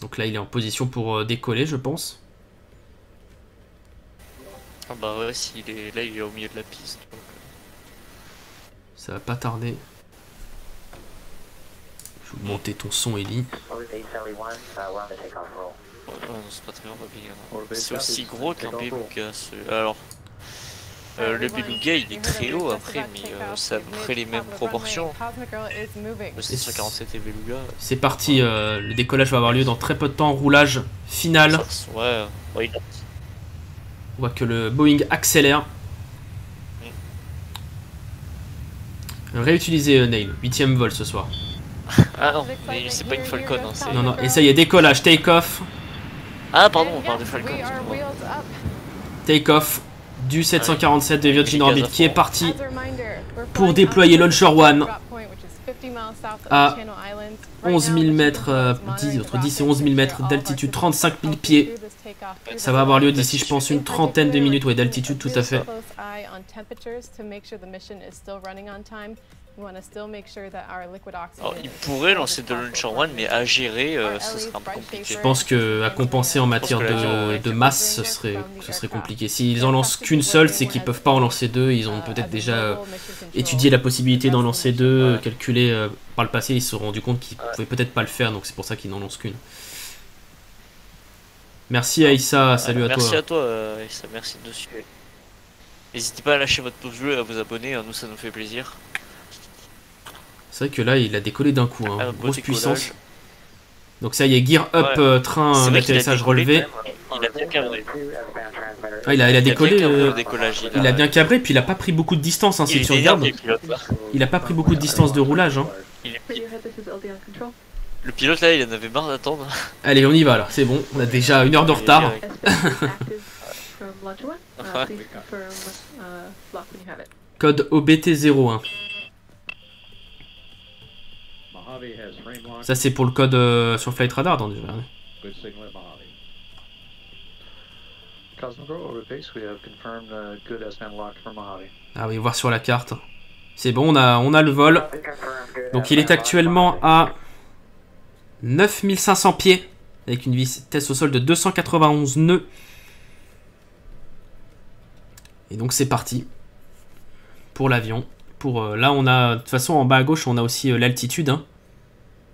Donc là, il est en position pour euh, décoller, je pense. Ah bah ouais, s'il est là, il est au milieu de la piste. donc, Ça va pas tarder. Je vais vous monter ton son, Ellie. euh, non, c'est pas très bien, Bobby, hein. Orbit C'est aussi gros qu'un beluga. ce- Alors, euh, le beluga, il est très haut après, mais euh, c'est à peu près les mêmes proportions. Le C147 et beluga. C'est parti, euh, le décollage va avoir lieu dans très peu de temps. Roulage final. ouais, ouais, il a- On voit que le Boeing accélère. Réutiliser euh, Neil, huitième vol ce soir. Ah non, mais c'est pas une Falcon, hein. Non, non, et ça y est, décollage, take-off, Ah, pardon, on parle de Falcon. take-off du 747 de Virgin Orbit qui est parti pour déployer Launcher One à 11 000 mètres, euh, 10, entre 10 et 11 000 mètres d'altitude, 35 000 pieds. Ça va avoir lieu d'ici, je pense, une trentaine de minutes ouais, d'altitude, tout à fait. Alors, il pourrait lancer de Launcher One, mais à gérer, euh, ce serait un peu compliqué. Je pense que à compenser en matière de, masse, ce serait, ce serait compliqué. S'ils en lancent qu'une seule, c'est qu'ils peuvent pas en lancer deux. Ils ont peut-être déjà euh, étudié la possibilité d'en lancer deux, calculé euh, par le passé. Ils se sont rendus compte qu'ils pouvaient peut-être pas le faire, donc c'est pour ça qu'ils n'en lancent qu'une. Merci Aïssa, salut à merci toi. à toi, euh, Issa, merci de suivre. N'hésitez pas à lâcher votre pouce bleu et à vous abonner, hein, nous ça nous fait plaisir. C'est vrai que là, il a décollé d'un coup, hein, Ah, grosse décollage. puissance. Donc ça y est, gear up, Ouais. euh, train d'atterrissage relevé. même. Il a bien cabré. Ah, il a, il a décollé. bien cabré euh, il a bien cabré, puis il a pas pris beaucoup de distance. Hein, si tu regardes, pilote, il a pas pris beaucoup de distance de roulage. Hein. Il est- Le pilote là, il en avait marre d'attendre. [laughs] Allez, on y va là, c'est bon. On a déjà une heure de retard. Uh, uh, it. Code OBT01. Mojave has frame lock. Ça, c'est pour le code euh, sur Flight Radar. Uh, for Mojave. Ah oui, voir sur la carte. C'est bon, on a, on a le vol. Donc il est actuellement à 9500 pieds. Avec une vitesse au sol de 291 nœuds. Et donc c'est parti. Pour l'avion. Pour euh, Là, on a. De toute façon, en bas à gauche, on a aussi euh, l'altitude. hein.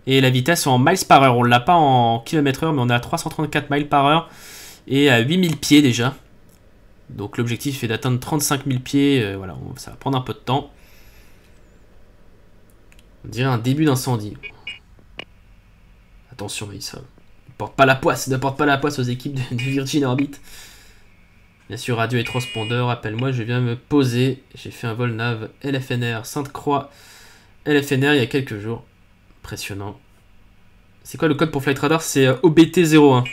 Et la vitesse en miles par heure. On l'a pas en km/h, mais on est à 334 miles par heure. Et à 8000 pieds déjà. Donc l'objectif est d'atteindre 35 000 pieds. euh, voilà, ça va prendre un peu de temps. On dirait un début d'incendie. Attention, Aïssa. Ne porte pas la poisse, ne porte pas la poisse aux équipes de, de Virgin Orbit. Bien sûr, radio et transpondeur, appelle-moi, je viens me poser. J'ai fait un vol nav LFNR Sainte-Croix LFNR il y a quelques jours. Impressionnant. C'est quoi le code pour Flight Radar? C'est euh, OBT01.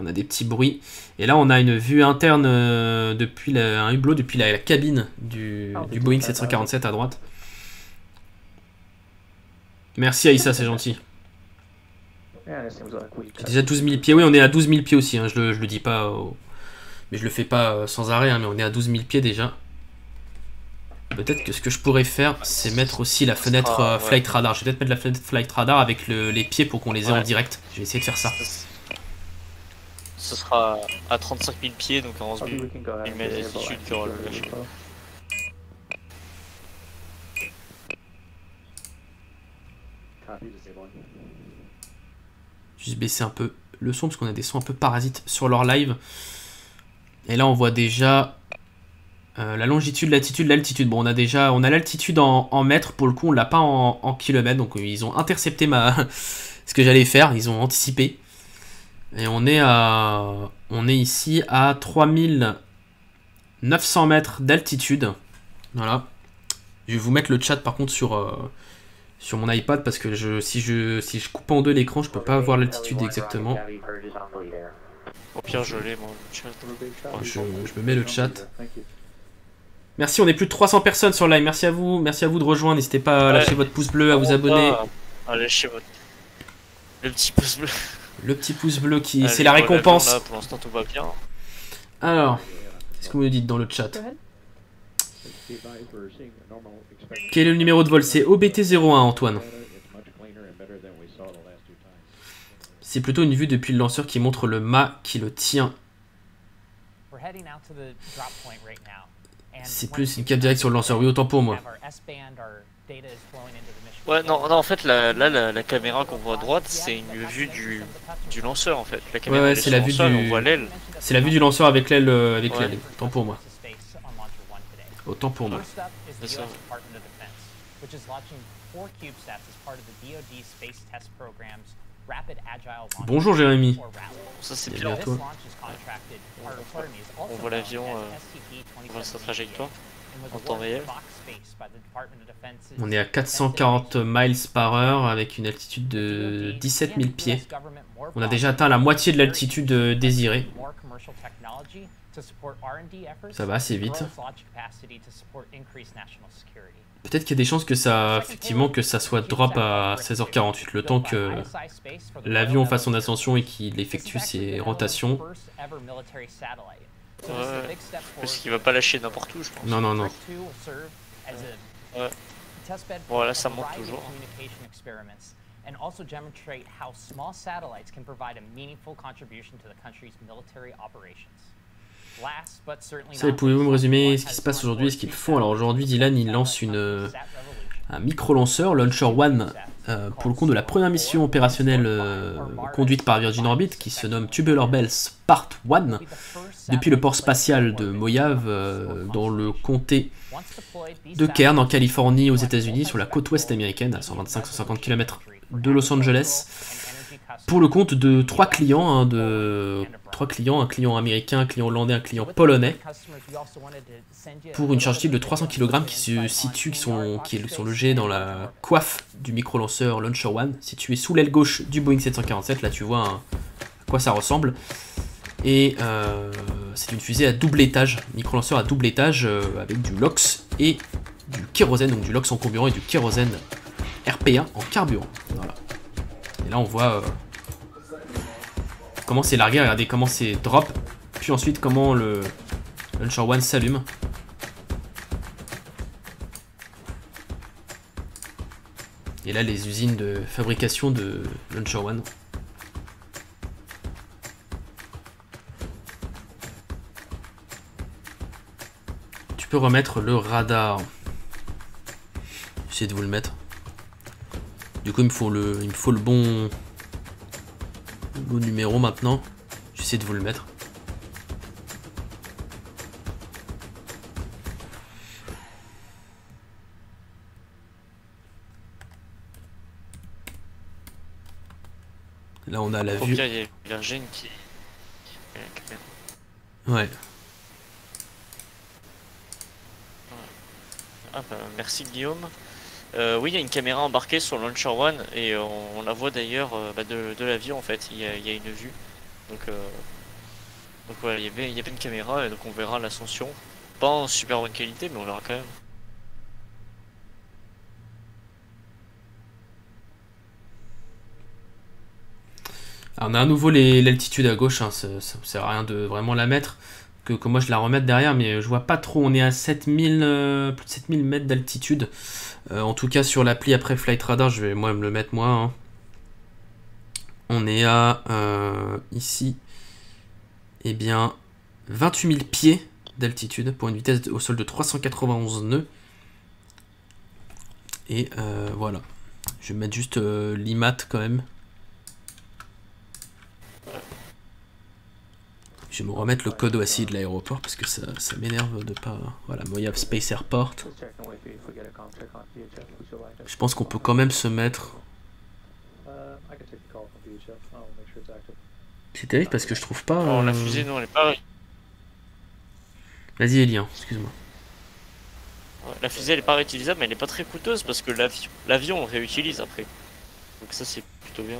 On a des petits bruits. Et là, on a une vue interne euh, depuis la- un hublot depuis la, la cabine du, du Boeing 747 à droite. Merci Aïssa, c'est gentil. J'ai déjà 12 000 pieds. Oui, on est à 12 000 pieds aussi. hein. Je, le, je le dis pas. au- Mais je le fais pas euh, sans arrêt. hein, Mais on est à 12 000 pieds déjà. Peut-être que ce que je pourrais faire, c'est mettre aussi la fenêtre Ah, euh, ouais. Flight Radar. Je vais peut-être mettre la fenêtre Flight Radar avec le- les pieds pour qu'on les ait en direct. Je vais essayer de faire ça. Ce sera à 35 000 pieds, donc à 11 Copy, 000. we can go ahead Il and met disable l'altitude active qui aura le short lâcher. info. Copy, disabling. Juste baisser un peu le son parce qu'on a des sons un peu parasites sur leur live. Et là, on voit déjà euh, la longitude, latitude, l'altitude. Bon, on a déjà, on a l'altitude en, mètres. Pour le coup, on l'a pas en, en kilomètres. Donc, ils ont intercepté ma [laughs] ce que j'allais faire. Ils ont anticipé. Et on est à, on est ici à 3900 mètres d'altitude. Voilà. Je vais vous mettre le chat par contre sur, euh, sur mon iPad parce que je, si, je, si je coupe en deux l'écran, je peux pas voir l'altitude exactement. Au pire, je l'ai, le chat. Oh, je, je me mets le chat. Merci, on est plus de 300 personnes sur live. Merci à vous, merci à vous de rejoindre. N'hésitez pas à lâcher Ouais. votre pouce bleu, à vous abonner. À lâcher votre. Le petit pouce bleu. Le petit pouce bleu qui, c'est la récompense. là, Pour l'instant, tout va bien. Alors, qu'est-ce que vous me dites dans le chat? Quel est le numéro de vol? C'est OBT01, Antoine. C'est plutôt une vue depuis le lanceur qui montre le mât qui le tient. We're heading out to the drop point right now. And C'est plus une cap get directe sur le lanceur. Oui, autant pour moi. Ouais, non, en fait, là, la, la caméra qu'on voit à droite, c'est une vue du, du lanceur, en fait. La caméra ouais, est c'est la vue du- On voit l'aile. C'est la vue du lanceur avec l'aile, euh, avec Ouais. l'aile. Autant pour moi. Autant pour moi. First up is the C'est US ça. Department of Defense, which is launching four CubeSats as part of the DoD Space Test Program's Rapid Agile Launch Bonjour Jérémy. Ça, c'est bien. toi. also On voit l'avion, euh, on voit sa 27 trajectoire en temps réel. On est à Defense 440 Innovation miles par heure avec une altitude de 17 000 pieds. On a déjà atteint la moitié de l'altitude euh, désirée. Ça va assez vite. Peut-être qu'il y a des chances que ça, effectivement, que ça soit drop à 16h48, le temps que l'avion fasse son ascension et qu'il effectue ses rotations. Ouais, parce qu'il va pas lâcher n'importe où, je pense. Non, non, non. Ouais. Bon, là, ça monte toujours. And also demonstrate how small satellites can provide a meaningful contribution to the country's military operations. Not pouvez-vous me résumer ce qui se passe aujourd'hui et ce qu'ils font. Alors aujourd'hui, Dylan, il lance une, un micro-lanceur, Launcher One, euh, pour le compte de la première mission opérationnelle euh, conduite par Virgin Orbit, qui se nomme Tubular Bells Part 1, depuis le port spatial de Mojave, euh, dans le comté de Kern, en Californie, aux États-Unis, sur la côte ouest américaine, à 125-150 km de Los Angeles, pour le compte de trois clients, hein, de trois clients, un client américain, un client hollandais, un client polonais, pour une charge utile de 300 kg qui se situe, qui sont, qui logés dans la coiffe du micro-lanceur Launcher One, situé sous l'aile gauche du Boeing 747. Là, tu vois hein, à quoi ça ressemble. Et euh, c'est une fusée à double étage, micro-lanceur à double étage, euh, avec du LOX et du kérosène, donc du LOX en carburant et du kérosène RP1 en carburant. Et là, on voit euh, comment c'est largué, regardez comment c'est drop, puis ensuite comment le Launcher One s'allume. Et là, les usines de fabrication de Launcher One. Tu peux remettre le radar. J'essaie de vous le mettre. Du coup, il me faut le, il me faut le bon, numéro maintenant. J'essaie de vous le mettre. Là, on a la Au vue. pire, il y a Virgin qui. Ouais. Ah bah, merci Guillaume. Euh, oui, il y a une caméra embarquée sur Launcher One et on, on la voit d'ailleurs euh, bah, de, l'avion en fait. Il y, a, une vue. Donc, euh, voilà, il y, a bien, il y a bien une caméra et donc on verra l'ascension. Pas en super bonne qualité, mais on verra quand même. Alors, on a à nouveau l'altitude à gauche, hein, ça, ça sert à rien de vraiment la mettre, que, moi je la remette derrière, mais je vois pas trop, on est à 7000, euh, plus de 7000 mètres d'altitude. Euh, en tout cas sur l'appli après Flight Radar, je vais moi me le mettre moi. hein. On est à euh, ici, eh bien 28 000 pieds d'altitude pour une vitesse au sol de 391 nœuds. Et euh, voilà, je vais mettre juste l'IMAT quand même. Je vais me remettre le code aussi de l'aéroport parce que ça, ça m'énerve de pas. Voilà, Moyav Space Airport. Je pense qu'on peut quand même se mettre. C'est terrible parce que je trouve pas. Non, la euh, fusée, non, elle est pas. Vas-y, Elien, excuse-moi. La fusée elle est pas réutilisable mais elle est pas très coûteuse parce que l'avi- l'avion on réutilise après. Donc ça c'est plutôt bien.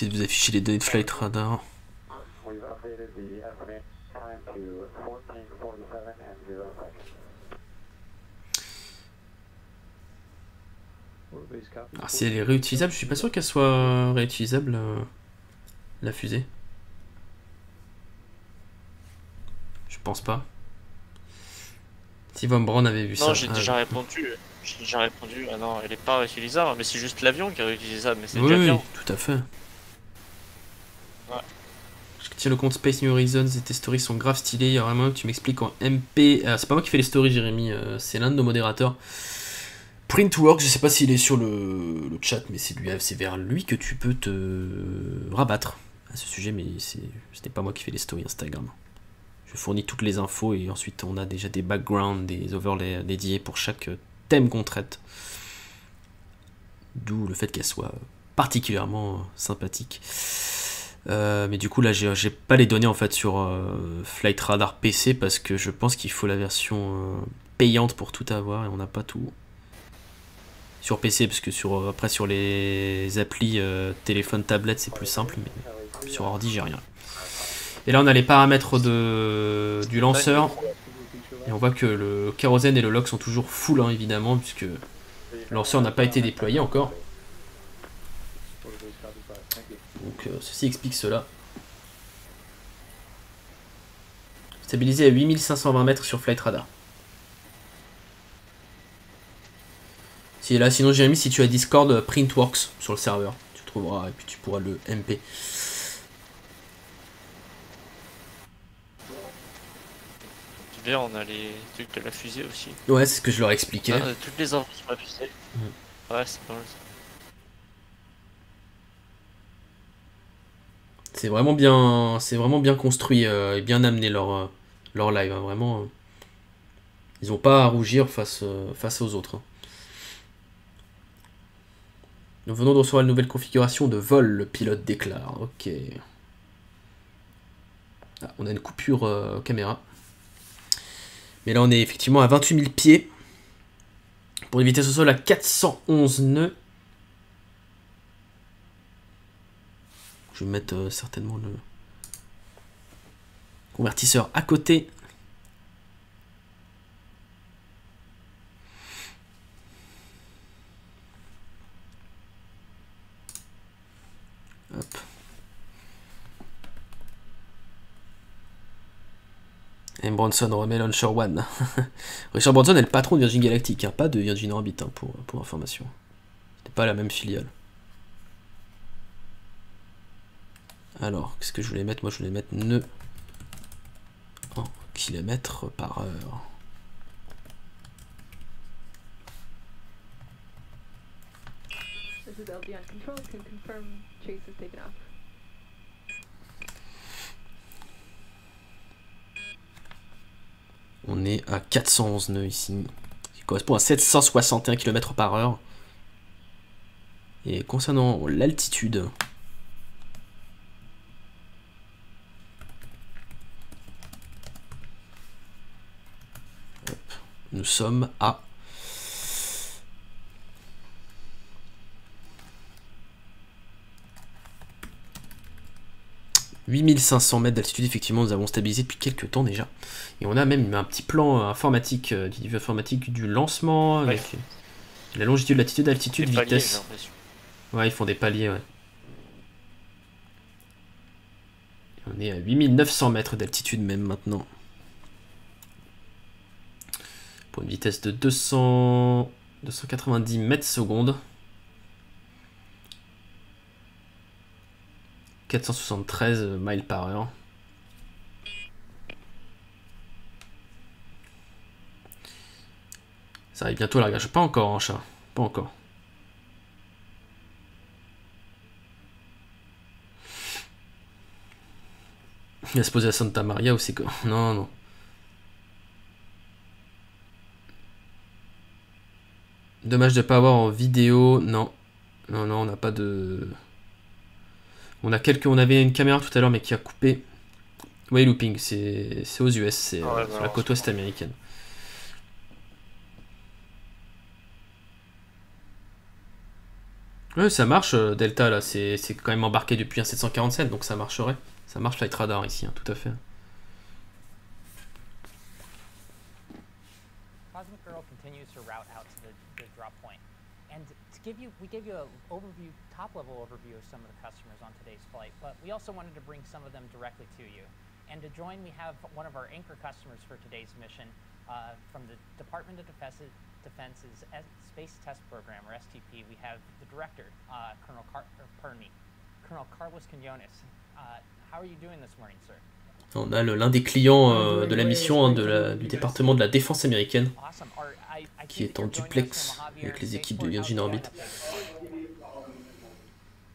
De vous afficher les données de Flight Radar. We've updated the estimate time to 1447 and 0 seconds. Everybody's copy. Alors, si elle est réutilisable, je suis pas sûr qu'elle soit réutilisable, euh, la fusée. Je pense pas. Si Von Braun avait vu ça. Non j'ai ah, déjà répondu. J'ai déjà répondu. Ah non elle est pas réutilisable mais c'est juste l'avion qui est réutilisable mais c'est Oui, déjà oui, tout à fait. Je tiens le compte Space New Horizons et tes stories sont grave stylées. Il y a vraiment que tu m'expliques en MP. Ah, c'est pas moi qui fais les stories, Jérémy, euh, c'est l'un de nos modérateurs. Printwork, je sais pas s'il est sur le, le chat, mais c'est lui, c'est vers lui que tu peux te rabattre à ce sujet, mais c'est, ce n'est pas moi qui fais les stories Instagram. Je fournis toutes les infos et ensuite on a déjà des backgrounds, des overlays dédiés pour chaque thème qu'on traite. D'où le fait qu'elle soit particulièrement sympathique. Euh, mais du coup là j'ai j'ai pas les données en fait sur euh, Flight Radar PC parce que je pense qu'il faut la version euh, payante pour tout avoir et on n'a pas tout. Sur PC parce que sur après sur les applis téléphone tablette c'est plus simple mais sur ordi j'ai rien. Et là on a les paramètres de, du lanceur et on voit que le kérosène et le lock sont toujours full hein, évidemment puisque le lanceur n'a pas été déployé encore. Everybody's copy five. Thank you. Donc euh, ceci explique cela. Stabilisé à 8520 mètres sur Flight Radar. Si là, sinon Jérémy, si tu as Discord, euh, Printworks sur le serveur, tu trouveras et puis tu pourras le MP. On a les trucs de la fusée aussi? Ouais, c'est ce que je leur ai expliqué. Ah, toutes les infos sur la fusée. Ouais c'est pas mal ça. C'est vraiment bien, c'est vraiment bien construit euh, et bien amené leur, euh, leur live. hein, vraiment, euh, ils ont pas à rougir face, face aux autres. hein. Nous venons de recevoir une nouvelle configuration de vol, le pilote déclare. Ok. Ah, on a une coupure caméra. Mais là, on est effectivement à 28 000 pieds. Pour une vitesse au sol à 411 nœuds. Je vais mettre euh, certainement le convertisseur à côté. Hop. Et Bronson remet Launcher One. [laughs] Richard Branson est le patron de Virgin Galactic, hein, pas de Virgin Orbit hein, pour, pour information. C'était pas la même filiale. Alors, qu'est-ce que je voulais mettre? Moi, je voulais mettre nœud en kilomètres par heure. On est à 411 nœuds ici, qui correspond à 761 km par heure. Et concernant l'altitude, Hop. Nous sommes à « 8500 mètres d'altitude, effectivement, nous avons stabilisé depuis quelques temps déjà. Et on a même un petit plan euh, informatique, euh, du informatique du lancement, avec la longitude, latitude, altitude, vitesse. Ouais, ils font des paliers, ouais. On est à 8900 mètres d'altitude même maintenant pour une vitesse de 200, 290 mètres secondes. 473 miles par heure. Ça arrive bientôt à largage. Pas encore en chat. Pas encore. Il va se poser à Santa Maria ou c'est quoi? Non, non. Dommage de pas avoir en vidéo. Non. Non, non, on n'a pas de. On a quelques. On avait une caméra tout à l'heure mais qui a coupé. Oui, looping, c'est aux US, c'est ouais, euh, sur la côte ouest américaine. Ouais, ça marche, euh, Delta, là, c'est c'est quand même embarqué depuis un 747, donc ça marcherait. Ça marche Flight Radar ici, hein, tout à fait. Give you, we gave you an overview, top level overview of some of the customers on today's flight, but we also wanted to bring some of them directly to you. And to join, we have one of our anchor customers for today's mission uh, from the Department of Defense, Defense's Space Test Program, or STP. We have the director, uh, Colonel Car- Colonel Carlos Quinones. Uh, how are you doing this morning, sir? On a l'un des clients euh, de la mission hein, de la- du département de la défense américaine qui est en duplex avec les équipes de. Virgin Orbit.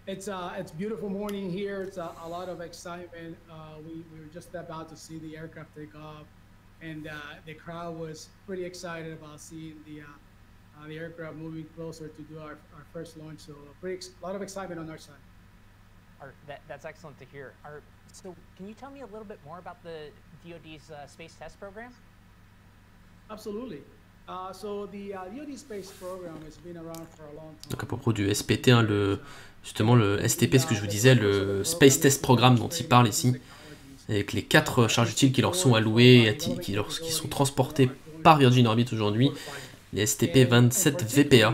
It's uh, it's beautiful morning here. It's a, a lot of excitement. Uh, we, we were just about to see the aircraft take off, and uh, the crowd was pretty excited about seeing the uh, uh, the aircraft moving closer to do our, our first launch. So a pretty ex- a lot of excitement on our side. Are, that, that's excellent to hear. So, can you tell me a little bit more about the DoD's uh, space test program? Absolutely. Uh, so the uh, DoD space program has been around for a long time. Donc à propos du SPT, hein, le, justement le STP, ce que je vous disais, le Space Test Programme dont il parle ici, avec les quatre charges utiles qui leur sont allouées, et atti- qui, leur- qui sont transportées par Virgin Orbit aujourd'hui, les STP 27 VPA.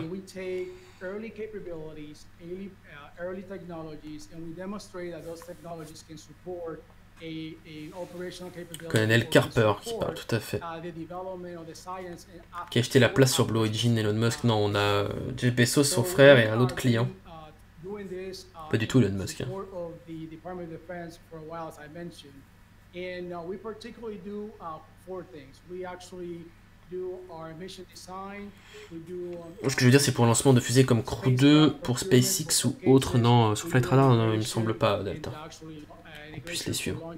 Early uh, technologies, and we demonstrate that those technologies can support a, a operational capability. Colonel Carper qui parle tout à fait. uh, Qui a acheté la place sur Blue Origin, Elon Musk? Non, on a euh, Jeff Bezos, son frère, et un autre client. Pas du tout Elon Musk. hein. And uh, we particularly do uh, four things. We actually Ce que je veux dire, c'est pour le lancement de fusées comme Crew 2, pour SpaceX ou autre. Non, euh, sur Flight Radar, non, il me semble pas, Delta. On puisse les suivre.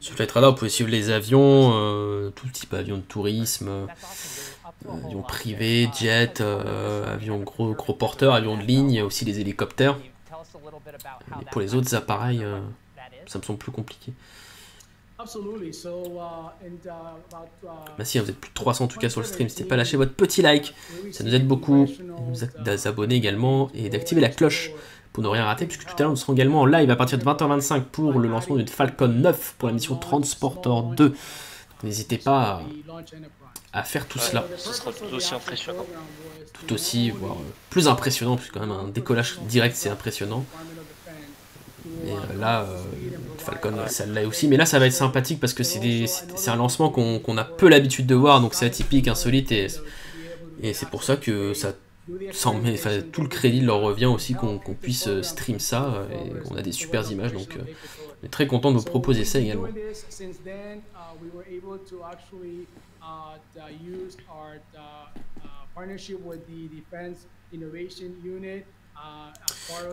Sur Flight Radar, vous pouvez suivre les avions, euh, tout type avions de tourisme, euh, avions privés, jets, euh, avions gros, gros porteurs, avions de ligne, aussi les hélicoptères. Pour les autres appareils, ça me semble plus compliqué. Absolutely. So, uh, and, uh, about, uh, Bah si, vous êtes plus de 300 en tout cas sur le stream, n'hésitez pas à lâcher votre petit like, ça nous aide beaucoup, de vous a- de vous abonner également et d'activer la cloche pour ne rien rater, puisque tout à l'heure nous serons également en live à partir de 20h25 pour le lancement d'une Falcon 9 pour la mission Transporter 2. Donc, N'hésitez pas à, à faire tout cela, Ce sera tout aussi impressionnant. tout aussi, voire euh, plus impressionnant, puisque quand même un décollage direct c'est impressionnant. Et euh, là, euh, Falcon, l'est aussi. Mais là, ça va être sympathique parce que c'est un lancement qu'on a peu l'habitude de voir, donc c'est atypique, insolite, et, et c'est pour ça que ça tout le crédit leur revient aussi qu'on qu'on puisse euh, stream ça, euh, et on a des super images, donc euh, on est très content de vous proposer ça également.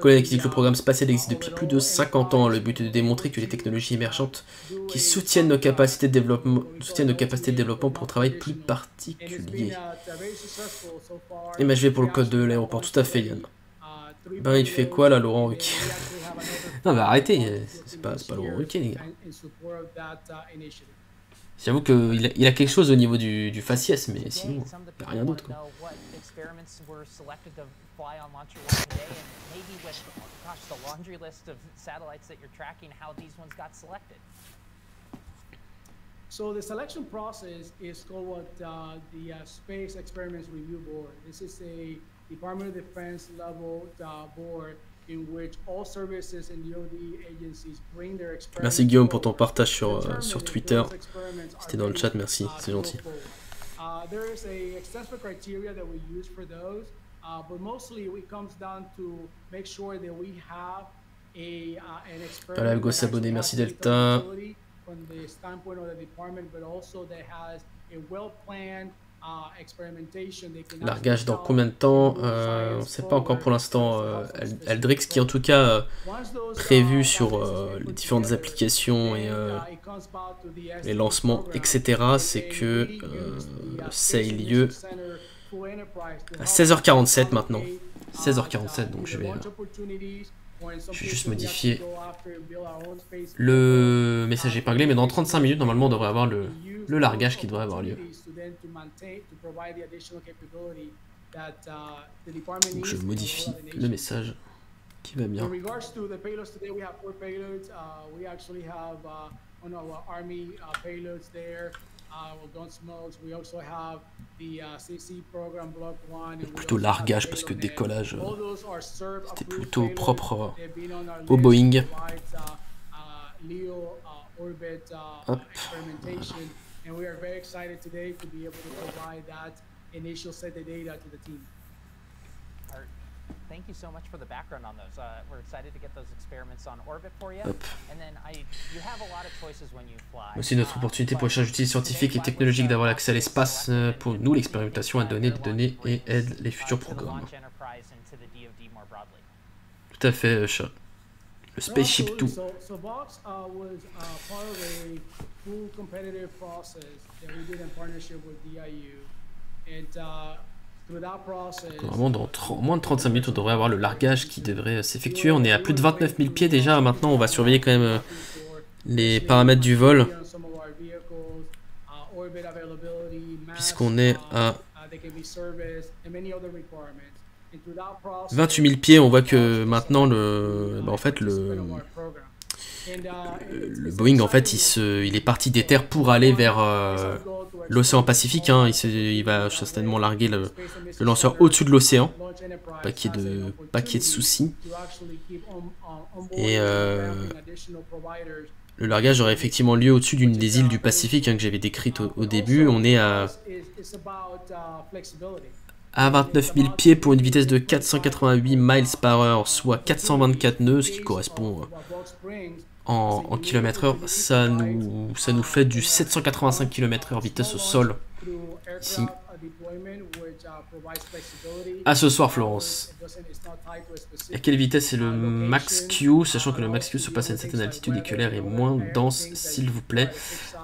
The, dit que le programme spatial existe depuis plus de 50 ans. Le but est de démontrer que les technologies émergentes qui soutiennent nos capacités de développement, soutiennent nos capacités de développement pour un travail plus particulier. Et ben je vais pour le code de l'aéroport, tout à fait Yann. Ben il fait quoi là Laurent Ruquier? [laughs] Non mais arrêtez, euh, c'est pas, pas Laurent Ruquier les gars. J'avoue qu'il a, il a quelque chose au niveau du, du faciès, mais sinon, il n'y a rien d'autre quoi. Know what experiments were selected to fly on Launcher One today, and maybe with, gosh, the laundry list of satellites that you're tracking, how these ones got selected. So the selection process is called what uh, the uh, Space Experiments Review Board. This is a Department of Defense level uh, board in which all services and DoD agencies bring their experiments. Merci Guillaume pour ton partage sur, euh, sur Twitter. those experiments are C'était dans le chat, merci, c'est gentil. Uh, there is a extensive criteria that we use for those, uh, but mostly it comes down to make sure that we have a, uh, an experiment Voilà, Hugo actually merci Delta. From the standpoint of the department, but also that has a well-planned uh, Largage dans combien de temps Euh, On ne sait pas encore pour l'instant. euh, Eldrix qui en tout cas euh, those, prévu uh, sur euh, les différentes applications et euh, uh, the les lancements, etc. C'est que euh, uh, ça ait lieu À help 16h47 maintenant. accommodate, uh, 16h47, donc je vais, euh, je vais juste modifier le message épinglé, mais dans 35 minutes, normalement, on devrait avoir le, le largage qui devrait avoir lieu. Donc je modifie le message qui va bien. Uh, Plutôt largage parce que décollage, c'était plutôt propre euh, au Boeing. uh, uh, LEO orbit Hop. experimentation, and we are very excited today to be able to provide that initial set of data to the team. Thank you so much for the background on those. Uh, we're excited to get those experiments on orbit for you. Hop. And then I, you have a lot of choices when you fly. Aussi notre Um, opportunité pour les utiles scientifiques et technologiques d'avoir l'accès à l'espace pour nous, l'expérimentation à donner des données et aide les futurs programmes. Tout à fait, euh, chat. Le Spaceship 2. Normalement, dans 30 moins de 35 minutes, on devrait avoir le largage qui devrait s'effectuer. On est à plus de 29 000 pieds déjà. Maintenant, on va surveiller quand même euh, les paramètres du vol. Puisqu'on est à 28 000 pieds, on voit que maintenant, le, bah, en fait, le, le Boeing, en fait, il, se, il est parti des terres pour aller vers euh, l'océan Pacifique. hein. Il, va certainement larguer le, lanceur au-dessus de l'océan. Ait de, ait de soucis. Et euh, le largage aurait effectivement lieu au-dessus d'une des îles du Pacifique hein, que j'avais décrite au, au début. On est à, à 29 000 pieds pour une vitesse de 488 miles par heure, soit 424 nœuds, ce qui correspond euh, en, en kilomètres heure. Ça nous, ça nous fait du 785 km/h vitesse au sol. Ici. À ce soir, Florence. À quelle vitesse est le max Q, sachant que le max Q se passe à une certaine altitude et que l'air est moins dense, s'il vous plaît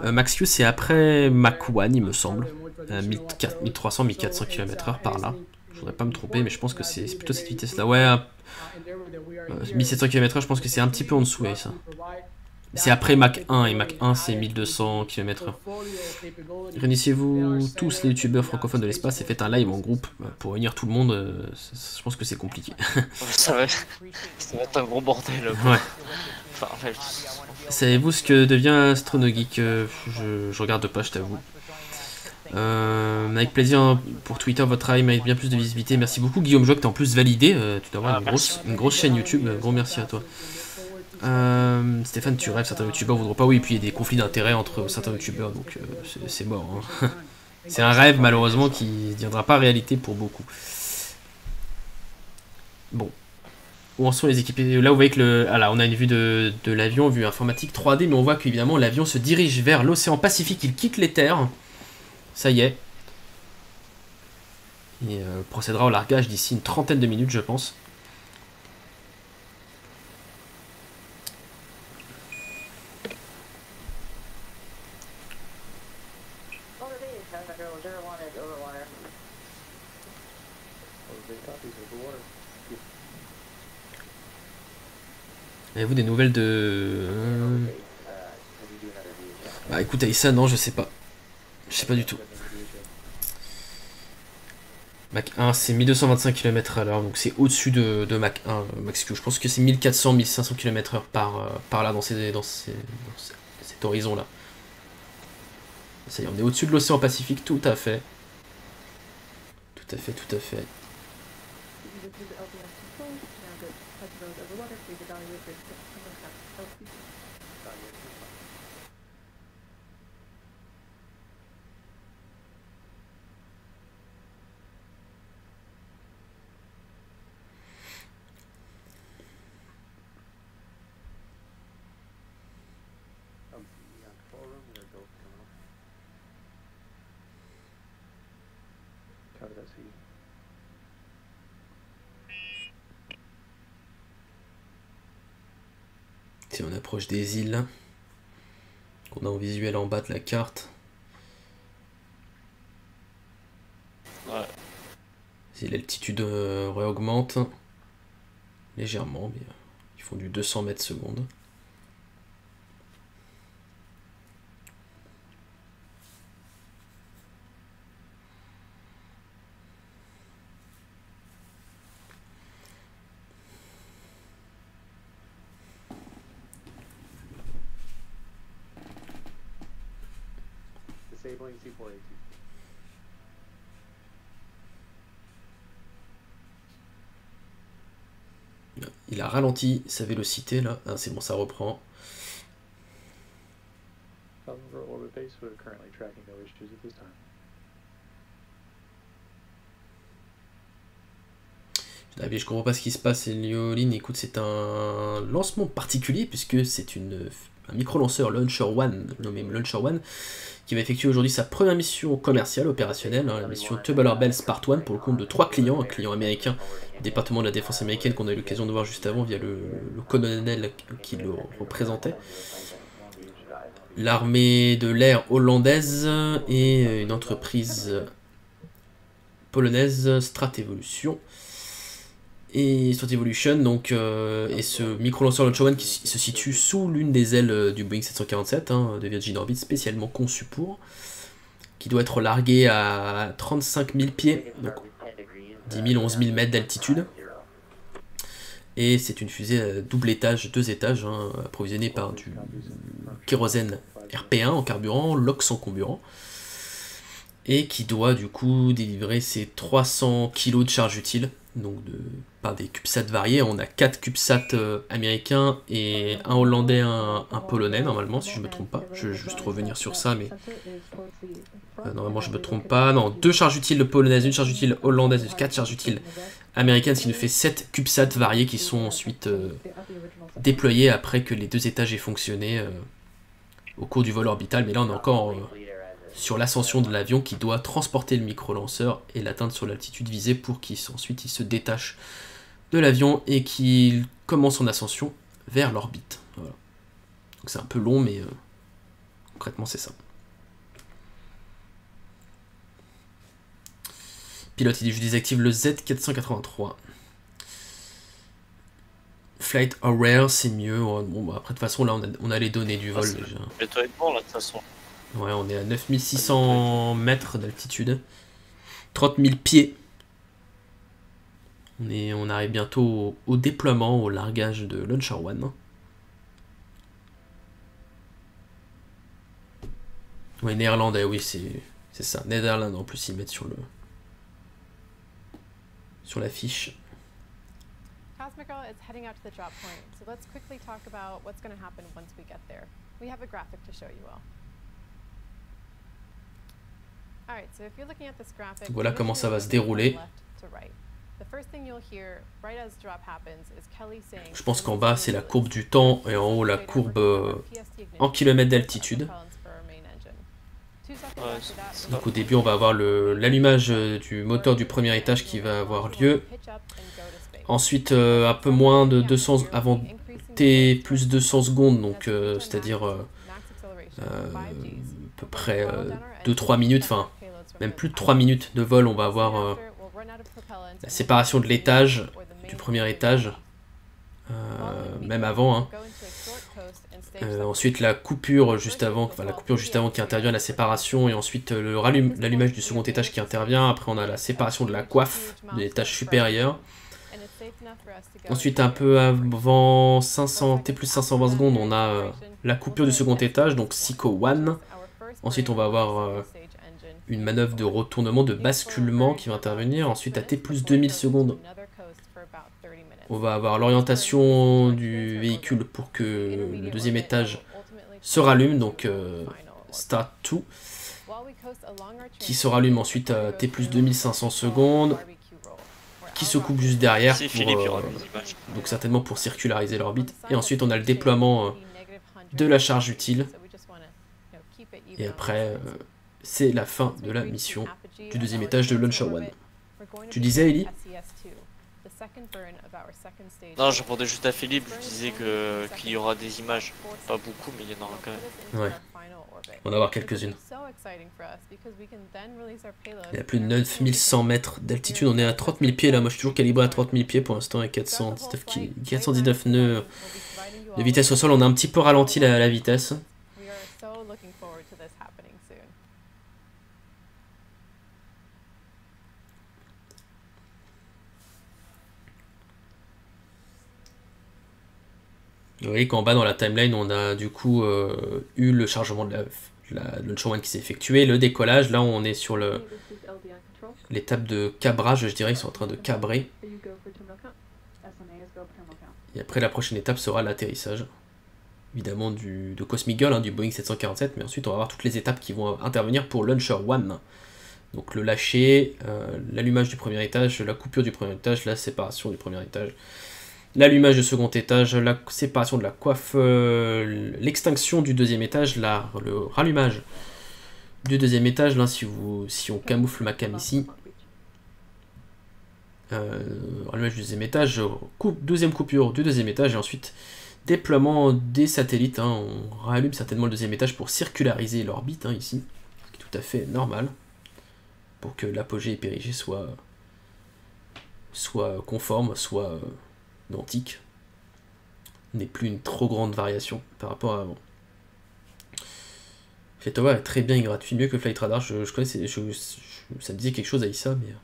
Euh, Max Q, c'est après Mach 1, il me semble. Euh, 1400, 1300, 1400 km/h par là. Je voudrais pas me tromper, mais je pense que c'est plutôt cette vitesse-là. Ouais, euh, 1700 km/h, je pense que c'est un petit peu en dessous, ouais, ça. C'est après Mach 1, et Mach 1, c'est 1200 km/h. Réunissez-vous tous les youtubeurs francophones de l'espace et faites un live en groupe. Bah, Pour réunir tout le monde, euh, je pense que c'est compliqué. Ça va, ça va être un gros bordel. Ouais. Enfin, ouais, Savez-vous ce que devient Astronogeek Euh, je, je regarde pas, je t'avoue. Euh, avec plaisir pour Twitter, votre travail mérite bien plus de visibilité. Merci beaucoup, Guillaume. Que t'es en plus validé. euh, tu dois avoir Ah, une, grosse, une grosse chaîne YouTube. euh, Gros merci à toi. Euh, Stéphane, tu rêves, certains youtubeurs voudront pas. Oui, et puis il y a des conflits d'intérêts entre certains youtubeurs, donc c'est- c'est mort. hein. [laughs] c'est un rêve, malheureusement, qui ne deviendra pas réalité pour beaucoup. Bon. Où en sont les équipes? Là, vous voyez que le. Ah là, on a une vue de, de l'avion, vue informatique 3D, mais on voit qu'évidemment, l'avion se dirige vers l'océan Pacifique. Il quitte les terres. Ça y est. Et euh, procédera au largage d'ici une trentaine de minutes, je pense. Avez-vous des nouvelles de. euh, Bah écoute, Aïssa, non, je sais pas. Je sais pas du tout. Mach 1, c'est 1225 km à l'heure, donc c'est au-dessus de, de Mach 1, euh, Max Q. Je pense que c'est 1400-1500 km/h par, euh, par là, dans, ces, dans, ces, dans cet horizon-là. Ça y est, on est au-dessus de l'océan Pacifique, tout à fait. Tout à fait, tout à fait. This is LBS control. Now that touch road over water, please evaluate your contact LC. proceed. Si on approche des îles, qu'on a en visuel en bas de la carte. Ouais. Si l'altitude euh, réaugmente légèrement, mais euh, ils font du 200 mètres seconde. Disabling C480. Il a ralenti sa vélocité là. Ah, c'est bon, ça reprend. Ah, je comprends pas ce qui se passe, Lioline. Écoute, c'est un lancement particulier puisque c'est une un micro-lanceur Launcher One, nommé Launcher One, qui va effectuer aujourd'hui sa première mission commerciale opérationnelle, hein, la mission Tubular Bells Part 1 pour le compte de trois clients, un client américain, département de la défense américaine qu'on a eu l'occasion de voir juste avant via le, le colonel qui le représentait, l'armée de l'air hollandaise et une entreprise polonaise Stratevolution et Strat Evolution, donc, euh, ce micro-lanceur Launcher One qui se situe sous l'une des ailes euh, du Boeing 747 hein, de Virgin Orbit, spécialement conçu pour, qui doit être largué à 35 000 pieds, donc 10 000, 11 000 mètres d'altitude. Et c'est une fusée à double étage, deux étages, hein, approvisionnée par du kérosène RP1 en carburant, LOX en comburant, et qui doit du coup délivrer ses 300 kg de charge utile, donc de, par des CubeSats variés. On a 4 CubeSats euh, américains et un hollandais, un, un polonais normalement, si je me trompe pas. Je vais juste revenir sur ça, mais euh, normalement je me trompe pas. Non, deux charges utiles polonaises, une charge utile hollandaise 4 charges utiles américaines, ce qui nous fait 7 CubeSats variés qui sont ensuite euh, déployés après que les deux étages aient fonctionné au cours du vol orbital. Mais là on est encore sur l'ascension de l'avion qui doit transporter le micro-lanceur et l'atteindre sur l'altitude visée pour qu'il s- ensuite il se détache de l'avion et qu'il commence son ascension vers l'orbite. Voilà. Donc c'est un peu long, mais euh, concrètement c'est ça. Pilote, il dit je désactive le Z483. Flight Aware, c'est mieux. Bon, bah, après, de toute façon, là, on a, on a les données du vol Ah, c'est- déjà. Bon là de toute façon. Ouais, on est à 9600 mètres d'altitude. 30 000 pieds. On, est, on arrive bientôt au, au déploiement, au largage de Launcher One. Ouais, néerlandais, oui, c'est ça. Netherlands, en plus, ils mettent sur le sur la fiche. Cosmical is heading out to the drop point, so let's quickly talk about what's going to happen once we get there. We have a graphic to show you all. Alright, so if you're looking at this graphic, Voilà comment ça va se dérouler. Left to right. The first thing you'll hear right as drop happens is Kelly saying Je pense qu'en bas, c'est la courbe du temps et en haut, la courbe euh, en kilomètres d'altitude. Donc au début, on va avoir l'allumage euh, du moteur du premier étage qui va avoir lieu. Ensuite, euh, un peu moins de 200 avant T plus 200 secondes, donc euh, c'est-à-dire euh, euh, à peu près 2-3 minutes, enfin même plus de 3 minutes de vol, on va avoir euh, la séparation de l'étage, du premier étage, euh, même avant. hein. Euh, ensuite la coupure juste avant, enfin la coupure juste avant qui intervient, la séparation, et ensuite euh, le l'allumage du second étage qui intervient. Après on a la séparation de la coiffe de l'étage supérieur. Ensuite un peu avant 500 T plus 520 secondes, on a euh, la coupure du second étage, donc Sico One. Ensuite on va avoir euh, une manœuvre de retournement, de basculement qui va intervenir. Ensuite à T plus 2000 secondes, on va avoir l'orientation du véhicule pour que le deuxième étage se rallume, donc euh, Start 2, qui se rallume ensuite à T plus 2500 secondes, qui se coupe juste derrière, pour, euh, donc certainement pour circulariser l'orbite. Et ensuite on a le déploiement euh, de la charge utile, et après euh, c'est la fin de la mission du deuxième étage de Launcher One. Tu disais, Ellie SES2, the second burn of our second stage Non, je répondais juste à Philippe, je disais que qu'il y aura des images. Pas beaucoup, mais il y en aura quand même. Ouais. On va avoir quelques-unes. Il y a plus de 9100 mètres d'altitude, on est à 30 000 pieds là, moi je suis toujours calibré à 30 000 pieds pour l'instant et 419, ki- 419 nœuds de vitesse au sol, on a un petit peu ralenti la, la vitesse. We are so looking forward to this happening soon. Vous voyez qu'en bas dans la timeline, on a du coup euh, eu le chargement de la, Launcher One qui s'est effectué, le décollage, là on est sur le- l'étape de cabrage, je dirais, ils sont en train de cabrer. Et après, la prochaine étape sera l'atterrissage. Évidemment, du, de Cosmic Gull, hein, du Boeing 747. Mais ensuite, on va voir toutes les étapes qui vont intervenir pour Launcher One. Donc, le lâcher, euh, l'allumage du premier étage, la coupure du premier étage, la séparation du premier étage, l'allumage du second étage, la séparation de la coiffe, euh, l'extinction du deuxième étage, le rallumage du deuxième étage. Là, si, vous, si on camoufle ma cam ici, euh, allumage du deuxième étage, deuxième coupure du deuxième étage, et ensuite déploiement des satellites. hein. on rallume certainement le deuxième étage pour circulariser l'orbite hein, ici, ce qui est tout à fait normal, pour que l'apogée et périgée soient, soient conformes, soient identiques. N'est plus une trop grande variation par rapport à avant. Fetowa est très bien et gratuit, mieux que Flight Radar. Je, je connais, c'est- je- je- ça me disait quelque chose à Issa, mais. euh,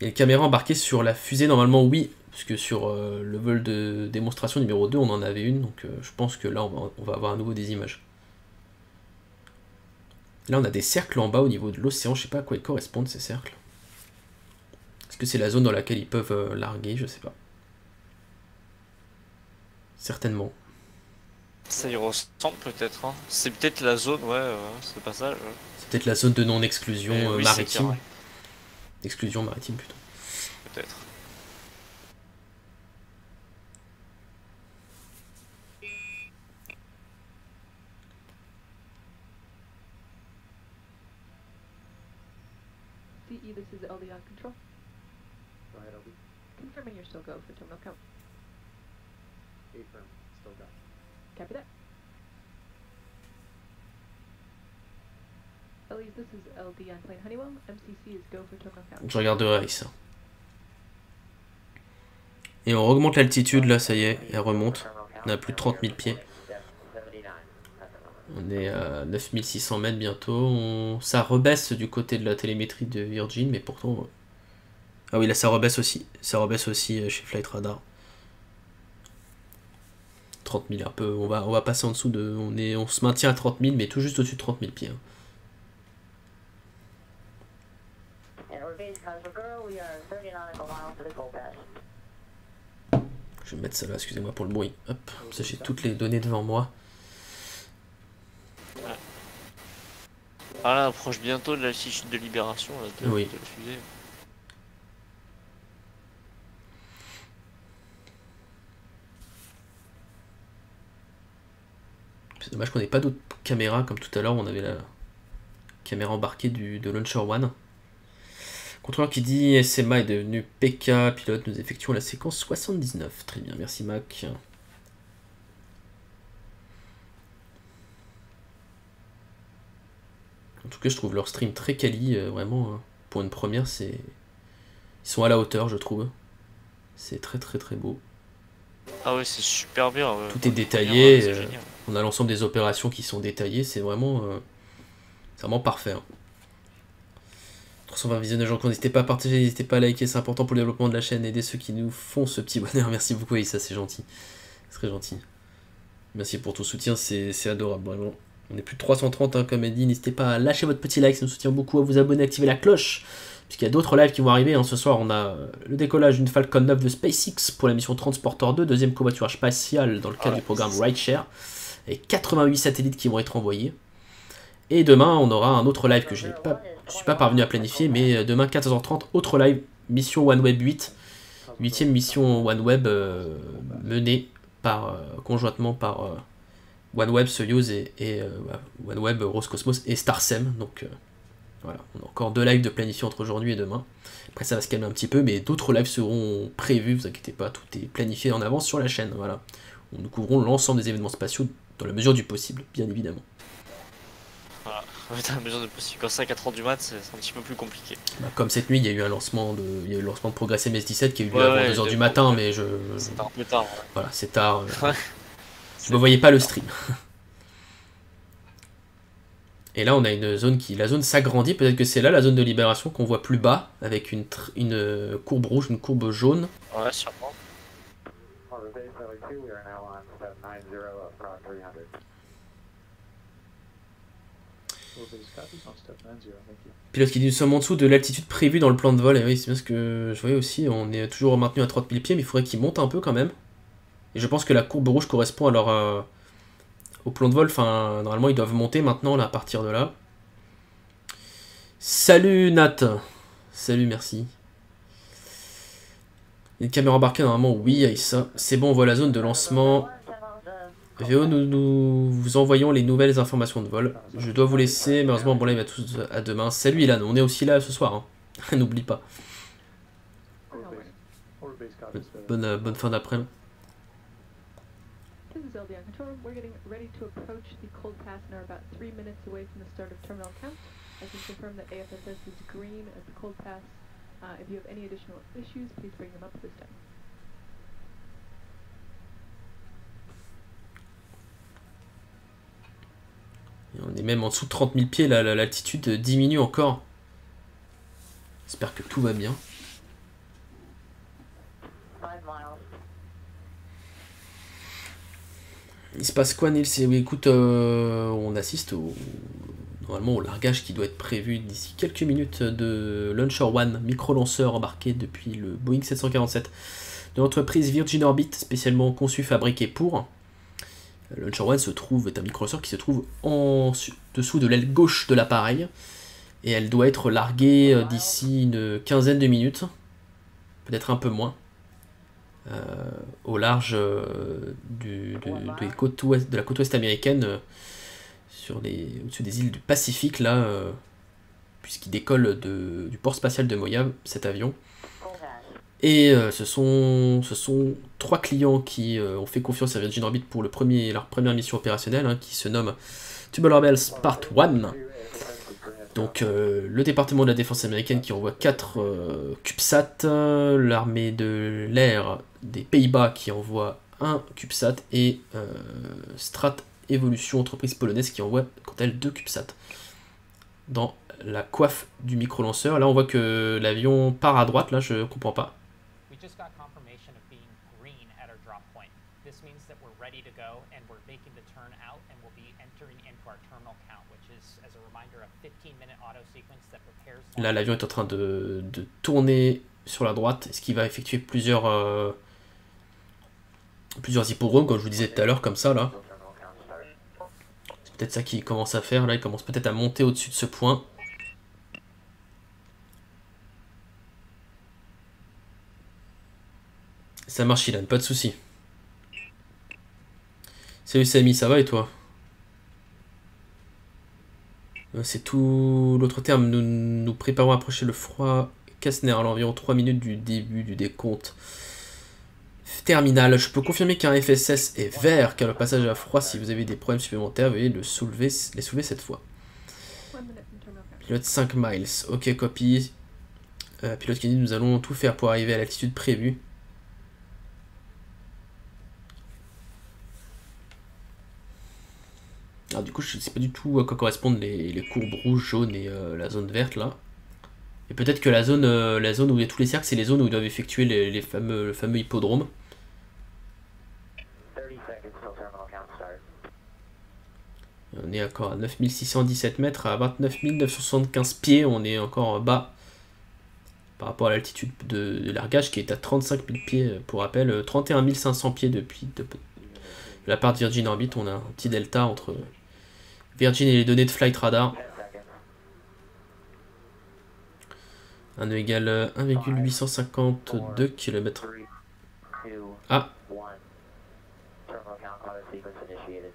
il y a une caméra embarquée sur la fusée, normalement oui, puisque sur euh, le vol de démonstration numéro 2, on en avait une, donc euh, je pense que là, on va, on va avoir à nouveau des images. Là, on a des cercles en bas au niveau de l'océan, je sais pas à quoi ils correspondent ces cercles. Est-ce que c'est la zone dans laquelle ils peuvent euh, larguer? Je sais pas. Certainement. Ça y ressemble peut-être. Hein. C'est peut-être la zone, ouais, euh, ce passage. ouais. C'est peut-être la zone de non-exclusion Eh euh, oui, maritime. D'exclusion maritime plutôt. Peut-être. DE, E, this is LD on control. Go ahead, LB. Confirming you're still go for terminal count. Affirm, still go. Copy that. Elise, this is LD on plane Honeywell. MCC is go for terminal count. Je regarderai ça. Et on augmente l'altitude, là, ça y est, elle remonte. On a plus de 30 000 pieds. On est à 9600 mètres bientôt. Ça rebaisse du côté de la télémétrie de Virgin, mais pourtant. euh, Ah oui, là ça rebaisse aussi. Ça rebaisse aussi euh, chez Flight Radar. 30 000, un peu. On va, on va passer en dessous de. On, on se maintient à 30 000, mais tout juste au-dessus de 30 000 pieds. hein. Je vais mettre ça là, excusez-moi pour le bruit. Hop, comme ça j'ai toutes les données devant moi. Ah là, on approche bientôt de la fiche de libération là, de, Oui. de la fusée. C'est dommage qu'on n'ait pas d'autres caméras comme tout à l'heure, on avait la caméra embarquée du, de Launcher One. Contrôleur qui dit SMA est devenu PK, pilote, nous effectuons la séquence 79. Très bien, merci Mac. En tout cas, je trouve leur stream très quali, euh, vraiment. euh, pour une première, c'est. Ils sont à la hauteur, je trouve. C'est très très très beau. Ah ouais, c'est super bien. Tout est détaillé. euh, on a l'ensemble des opérations qui sont détaillées. C'est vraiment, euh, vraiment parfait. hein. 320 visionnages encore. N'hésitez pas à partager, n'hésitez pas à liker. C'est important pour le développement de la chaîne. Aider ceux qui nous font ce petit bonheur. [laughs] Merci beaucoup, ça c'est gentil. C'est très gentil. Merci pour ton soutien, c'est adorable, vraiment. On est plus de 330, hein, comme elle dit. N'hésitez pas à lâcher votre petit like, ça nous soutient beaucoup, à vous abonner, activer la cloche. Puisqu'il y a d'autres lives qui vont arriver. hein. Ce soir, on a euh, le décollage d'une Falcon 9 de SpaceX pour la mission Transporter 2, deuxième covoiturage spatial dans le cadre Ouais, du programme. Rideshare. Et 88 satellites qui vont être envoyés. Et demain, on aura un autre live que je je suis pas parvenu à planifier, mais euh, demain 14h30, autre live, mission OneWeb 8, huitième mission OneWeb euh, menée par euh, conjointement par OneWeb, Soyuz et, OneWeb, Roscosmos et Starsem. Donc Voilà, on a encore deux lives de planifier entre aujourd'hui et demain. Après, ça va se calmer un petit peu, mais d'autres lives seront prévus, vous inquiétez pas, tout est planifié en avance sur la chaîne. Voilà, nous couvrons l'ensemble des événements spatiaux dans la mesure du possible, bien évidemment. La mesure de possible. Quand c'est à 4h du mat, c'est un petit peu plus compliqué. Bah, comme cette nuit, il y a eu un lancement de, il y a eu le lancement de Progress MS17 qui a eu lieu Ouais, avant ouais, 2h du matin, mais je. C'est un peu tard. ouais. Voilà, c'est tard. euh. Je ne voyais pas le stream. Et là, on a une zone qui. La zone s'agrandit. Peut-être que c'est là la zone de libération qu'on voit plus bas, avec une, tr- une euh, courbe rouge, une courbe jaune. Ouais, sûrement. On the base LA2, we are now on 790 up from 300. Will base copies on step 90, thank you. Pilote qui dit nous sommes en dessous de l'altitude prévue dans le plan de vol. Et oui, c'est bien ce que je voyais aussi. On est toujours maintenu à 30 000 pieds, mais il faudrait qu'il monte un peu quand même. Et je pense que la courbe rouge correspond à leur, euh, au plan de vol. Enfin, normalement, ils doivent monter maintenant là, à partir de là. Salut Nat. Salut, merci. Une caméra embarquée normalement, oui, Aïssa. C'est bon, on voit la zone de lancement. VO, nous, nous vous envoyons les nouvelles informations de vol. Je dois vous laisser, malheureusement, bon live à tous à demain. Salut Ilan, on est aussi là ce soir. hein. [laughs] N'oublie pas. Bonne, euh, bonne fin d'après-midi. Uh, if you have any additional issues, please bring them up this time. On est même en dessous de 30 000 pieds, l'altitude diminue encore. J'espère que tout va bien. Il se passe quoi, Nils? Eh oui, écoute, euh, on assiste au, normalement au largage qui doit être prévu d'ici quelques minutes de Launcher One, micro-lanceur embarqué depuis le Boeing 747 de l'entreprise Virgin Orbit, spécialement conçu, fabriqué pour. Launcher One se trouve, est un micro-lanceur qui se trouve en dessous de l'aile gauche de l'appareil. Et elle doit être larguée euh, d'ici une quinzaine de minutes, peut-être un peu moins, euh, au large euh, de, la côte ouest américaine, les, au-dessus des îles du Pacifique, là, puisqu'il décolle du port spatial de Moya, cet avion. Et euh, ce, sont, ce sont trois clients qui euh, ont fait confiance à Virgin Orbit pour le premier, leur première mission opérationnelle, hein, qui se nomme Tubular Bells Part 1. Donc euh, le département de la défense américaine qui envoie 4 CubeSat, euh, l'armée de l'air des Pays-Bas qui envoie un CubeSat et Strat Evolution, entreprise polonaise qui envoie quant à elle deux CubeSat dans la coiffe du micro-lanceur. Là on voit que l'avion part à droite, là je comprends pas. We just got confirmation of being green at our drop point. This means that we're ready to go and we're making the turn out and we'll be entering into our terminal count, which is, as a reminder, a 15-minute auto sequence that prepares. Là, l'avion est en train de, de tourner sur la droite, ce qui va effectuer plusieurs, euh, plusieurs hippodromes, comme je vous disais tout à l'heure, comme ça, là. C'est peut-être ça qu'il commence à faire, là, il commence peut-être à monter au-dessus de ce point. Ça marche, Ilan, pas de souci. Salut Samy, ça va et toi Euh, C'est tout l'autre terme. Nous nous préparons à approcher le froid Kastner à environ 3 minutes du début du décompte. Terminal. Je peux confirmer qu'un FSS est vert car le passage à froid, si vous avez des problèmes supplémentaires, veuillez le soulever, les soulever cette fois. Pilote 5 miles. Ok, copie. Euh, pilote qui nous allons tout faire pour arriver à l'altitude prévue. Alors du coup, je sais pas du tout à quoi correspondent les, les courbes rouges, jaunes et euh, la zone verte là. Et peut-être que la zone, euh, la zone où il y a tous les cercles, c'est les zones où ils doivent effectuer les, les fameux, le fameux hippodrome. 30 seconds till terminal count start. On est encore à 9617 mètres, à 29 975 pieds, on est encore bas par rapport à l'altitude de, de largage qui est à 35 000 pieds, pour rappel, euh, 31 500 pieds depuis de, de la part de Virgin Orbit, on a un petit delta entre Virgin et les données de Flight Radar. 10 seconds. 1 égale euh, 1,852 km. 3, 2, Ah, 1. Terminal count auto sequence initiated.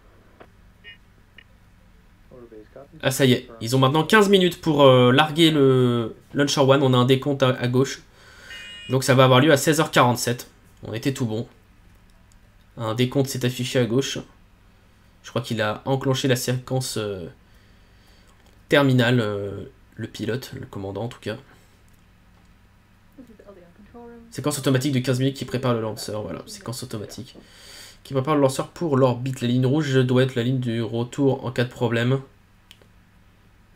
Ah ça y est, ils ont maintenant 15 minutes pour euh, larguer le Launcher One. On a un décompte à gauche. Donc ça va avoir lieu à 16h47. On était tout bon. Un décompte s'est affiché à gauche. Je crois qu'il a enclenché la séquence euh, terminale, euh, le pilote, le commandant en tout cas. Séquence automatique de 15 minutes qui prépare le lanceur, voilà, séquence automatique. Qui prépare le lanceur pour l'orbite. La ligne rouge doit être la ligne du retour en cas de problème.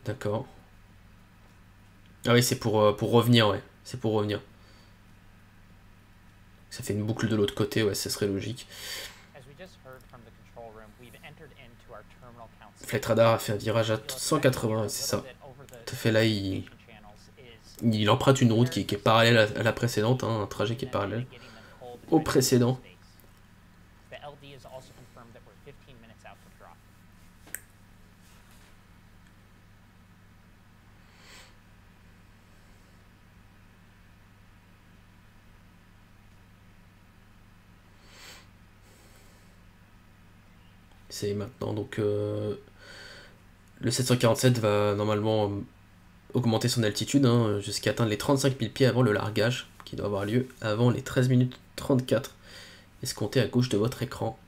D'accord. Ah oui, c'est pour, euh, pour revenir, ouais. C'est pour revenir. Ça fait une boucle de l'autre côté, ouais, ça serait logique. As we just heard from the control room, we've entered into our terminal count Flight a fait un virage à 180, c'est ça. Fait là, il, il emprunte une route qui, est parallèle à, la précédente, hein, un trajet qui est parallèle au précédent. The LD has also confirmed that we're 15 minutes out to drop. C'est maintenant. Donc euh, le 747 va normalement euh, augmenter son altitude hein, jusqu'à atteindre les 35 000 pieds avant le largage, qui doit avoir lieu avant les 13 minutes 34, escompté à gauche de votre écran.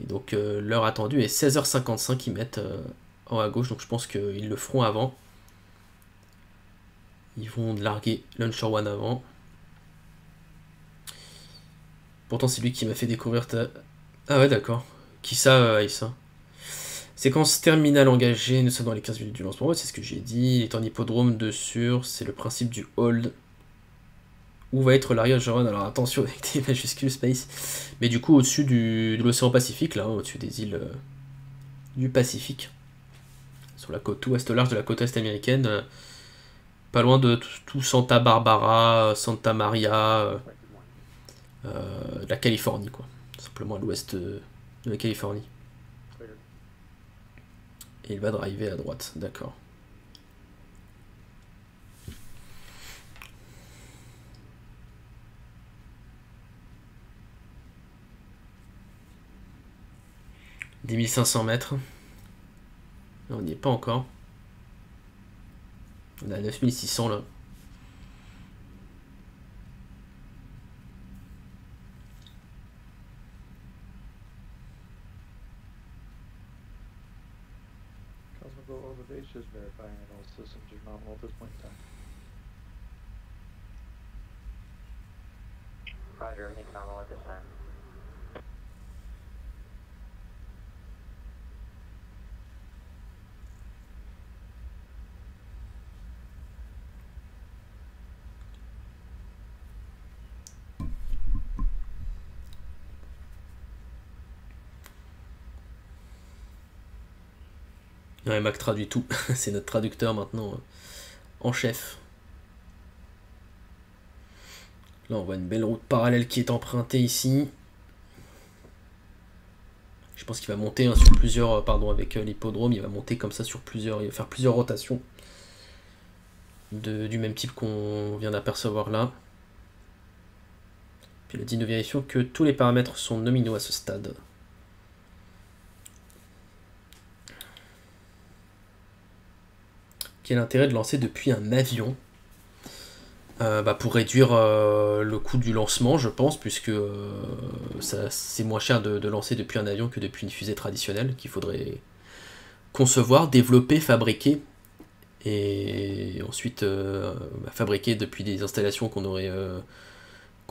Et donc euh, l'heure attendue est 16h55, ils mettent euh, en à gauche, donc je pense qu'ils le feront avant. Ils vont larguer Launcher One avant. Pourtant c'est lui qui m'a fait découvrir ta... Ah ouais d'accord. Qui ça, euh, Séquence terminale engagée, nous sommes dans les 15 minutes du lancement, c'est ce que j'ai dit. Il est en hippodrome de sur, c'est le principe du hold. Où va être l'arrière Jérôme Alors attention avec des majuscules space. Mais du coup au-dessus de l'océan Pacifique, là, au-dessus des îles euh, du Pacifique. Sur la côte ouest large de la côte est américaine. euh, pas loin de tout, Santa Barbara, Santa Maria, euh, la Californie, quoi. Simplement à l'ouest de la Californie. Il va driver à droite, d'accord. Des 1500 mètres. On n'y est pas encore. On à 9600 là. Cosmical Orbit Base just verifying that all systems are nominal at this point in time. Roger, everything's nominal at this time. Ouais, Mac traduit tout. [laughs] C'est notre traducteur maintenant euh, en chef. Là, on voit une belle route parallèle qui est empruntée ici. Je pense qu'il va monter hein, sur plusieurs, euh, pardon, avec euh, l'hippodrome, il va monter comme ça sur plusieurs, il va faire plusieurs rotations du même type qu'on vient d'apercevoir là. Puis il a dit nous vérifions que tous les paramètres sont nominaux à ce stade. Quel intérêt de lancer depuis un avion Euh, bah, Pour réduire euh, le coût du lancement, je pense, puisque euh, c'est moins cher de, lancer depuis un avion que depuis une fusée traditionnelle qu'il faudrait concevoir, développer, fabriquer et ensuite bah, fabriquer depuis des installations qu'on aurait,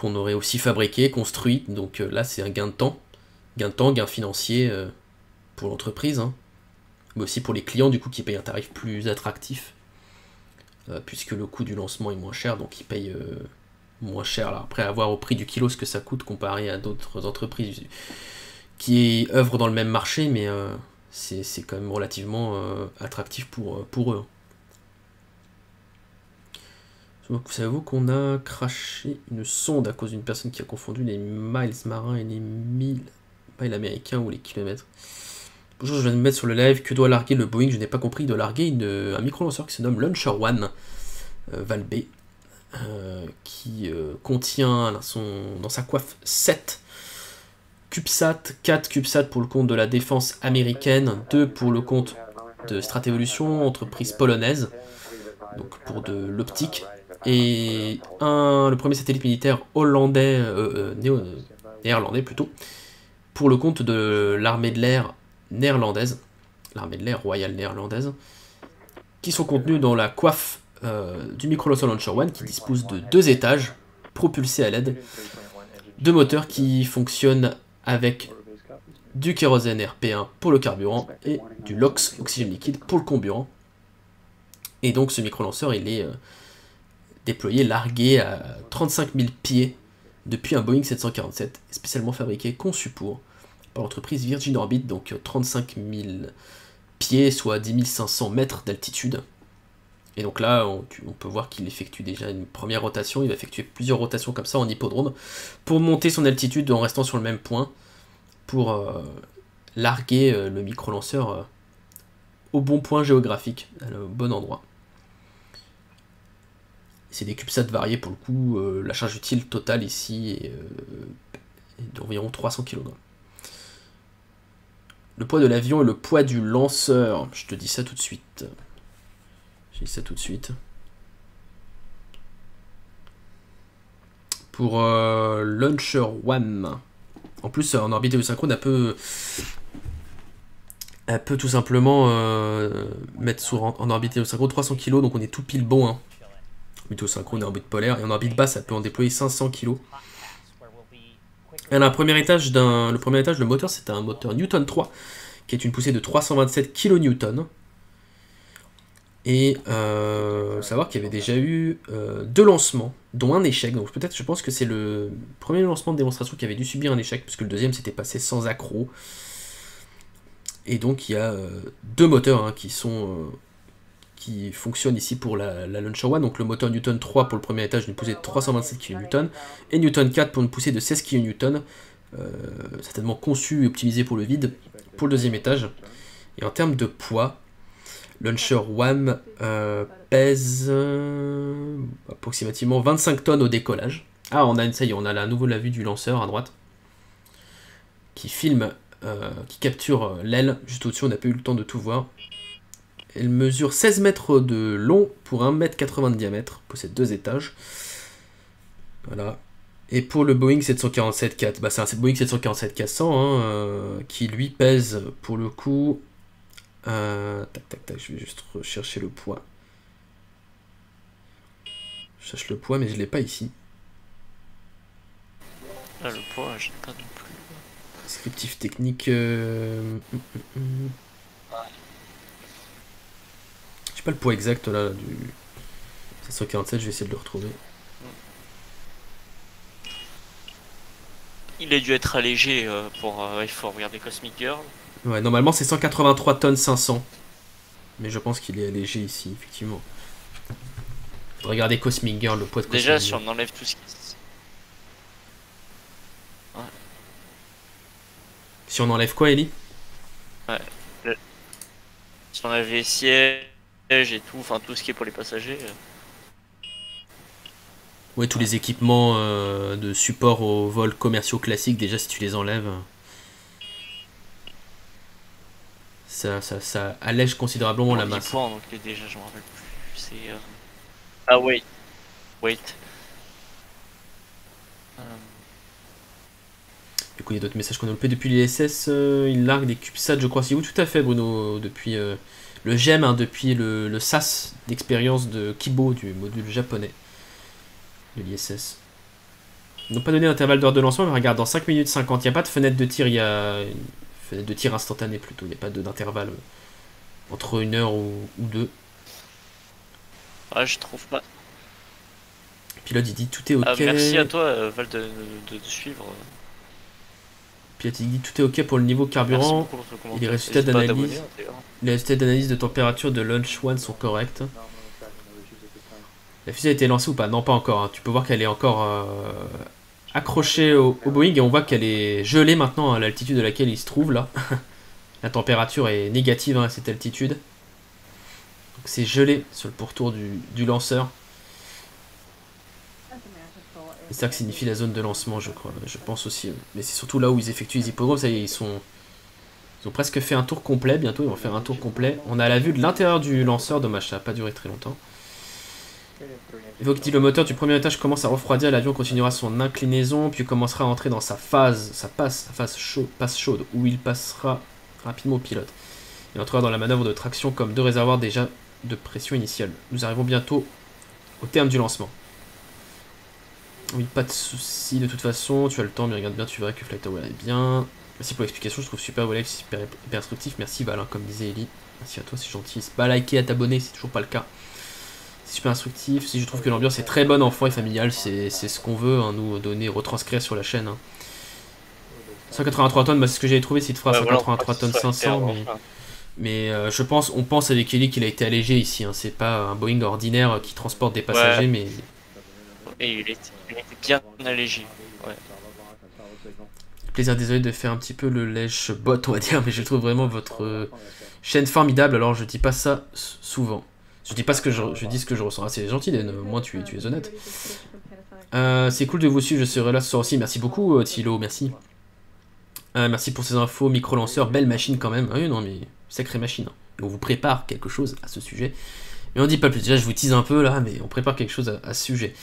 aurait aussi fabriquées, construites. Donc là, c'est un gain de temps, gain de temps, gain financier pour l'entreprise, hein. Mais aussi pour les clients du coup qui payent un tarif plus attractif, euh, puisque le coût du lancement est moins cher, donc ils payent euh, moins cher. Alors, après avoir au prix du kilo ce que ça coûte comparé à d'autres entreprises qui œuvrent dans le même marché, mais euh, c'est quand même relativement attractif pour, pour eux. Savez-vous qu'on a craché une sonde à cause d'une personne qui a confondu les miles marins et les miles américains ou les kilomètres Bonjour, je viens de me mettre sur le live. Que doit larguer le Boeing? Je n'ai pas compris. Il doit larguer une- un micro-lanceur qui se nomme Launcher One, euh, Valbe, euh, qui euh, contient dans, son, dans sa coiffe 7 CubeSat, 4 CubeSat pour le compte de la défense américaine, 2 pour le compte de Stratevolution, entreprise polonaise, donc pour de l'optique. Et un, le premier satellite militaire hollandais, euh, euh, néo- euh, néerlandais plutôt, pour le compte de l'armée de l'air néerlandaise, l'armée de l'air royale néerlandaise, qui sont contenus dans la coiffe euh, du Micro Launcher One qui dispose de deux étages propulsés à l'aide de moteurs qui fonctionnent avec du kérosène RP1 pour le carburant et du LOX, oxygène liquide, pour le comburant. Et donc ce micro-lanceur, il est euh, déployé, largué à 35 000 pieds depuis un Boeing 747, spécialement fabriqué, conçu pour, par l'entreprise Virgin Orbit, donc euh, 35 000 pieds, soit 10 500 mètres d'altitude. Et donc là, on, peut voir qu'il effectue déjà une première rotation, il va effectuer plusieurs rotations comme ça en hippodrome, pour monter son altitude en restant sur le même point, pour euh, larguer euh, le micro-lanceur euh, au bon point géographique, le bon endroit. C'est des CubeSats variés pour le coup, euh, la charge utile totale ici est, euh, est d'environ 300 kg. Le poids de l'avion et le poids du lanceur, je te dis ça tout de suite. Je dis ça tout de suite. Pour euh, Launcher One. En plus, en orbite synchrone, elle peut, elle peut tout simplement euh, mettre sur, en, en orbite synchrone 300 kg, donc on est tout pile bon. Hein. Orbite synchrone et orbite polaire. Et en orbite basse, ça peut en déployer 500 kg. Étage le premier étage, le moteur, c'est un moteur Newton 3, qui est une poussée de 327 kN. Et euh, savoir qu'il y avait déjà eu euh, deux lancements, dont un échec. Donc peut-être, je pense que c'est le premier lancement de démonstration qui avait dû subir un échec, puisque le deuxième s'était passé sans accroc. Et donc il y a euh, deux moteurs hein, qui sont euh, qui fonctionnent ici pour la, la Launcher One. Donc le moteur Newton 3 pour le premier étage d'une poussée de 327 kN et Newton 4 pour une poussée de 16 kN, euh, certainement conçu et optimisé pour le vide pour le deuxième étage. Et en termes de poids, Launcher One euh, pèse euh, approximativement 25 tonnes au décollage. Ah, on a une, ça y on a à nouveau la vue du lanceur à droite qui filme, qui capture l'aile juste au-dessus. On n'a pas eu le temps de tout voir. Elle mesure 16 mètres de long pour 1 mètre 80 de diamètre, possède deux étages. Voilà. Et pour le Boeing 747-4, bah c'est un Boeing 747-400 hein, euh, qui lui pèse pour le coup. euh, tac tac tac, je vais juste rechercher le poids. Je cherche le poids, mais je l'ai pas ici. Là, le poids, je l'ai pas non plus. Descriptif technique. euh, pas le poids exact là du 747, je vais essayer de le retrouver. Il a dû être allégé euh, pour. euh, il faut regarder Cosmic Girl. Ouais, normalement c'est 183 tonnes 500. Mais je pense qu'il est allégé ici, effectivement. Regarder Cosmic Girl, le poids de Cosmic Déjà, Girl. si on enlève tout ce qui. Si on enlève quoi, Ellie? Ouais. le- Si on enlève les sièges et tout, enfin tout ce qui est pour les passagers. euh, Ouais, tous les équipements euh, de support aux vols commerciaux classiques, déjà si tu les enlèves, ça, ça, ça allège considérablement la 10 masse. points, donc euh, déjà, je me rappelle plus. C'est. euh, Ah, wait. Wait. Du coup, il y a d'autres messages qu'on a loupés depuis l'ISS. euh, il largue des CubeSats, je crois. Si oui, tout à fait, Bruno. Depuis euh, le GEM, hein, depuis le, le SAS d'expérience de Kibo, du module japonais de l'ISS. Ils n'ont pas donné d'intervalle d'heure de lancement, mais regarde, dans 5 minutes 50, il n'y a pas de fenêtre de tir, il y a une fenêtre de tir instantanée plutôt. Il n'y a pas d'intervalle euh, entre une heure ou, ou deux. Ah, je trouve pas. Pilote, il dit tout est ok. Ah, merci à toi, euh, Val, de, de, de suivre. Il dit tout est ok pour le niveau carburant. Et les résultats d'analyse. Les résultats d'analyse de température de Launch One sont corrects. La fusée a été lancée ou pas? Non, pas encore. hein. Tu peux voir qu'elle est encore euh, accrochée au, au Boeing et on voit qu'elle est gelée maintenant à l'altitude à laquelle il se trouve là. [laughs] La température est négative hein, à cette altitude. Donc c'est gelé sur le pourtour du, du lanceur. C'est ça que signifie la zone de lancement, je crois. Je pense aussi. Mais c'est surtout là où ils effectuent les hippodromes. Ça y est, ils sont, Ils ont presque fait un tour complet, bientôt ils vont faire un tour complet. On a la vue de l'intérieur du lanceur, dommage ça n'a pas duré très longtemps. Evoque dit le moteur du premier étage commence à refroidir, l'avion continuera son inclinaison, puis commencera à entrer dans sa phase, sa passe, sa phase chaude, passe chaude, où il passera rapidement au pilote. Il entrera dans la manœuvre de traction comme deux réservoirs déjà de pression initiale. Nous arrivons bientôt au terme du lancement. Oui, pas de soucis de toute façon, tu as le temps, mais regarde bien, tu verras que Flight Tower est bien. Merci pour l'explication, je trouve super Walex, super instructif. Merci Val, comme disait Ellie. Merci à toi, c'est gentil. C'est pas liker, à t'abonner, c'est toujours pas le cas. C'est super instructif. Si je trouve que l'ambiance est très bonne, enfant et familiale, c'est ce qu'on veut, hein, nous donner, retranscrire sur la chaîne. hein. 183 tonnes, bah, c'est ce que j'avais trouvé, c'est de voilà, 183 tonnes ça, 500, mais, euh, je pense, on pense avec Ellie qu'il a été allégé ici. hein. C'est pas un Boeing ordinaire qui transporte des passagers, Ouais. mais Et il était, était bien allégé. Ouais. plaisir désolé de faire un petit peu le lèche bot on va dire mais je trouve vraiment votre euh, chaîne formidable. Alors je dis pas ça souvent. Je dis pas ce que je, je dis ce que je ressens. Ah, c'est gentil Dan, au moins tu, tu es honnête. Euh, c'est cool de vous suivre. Je serai là ce soir aussi. Merci beaucoup euh, Thilo. Merci. Euh, merci pour ces infos. Micro lanceur belle machine quand même. Ah oui non mais sacrée machine hein. On vous prépare quelque chose à ce sujet. Mais on dit pas plus. Déjà je vous tease un peu là mais on prépare quelque chose à, à ce sujet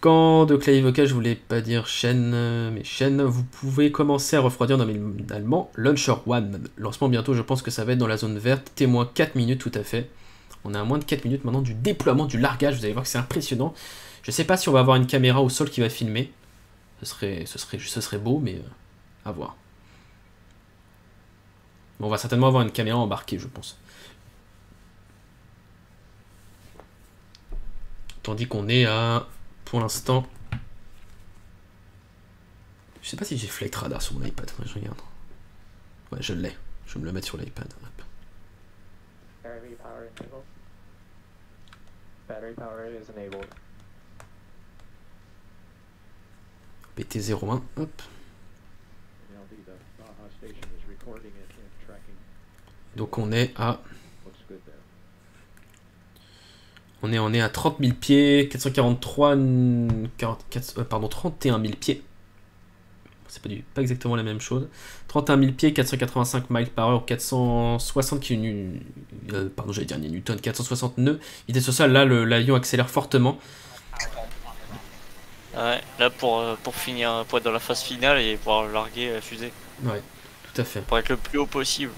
quand de clavier vocal, je voulais pas dire chaîne, euh, mais chaîne, vous pouvez commencer à refroidir nominalement Launcher One. Lancement bientôt, je pense que ça va être dans la zone verte. Témoin 4 minutes tout à fait. On a à moins de 4 minutes maintenant du déploiement du largage. Vous allez voir que c'est impressionnant. Je sais pas si on va avoir une caméra au sol qui va filmer. Ce serait, ce serait, ce serait beau, mais euh, à voir. On va certainement avoir une caméra embarquée, je pense. Tandis qu'on est à, pour l'instant, je sais pas si j'ai Flight Radar sur mon iPad, je regarde. Ouais, je l'ai. Je vais me le mettre sur l'iPad. Battery power enabled. Battery power is enabled. PT01, hop. Donc on est à, Looks good there. On est, on est à 30 000 pieds, 443, 44, euh, pardon, 31 000 pieds. C'est pas, du, pas exactement la même chose. 31 000 pieds, 485 miles par heure, 460 kN, euh, pardon, j'allais dire Newton, 460 nœuds. Vitesse au sol, là, le- l'avion accélère fortement. Ouais, là pour, euh, pour finir, pour être dans la phase finale et pouvoir larguer la fusée. Ouais, tout à fait. Pour être le plus haut possible.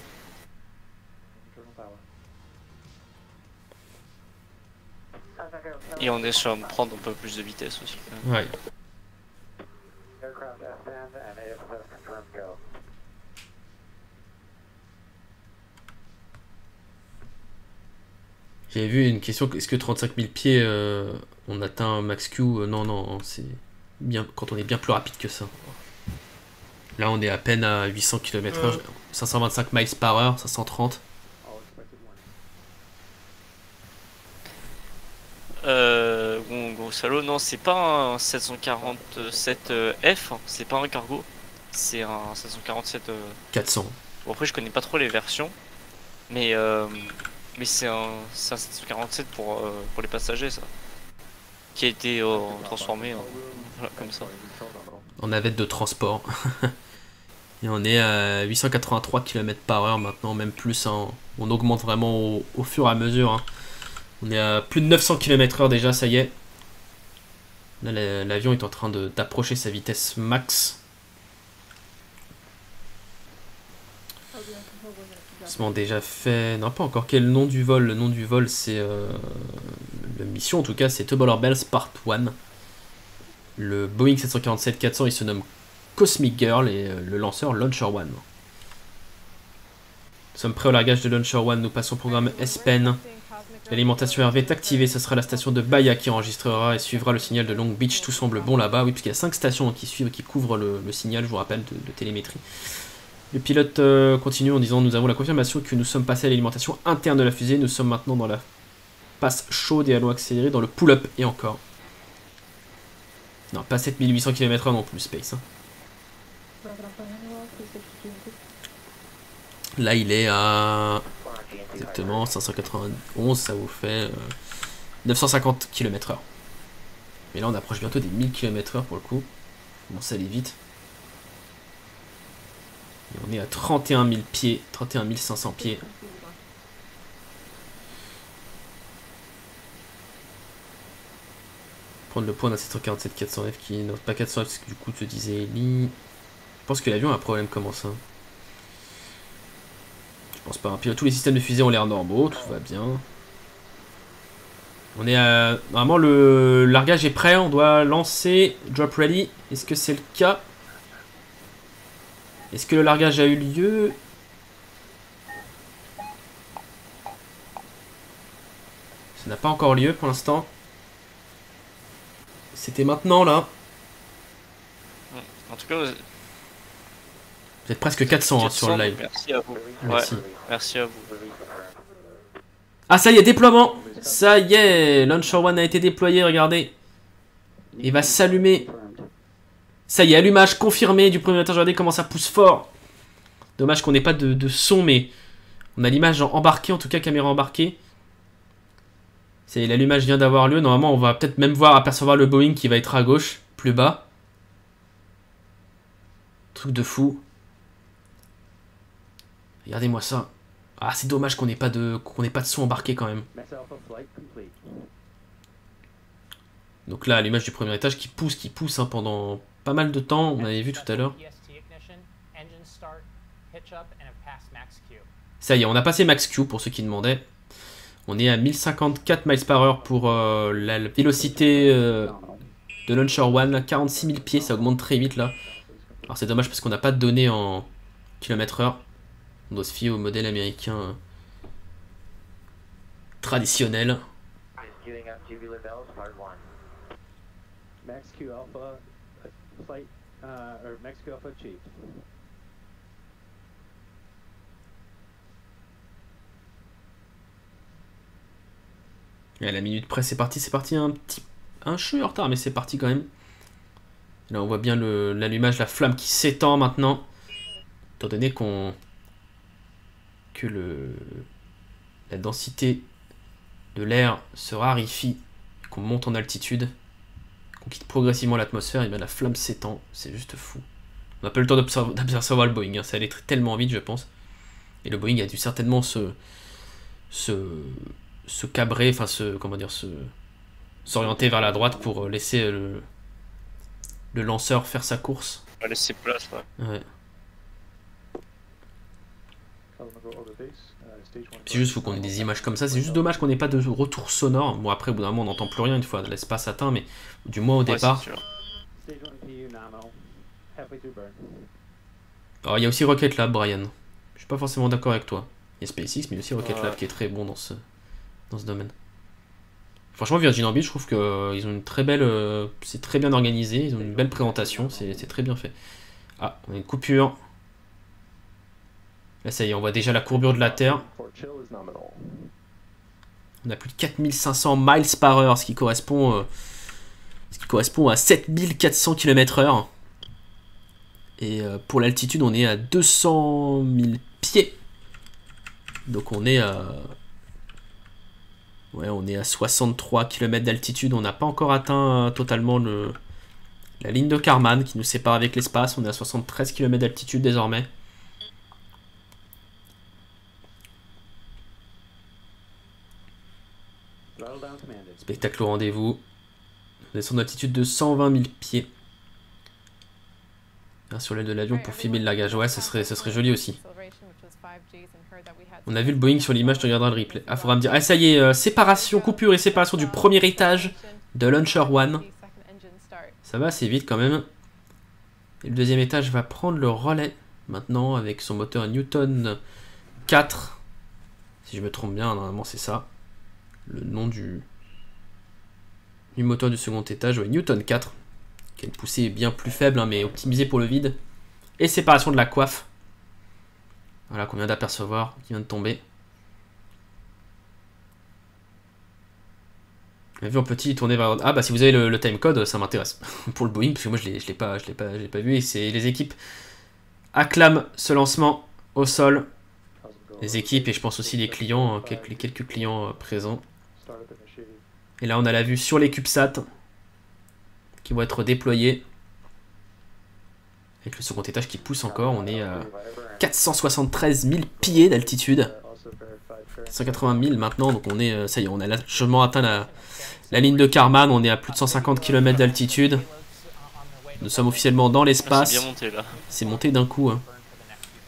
Et on est sur prendre un peu plus de vitesse aussi. Ouais. Aircraft S10 and AFS confirmed go. J'avais vu une question, est-ce que 35 000 pieds, euh, on atteint un max Q Euh, Non, non, c'est bien quand on est bien plus rapide que ça. Là, on est à peine à 800 km/h, 525 miles par heure, 530. All expected warning. Euh, gros salaud, non, c'est pas un 747 euh, F, hein, c'est pas un cargo. C'est un 747. euh, 400. Bon, après, je connais pas trop les versions. Mais, euh, mais c'est un, c'est un 747 pour, euh, pour les passagers, ça. Qui a été euh, transformé en- voilà, comme ça. en navette de transport. [laughs] Et on est à 883 km par heure maintenant, même plus. hein. On augmente vraiment au, au fur et à mesure. hein. On est à plus de 900 km heure déjà, ça y est. Là, la- l'avion est en train d'approcher sa vitesse max. Lancement déjà fait. Non, pas encore. Quel nom du vol? Le nom du vol, c'est. euh, La mission en tout cas, c'est Tubular Bells Part 1. Le Boeing 747-400, il se nomme Cosmic Girl et euh, le lanceur Launcher One. Nous sommes prêts au largage de Launcher One, nous passons au programme S-Pen. L'alimentation RV est activée, ce sera la station de Bahia qui enregistrera et suivra le signal de Long Beach. Tout semble bon là-bas, oui, puisqu'il y a 5 stations qui suivent qui couvrent le, signal, je vous rappelle, de, de télémétrie. Le pilote euh, continue en disant Nous avons la confirmation que nous sommes passés à l'alimentation interne de la fusée, nous sommes maintenant dans la passe chaude et allons accélérer dans le pull-up et encore. Non, pas 7800 km/h non plus, Space. hein. Là, il est à exactement 591, ça vous fait euh, 950 km/h. Mais là, on approche bientôt des 1000 km/h pour le coup. Bon, ça allait vite. Et on est à 31 000 pieds, 31 500 pieds. Prendre le point d'un 747 409 qui non pas 409 parce que du coup tu disais Ellie. Je pense que l'avion a un problème comment ça? Pense pas. Puis tous les systèmes de fusée ont l'air normaux, tout va bien. On est à... Normalement le largage est prêt, on doit lancer drop ready. Est-ce que c'est le cas? Est-ce que le largage a eu lieu? Ça n'a pas encore lieu pour l'instant. C'était maintenant là. En tout cas, vous- êtes presque 400 hein, sur le live. Merci à vous. Merci. Ouais, merci à vous. Ah ça y est, déploiement Ça y est, Launcher One a été déployé, regardez. Il va s'allumer. Ça y est, allumage confirmé du premier étage, regardez comment ça pousse fort. Dommage qu'on n'ait pas de, de son, mais on a l'image embarquée, en tout cas caméra embarquée. Ça y est, l'allumage vient d'avoir lieu. Normalement, on va peut-être même voir apercevoir le Boeing qui va être à gauche, plus bas. Truc de fou. Regardez-moi ça. Ah, c'est dommage qu'on n'ait pas de qu'on n'ait pas de son embarqué quand même. Donc là, l'image du premier étage qui pousse, qui pousse hein, pendant pas mal de temps. On avait vu tout à l'heure. Ça y est, on a passé max Q pour ceux qui demandaient. On est à 1054 miles par heure pour euh, la vélocité euh, de Launcher One. 46 000 pieds, ça augmente très vite là. Alors c'est dommage parce qu'on n'a pas de données en km heure. On doit se fier au modèle américain euh, traditionnel. Queuing up GB Lavelle, part 1. Max Q Alpha, uh, flight, uh. Et à la minute près, c'est parti, c'est parti un petit un cheveu en retard, mais c'est parti quand même. Là, on voit bien le- l'allumage, la flamme qui s'étend maintenant. Étant donné qu'on que le la densité de l'air se raréfie, qu'on monte en altitude, qu'on quitte progressivement l'atmosphère, et bien la flamme s'étend. C'est juste fou. On n'a pas eu le temps d'observer le Boeing, hein, ça allait tellement vite, je pense. Et le Boeing a dû certainement se se se cabrer, enfin se comment dire se s'orienter vers la droite pour euh, laisser euh, le, le lanceur faire sa course. On va laisser place, ouais. Ouais. Cosmical over base, stage 1. C'est juste faut qu'on ait des images comme ça. C'est juste dommage qu'on n'ait pas de retour sonore. Bon après au bout d'un moment on n'entend plus rien une fois l'espace atteint, mais du moins au Ouais, départ. c'est sûr. Stage 1 PU nominal, halfway through burn. Alors il y a aussi Rocket Lab, Brian. Je suis pas forcément d'accord avec toi. Il y a SpaceX, mais il y a aussi Rocket Ouais. Lab qui est très bon dans ce dans ce domaine. Franchement, Virgin Orbit, je trouve que euh, ils ont une très belle, euh, c'est très bien organisé, ils ont une belle présentation, c'est c'est très bien fait. Ah, on a une coupure. Là, ça y est, on voit déjà la courbure de la Terre. On a plus de 4500 miles par heure, ce qui correspond, euh, ce qui correspond à 7400 km heure. Et euh, pour l'altitude, on est à 200 000 pieds. Donc on est à... Ouais, on est à 63 km d'altitude. On n'a pas encore atteint euh, totalement le, la ligne de Karman qui nous sépare avec l'espace. On est à 73 km d'altitude désormais. Spectacle au rendez-vous. On descend d'altitude de 120 000 pieds. Ah, sur l'aile de l'avion pour filmer le largage. Ouais, ça serait, ça serait joli aussi. On a vu le Boeing sur l'image, tu regarderas le replay. Ah, faudra me dire. Ah, ça y est, euh, séparation, coupure et séparation du premier étage de Launcher One. Ça va assez vite quand même. Et le deuxième étage va prendre le relais maintenant avec son moteur Newton 4. Si je me trompe bien, normalement c'est ça. Le nom du, du moteur du second étage, ouais, Newton 4. Qui a une poussée bien plus faible, hein, mais optimisée pour le vide. Et séparation de la coiffe. Voilà qu'on vient d'apercevoir, qui vient de tomber. On a vu en petit tourner vers. Ah bah si vous avez le, timecode, ça m'intéresse. [laughs] pour le Boeing, parce que moi je je l'ai pas, je l'ai pas, je pas vu. Et c'est les équipes acclament ce lancement au sol. Les équipes et je pense aussi les 1, clients, euh, les quelques clients euh, présents. Et là, on a la vue sur les CubeSat qui vont être déployés. Avec le second étage qui pousse encore, on est à 473 000 pieds d'altitude. 180 000 maintenant, donc on est, euh, ça y est, on a largement atteint la, la ligne de Karman, on est à plus de 150 km d'altitude. Nous sommes officiellement dans Ah, l'espace. C'est bien monté là. C'est monté d'un coup. hein.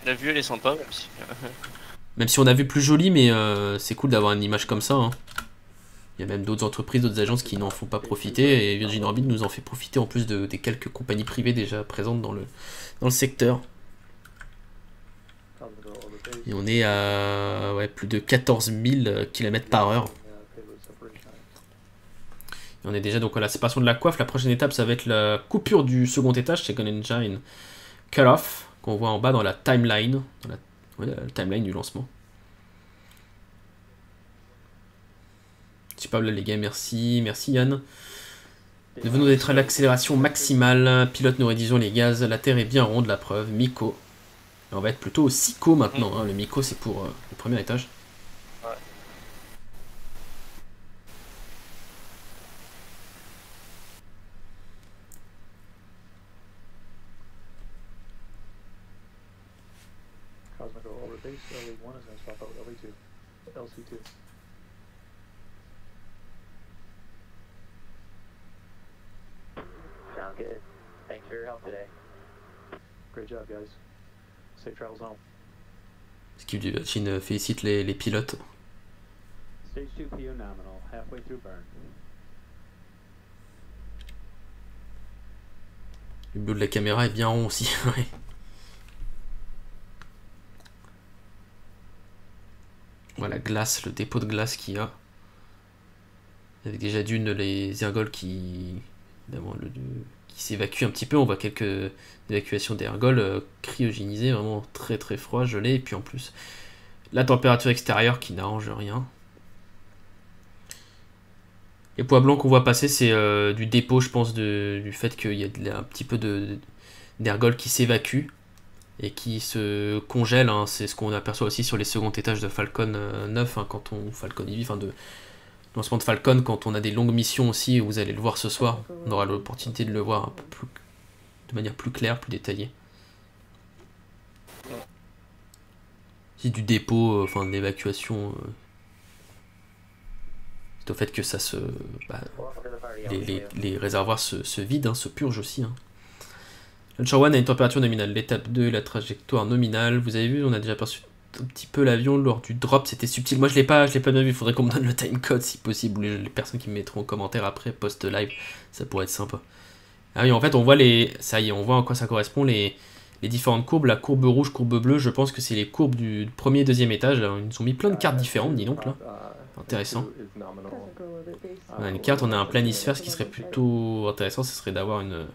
La vue elle est sympa. même si- [laughs] Même si on a vu plus joli, mais euh, c'est cool d'avoir une image comme ça. hein. Il y a même d'autres entreprises, d'autres agences qui n'en font pas profiter, et Virgin Orbit nous en fait profiter en plus de, des quelques compagnies privées déjà présentes dans le, dans le secteur. Et on est à ouais, plus de 14 000 km par heure. Et on est déjà donc à la séparation de la coiffe. La prochaine étape, ça va être la coupure du second étage, Second Engine Cut-Off, qu'on voit en bas dans la timeline, dans la, timeline du lancement. Superbe les gars, merci. Merci Yann. Nous venons d'être à l'accélération maximale. Pilote, nous réduisons les gaz. La Terre est bien ronde, la preuve. Miko. Et on va être plutôt au SICO maintenant. hein. Le Miko, c'est pour euh, le premier étage. Cosmic over base, LE1 is going to swap out with LE2. LC2. Sound good. Thanks for your help today. Great job, guys. Safe travels home. Skip du Virgin félicite les, les pilotes. Stage 2 PO nominal, halfway through burn. Le bleu de la caméra est bien rond aussi. [laughs] ouais. Voilà, glace, le dépôt de glace qu'il y a. Avec déjà d'une les ergols qui, évidemment, le- qui s'évacuent un petit peu. On voit quelques évacuations d'ergols euh, cryogénisées, vraiment très très froid, gelé. Et puis en plus, la température extérieure qui n'arrange rien. Les poids blancs qu'on voit passer, c'est euh, du dépôt, je pense, du fait qu'il y a un petit peu de d'ergols qui s'évacuent et qui se congèlent. hein. C'est ce qu'on aperçoit aussi sur les seconds étages de Falcon euh, 9, hein, quand on Falcon Heavy, enfin de lancement de Falcon, quand on a des longues missions aussi. Vous allez le voir ce soir. On aura l'opportunité de le voir de manière plus claire, plus détaillée. C'est du dépôt, euh, enfin de l'évacuation. euh, c'est au fait que ça se. bah, les, réservoirs se, vident, hein, se purgent aussi. Hein. Launcher 1 a une température nominale. L'étape 2, la trajectoire nominale. Vous avez vu, on a déjà aperçu un petit peu l'avion lors du drop. C'était subtil. Moi, je l'ai pas, je l'ai pas bien vu. Il faudrait qu'on me donne le timecode si possible. Les, personnes qui me mettront en commentaire après, post-live, ça pourrait être sympa. Ah oui, en fait, on voit les. Ça y est, on voit à quoi ça correspond. Les, les différentes courbes. La courbe rouge, courbe bleue, je pense que c'est les courbes du premier et deuxième étage. Là, Ils nous ont mis plein de cartes différentes, dis donc là. Intéressant. On a une carte, on a un planisphère, ce qui serait plutôt intéressant, ce serait d'avoir une,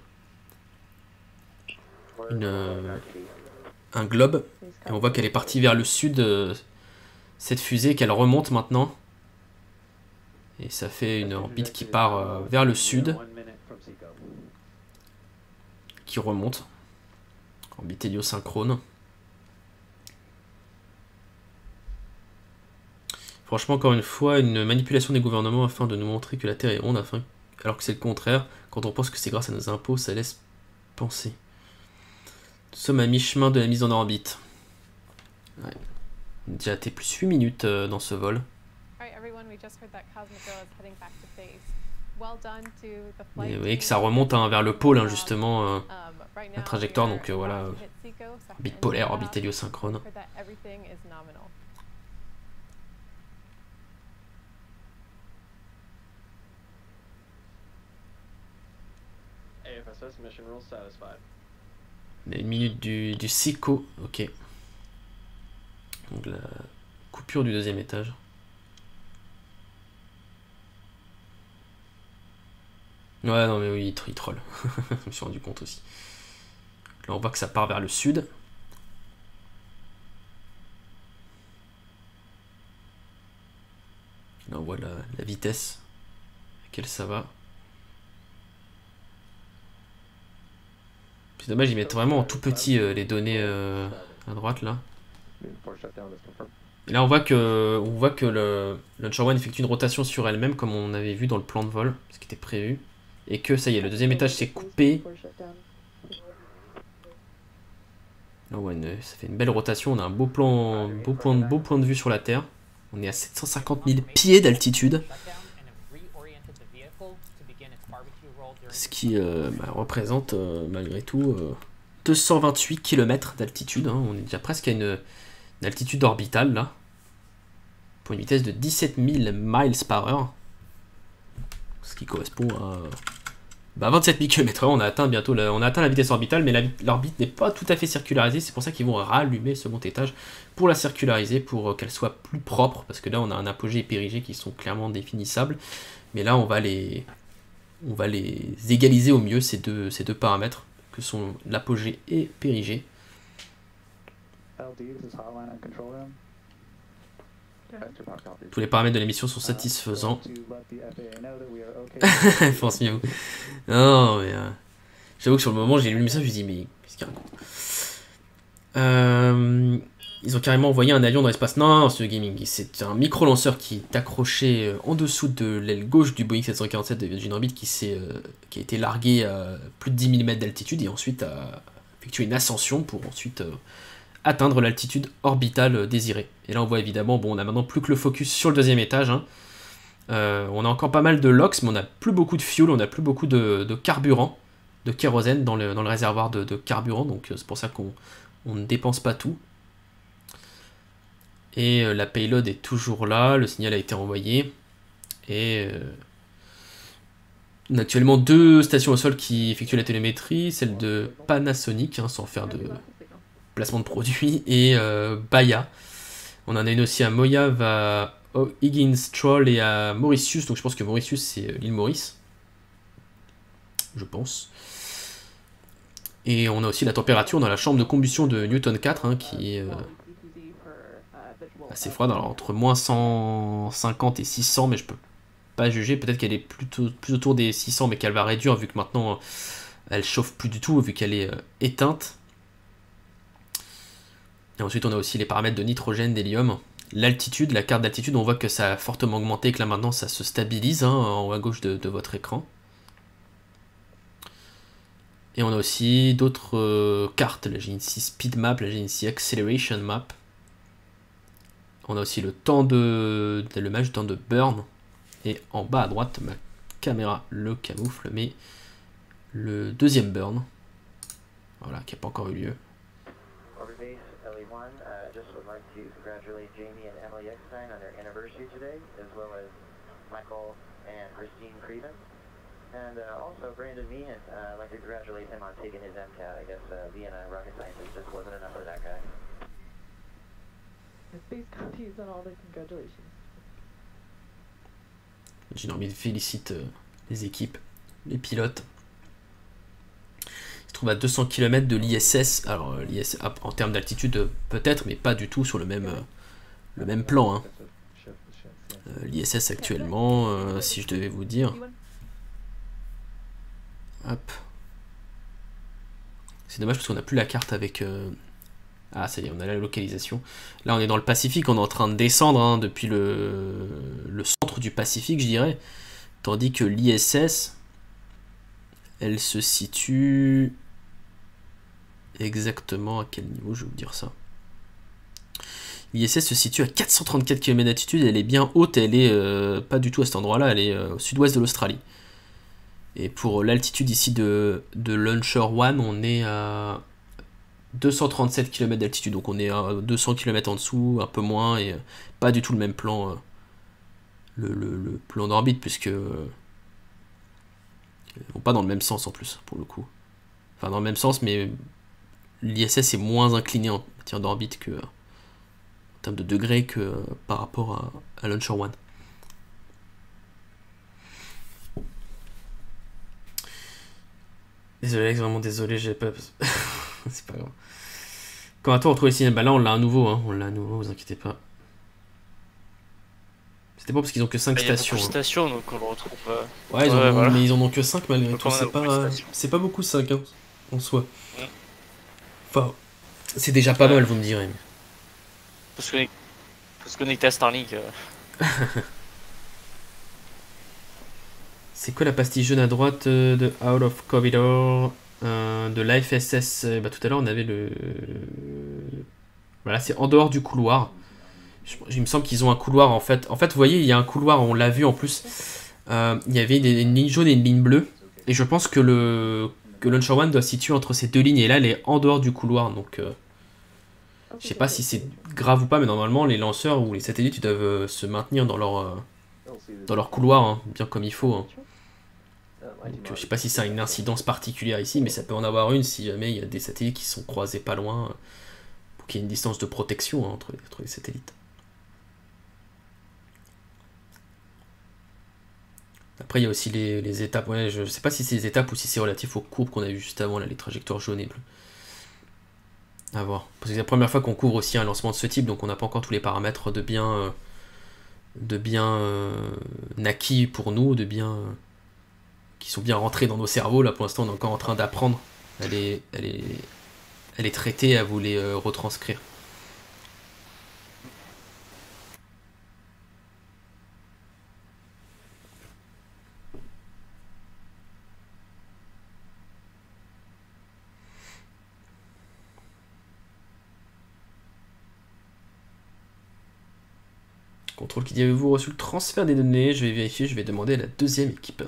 une, euh, un globe. Et on voit qu'elle est partie vers le sud, euh, cette fusée, qu'elle remonte maintenant. Et ça fait une orbite qui part euh, vers le sud, qui remonte. Orbite héliosynchrone. Franchement, encore une fois, une manipulation des gouvernements afin de nous montrer que la Terre est ronde, afin... alors que c'est le contraire. Quand on pense que c'est grâce à nos impôts, ça laisse penser. Nous sommes à mi-chemin de la mise en orbite. Ouais. On a déjà été plus 8 minutes euh, dans ce vol. Et flight vous voyez que ça remonte hein, vers le pôle, hein, justement. euh, Um, la trajectoire, donc, euh, voilà, orbite polaire, orbite héliosynchrone. Heard that everything is nominal. AFSS mission rules satisfied. Une minute du, du ok. Donc la coupure du deuxième étage. Ouais, non, mais oui, il troll. [laughs] Je me suis rendu compte aussi. Là, on voit que ça part vers le sud. Là, on voit la, la vitesse à laquelle ça va. C'est dommage, ils mettent vraiment en tout petit euh, les données euh, à droite là. Là, on voit que, on voit que le Launcher One effectue une rotation sur elle-même, comme on avait vu dans le plan de vol, ce qui était prévu. Et que ça y est, le deuxième étage s'est coupé. Là, voit une- ça fait une belle rotation. On a un beau plan, beau beau point de vue sur la Terre. On est à 750 000 pieds d'altitude, ce qui euh, bah, représente euh, malgré tout euh, 228 km d'altitude. hein. On est déjà presque à une, altitude orbitale là, pour une vitesse de 17 000 miles par heure, ce qui correspond à bah, 27 000 km/h. On a atteint bientôt la, on a atteint la vitesse orbitale, mais l'orbite n'est pas tout à fait circularisée. C'est pour ça qu'ils vont rallumer le second étage pour la circulariser, pour euh, qu'elle soit plus propre, parce que là on a un apogée et périgée qui sont clairement définissables. Mais là on va les, on va les égaliser au mieux ces deux, ces deux paramètres que sont l'apogée et périgée. Tous les paramètres de l'émission sont satisfaisants. [laughs] Pense mieux. Non, mais. euh, J'avoue que sur le moment, j'ai lu le message, je me suis dit, mais qu'est-ce qu'il raconte? Euh, Ils ont carrément envoyé un avion dans l'espace. Non, ce gaming, c'est un micro-lanceur qui est accroché euh, en dessous de l'aile gauche du Boeing 747 de Virgin Orbit qui, euh, qui a été largué à plus de 10 000 mètres d'altitude et ensuite a effectué une ascension pour ensuite euh, atteindre l'altitude orbitale désirée. Et là, on voit évidemment, bon, on a maintenant plus que le focus sur le deuxième étage. hein. On a encore pas mal de LOX, mais on n'a plus beaucoup de fuel, on n'a plus beaucoup de, carburant, de kérosène dans le, dans le réservoir de, de carburant, donc c'est pour ça qu'on on ne dépense pas tout. Et euh, la payload est toujours là, le signal a été envoyé. Et euh, on a actuellement deux stations au sol qui effectuent la télémétrie, celle de Panasonic, hein, sans faire de placement de produit, [laughs] et euh, Baya. On en a une aussi à Moyave, à Higgins Troll et à Mauritius. Donc je pense que Mauritius c'est euh, l'île Maurice. Je pense. Et on a aussi la température dans la chambre de combustion de Newton 4 hein, qui est euh, assez froide. Alors entre moins 150 et 600, mais je peux pas juger. Peut-être qu'elle est plutôt plus autour des 600, mais qu'elle va réduire vu que maintenant euh, elle chauffe plus du tout, vu qu'elle est euh, éteinte. Et ensuite, on a aussi les paramètres de nitrogène, d'hélium. L'altitude, la carte d'altitude, on voit que ça a fortement augmenté, que là maintenant ça se stabilise hein, en haut à gauche de, votre écran. Et on a aussi d'autres euh, cartes. Là j'ai ici Speed Map, là j'ai ici Acceleration Map. On a aussi le temps de le temps de burn. Et en bas à droite, ma caméra le camoufle, mais le deuxième burn. Voilà, qui n'a pas encore eu lieu. Orbit Base, LE1, just would like to congratulate Jamie and Christine Creedon. And uh, also Brandon Meehan, uh, I'd like to congratulate him on taking his MCAT. I guess uh, being a rocket scientist just wasn't enough for that guy. Space copies on all the congratulations. Euh, les équipes, les pilotes. Ils se trouvent à 200 km de l'ISS. Alors, euh, l'ISS, ah, en termes d'altitude, euh, peut-être, mais pas du tout sur le même, le même plan. hein. L'ISS actuellement, si je devais vous dire. Hop. C'est dommage parce qu'on n'a plus la carte avec. Ah, ça y est, on a la localisation. Là, on est dans le Pacifique, on est en train de descendre hein, depuis le... centre du Pacifique, je dirais. Tandis que l'ISS, elle se situe exactement à quel niveau Je vais vous dire ça. L'ISS se situe à 434 km d'altitude, elle est bien haute, elle est euh, pas du tout à cet endroit-là, elle est euh, au sud-ouest de l'Australie. Et pour l'altitude ici de, de Launcher One, on est à 237 km d'altitude, donc on est à 200 km en dessous, un peu moins, et euh, pas du tout le même plan, euh, le, plan d'orbite, puisque euh, pas dans le même sens en plus, pour le coup. Enfin, dans le même sens, mais l'ISS est moins incliné en matière d'orbite que en termes de degrés que par rapport à, à Launcher One. Désolé vraiment désolé, j'ai pas... [laughs] [laughs] C'est pas grave. Quand à toi on retrouve le signal, bah là on l'a à nouveau, hein. on l'a à nouveau, vous inquiétez pas. C'était pas parce qu'ils ont que 5 Il y a stations. hein. stations, donc on le retrouve. euh, Ouais, ils ont- voilà. mais ils en ont que 5 malgré Donc tout, c'est pas, c'est pas beaucoup 5 hein, en soi. Ouais. Enfin, c'est déjà pas mal, vous me direz. Faut se connecter, faut se connecter à Starlink. euh. [laughs] C'est quoi la pastille jaune à droite euh, de Out of Corridor? De l'AFSS, euh, bah, tout à l'heure on avait le. Voilà, c'est en dehors du couloir. Je- il me semble qu'ils ont un couloir en fait. En fait, vous voyez, il y a un couloir, on l'a vu en plus. Euh, il y avait une ligne jaune et une ligne bleue. Et je pense que le que Launcher One doit se situer entre ces deux lignes. Et là, elle est en dehors du couloir. Donc, euh, je sais pas si c'est grave ou pas, mais normalement, les lanceurs ou les satellites ils doivent euh, se maintenir dans leur, euh, dans leur couloir, hein, bien comme il faut. hein. Donc, je sais pas si ça a une incidence particulière ici, mais ça peut en avoir une si jamais il y a des satellites qui sont croisés pas loin, pour qu'il y ait une distance de protection hein, entre, les- entre les satellites. Après, il y a aussi les, les étapes. Ouais, je sais pas si c'est les étapes ou si c'est relatif aux courbes qu'on a vu juste avant, là, les trajectoires jaunes et bleues. À voir. Parce que c'est la première fois qu'on couvre aussi un lancement de ce type, donc on n'a pas encore tous les paramètres de bien, euh, de bien euh, naquis pour nous, de bien, euh, qui sont bien rentrés dans nos cerveaux. Là, pour l'instant, on est encore en train d'apprendre. Elle est, elle est traitée à vous les retranscrire. Contrôle qui dit avez-vous reçu le transfert des données? Je vais vérifier, je vais demander à la deuxième équipe.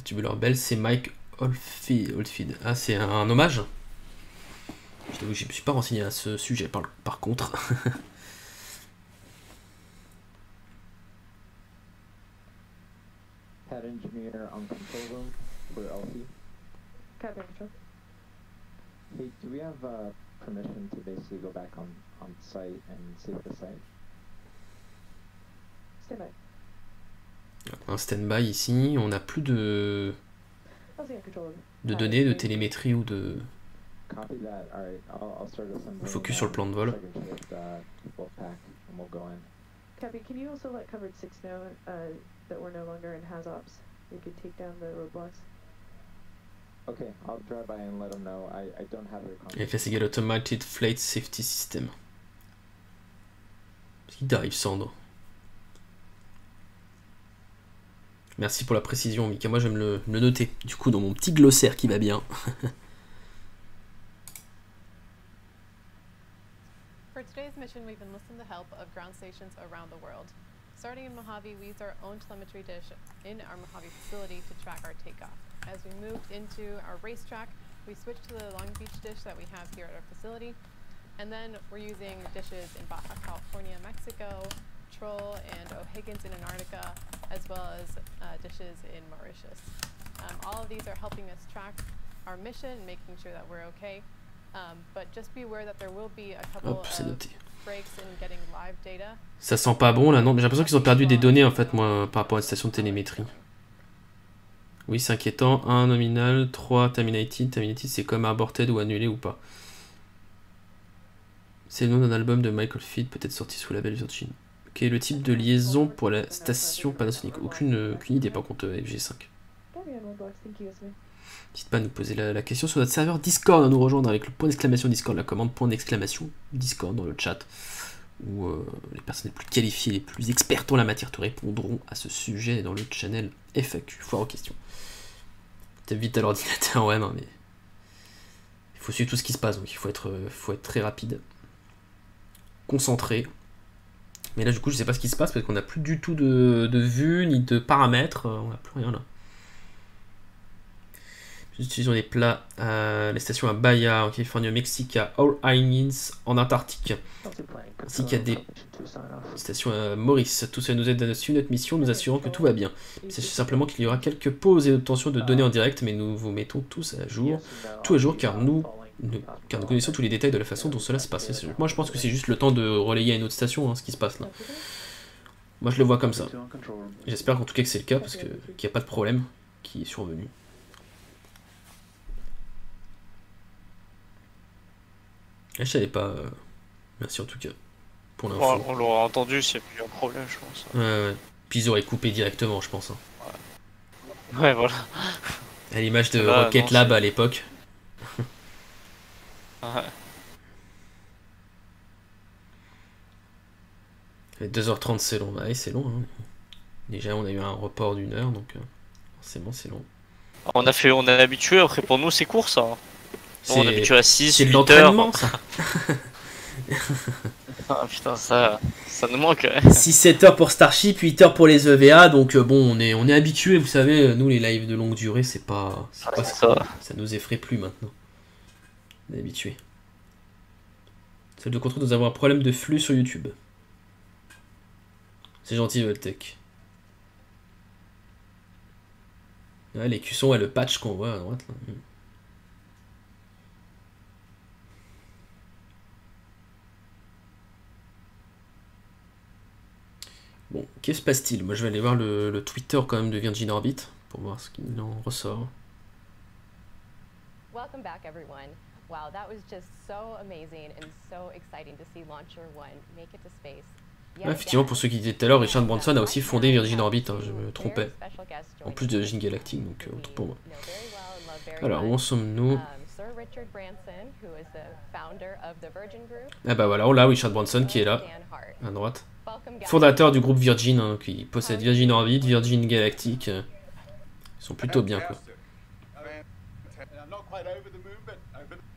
La tubular belle, c'est Mike Oldfield. Oldfield. Ah, c'est un, un hommage Je t'avoue, je ne me suis pas renseigné à ce sujet par, par contre. [laughs] Head engineer on control room for Elfie. Captain Control. Hey, do we have uh, permission to basically go back on, on site and save the site? Stand by. Un stand-by ici, on n'a plus de, on de données, de télémétrie ou de... Copy that. All right, I'll, I'll start assembling. Focus sur le plan de vol. Cappy, can you also let covered six know uh, that we're no longer in HAZOPS? We could take down the roadblocks. Okay, I'll drive by and let them know. I, I don't have their contact. Investigate Automated Flight Safety System. Il dive, Sandre. Merci pour la précision, Mika. Moi, je vais me le, le noter. Du coup, dans mon petit glossaire qui va bien. [laughs] For today's mission, we've enlisted the help of ground stations around the world. Starting in Mojave, we used our own telemetry dish in our Mojave facility to track our takeoff. As we moved into our racetrack, we switched to the Long Beach dish that we have here at our facility. And then we're using dishes in Baja California, Mexico, Troll and O'Higgins in Antarctica, as well as uh, dishes in Mauritius. Um, all of these are helping us track our mission, making sure that we're okay. Um, but just be aware that there will be a couple Hop, c'est of noté. breaks in getting live data. Ça sent pas bon là, non? Mais J'ai l'impression qu'ils ont perdu des données en fait, moi, par rapport à une station de télémétrie. Oui, c'est inquiétant. 1 nominal, 3 terminated. Terminated, c'est comme aborted ou annulé ou pas. C'est le nom d'un album de Michael Feed, peut-être sorti sous label Virgin. Ok, le type de liaison pour la station Panasonic. Aucune, aucune idée par contre, euh, FG5. Cappy on roadblocks. Thank you, Esme. N'hésitez pas à nous poser la, la question sur notre serveur Discord, à nous rejoindre avec le point d'exclamation Discord, la commande point d'exclamation Discord dans le chat, où euh, les personnes les plus qualifiées, les plus expertes en la matière te répondront à ce sujet dans le channel FAQ, foire aux questions. T'es vite à l'ordinateur, [laughs] ouais, non, mais il faut suivre tout ce qui se passe, donc il faut être, euh, faut être très rapide, concentré. Mais là, du coup, je sais pas ce qui se passe parce qu'on n'a plus du tout de, de vue ni de paramètres, euh, on n'a plus rien là. Nous utilisons les plats à les stations à Bahia en Californie, au Mexique, à All Islands en Antarctique, ainsi qu'il y a des stations à Maurice. Tout cela nous aide à suivre notre mission, nous assurant que tout va bien. C'est simplement qu'il y aura quelques pauses et obtentions de données en direct, mais nous vous mettons tous à jour, tous à jour, car nous, car nous connaissons tous les détails de la façon dont cela se passe. Moi, je pense que c'est juste le temps de relayer à une autre station hein, ce qui se passe là. Moi, je le vois comme ça. J'espère qu'en tout cas que c'est le cas, parce que qu'il n'y a pas de problème qui est survenu. Ah, Je savais pas. euh, Merci en tout cas pour l'info. On l'aura entendu s'il y a eu un problème, je pense. Ouais, ouais. Puis ils auraient coupé directement, je pense. hein. Ouais, voilà. À l'image de Rocket Lab à l'époque. Ouais. Et 2h30 c'est long, ouais, c'est long. hein. Déjà on a eu un report d'une heure, donc euh, forcément c'est long. On a fait, on est habitué. Après pour nous c'est court ça. On est habitué à 6, C'est de 8 heures. ça. [laughs] Ah putain ça, ça nous manque. ouais. 6-7 heures pour Starship, 8 heures pour les EVA, donc euh, bon, on est, on est habitué, vous savez, nous les lives de longue durée, c'est pas. Ah, ça. ça nous effraie plus maintenant. Habitué. Celle de contrôle, nous avons un problème de flux sur YouTube. C'est gentil, Voltec. Ouais, les cuissons, ouais, le patch qu'on voit à droite. là. Mm. Bon, qu'est-ce qui se passe-t-il? Moi, je vais aller voir le, le Twitter quand même de Virgin Orbit pour voir ce qu'il en ressort. Welcome back, everyone. Wow, that was just so amazing and so exciting to see Launcher One make it to space. Ah, effectivement, pour ceux qui disaient tout à l'heure, Richard Branson a aussi fondé Virgin Orbit, hein, je me trompais. En plus de Virgin Galactic, donc euh, we pour moi. Alors, où en sommes-nous? Um, Ah bah voilà, on l'a, Richard Branson qui est là, à droite. Fondateur du groupe Virgin, hein, qui possède Virgin Orbit, Virgin Galactic. Ils sont plutôt bien, quoi. I'm not quite over the moon, but over the moon.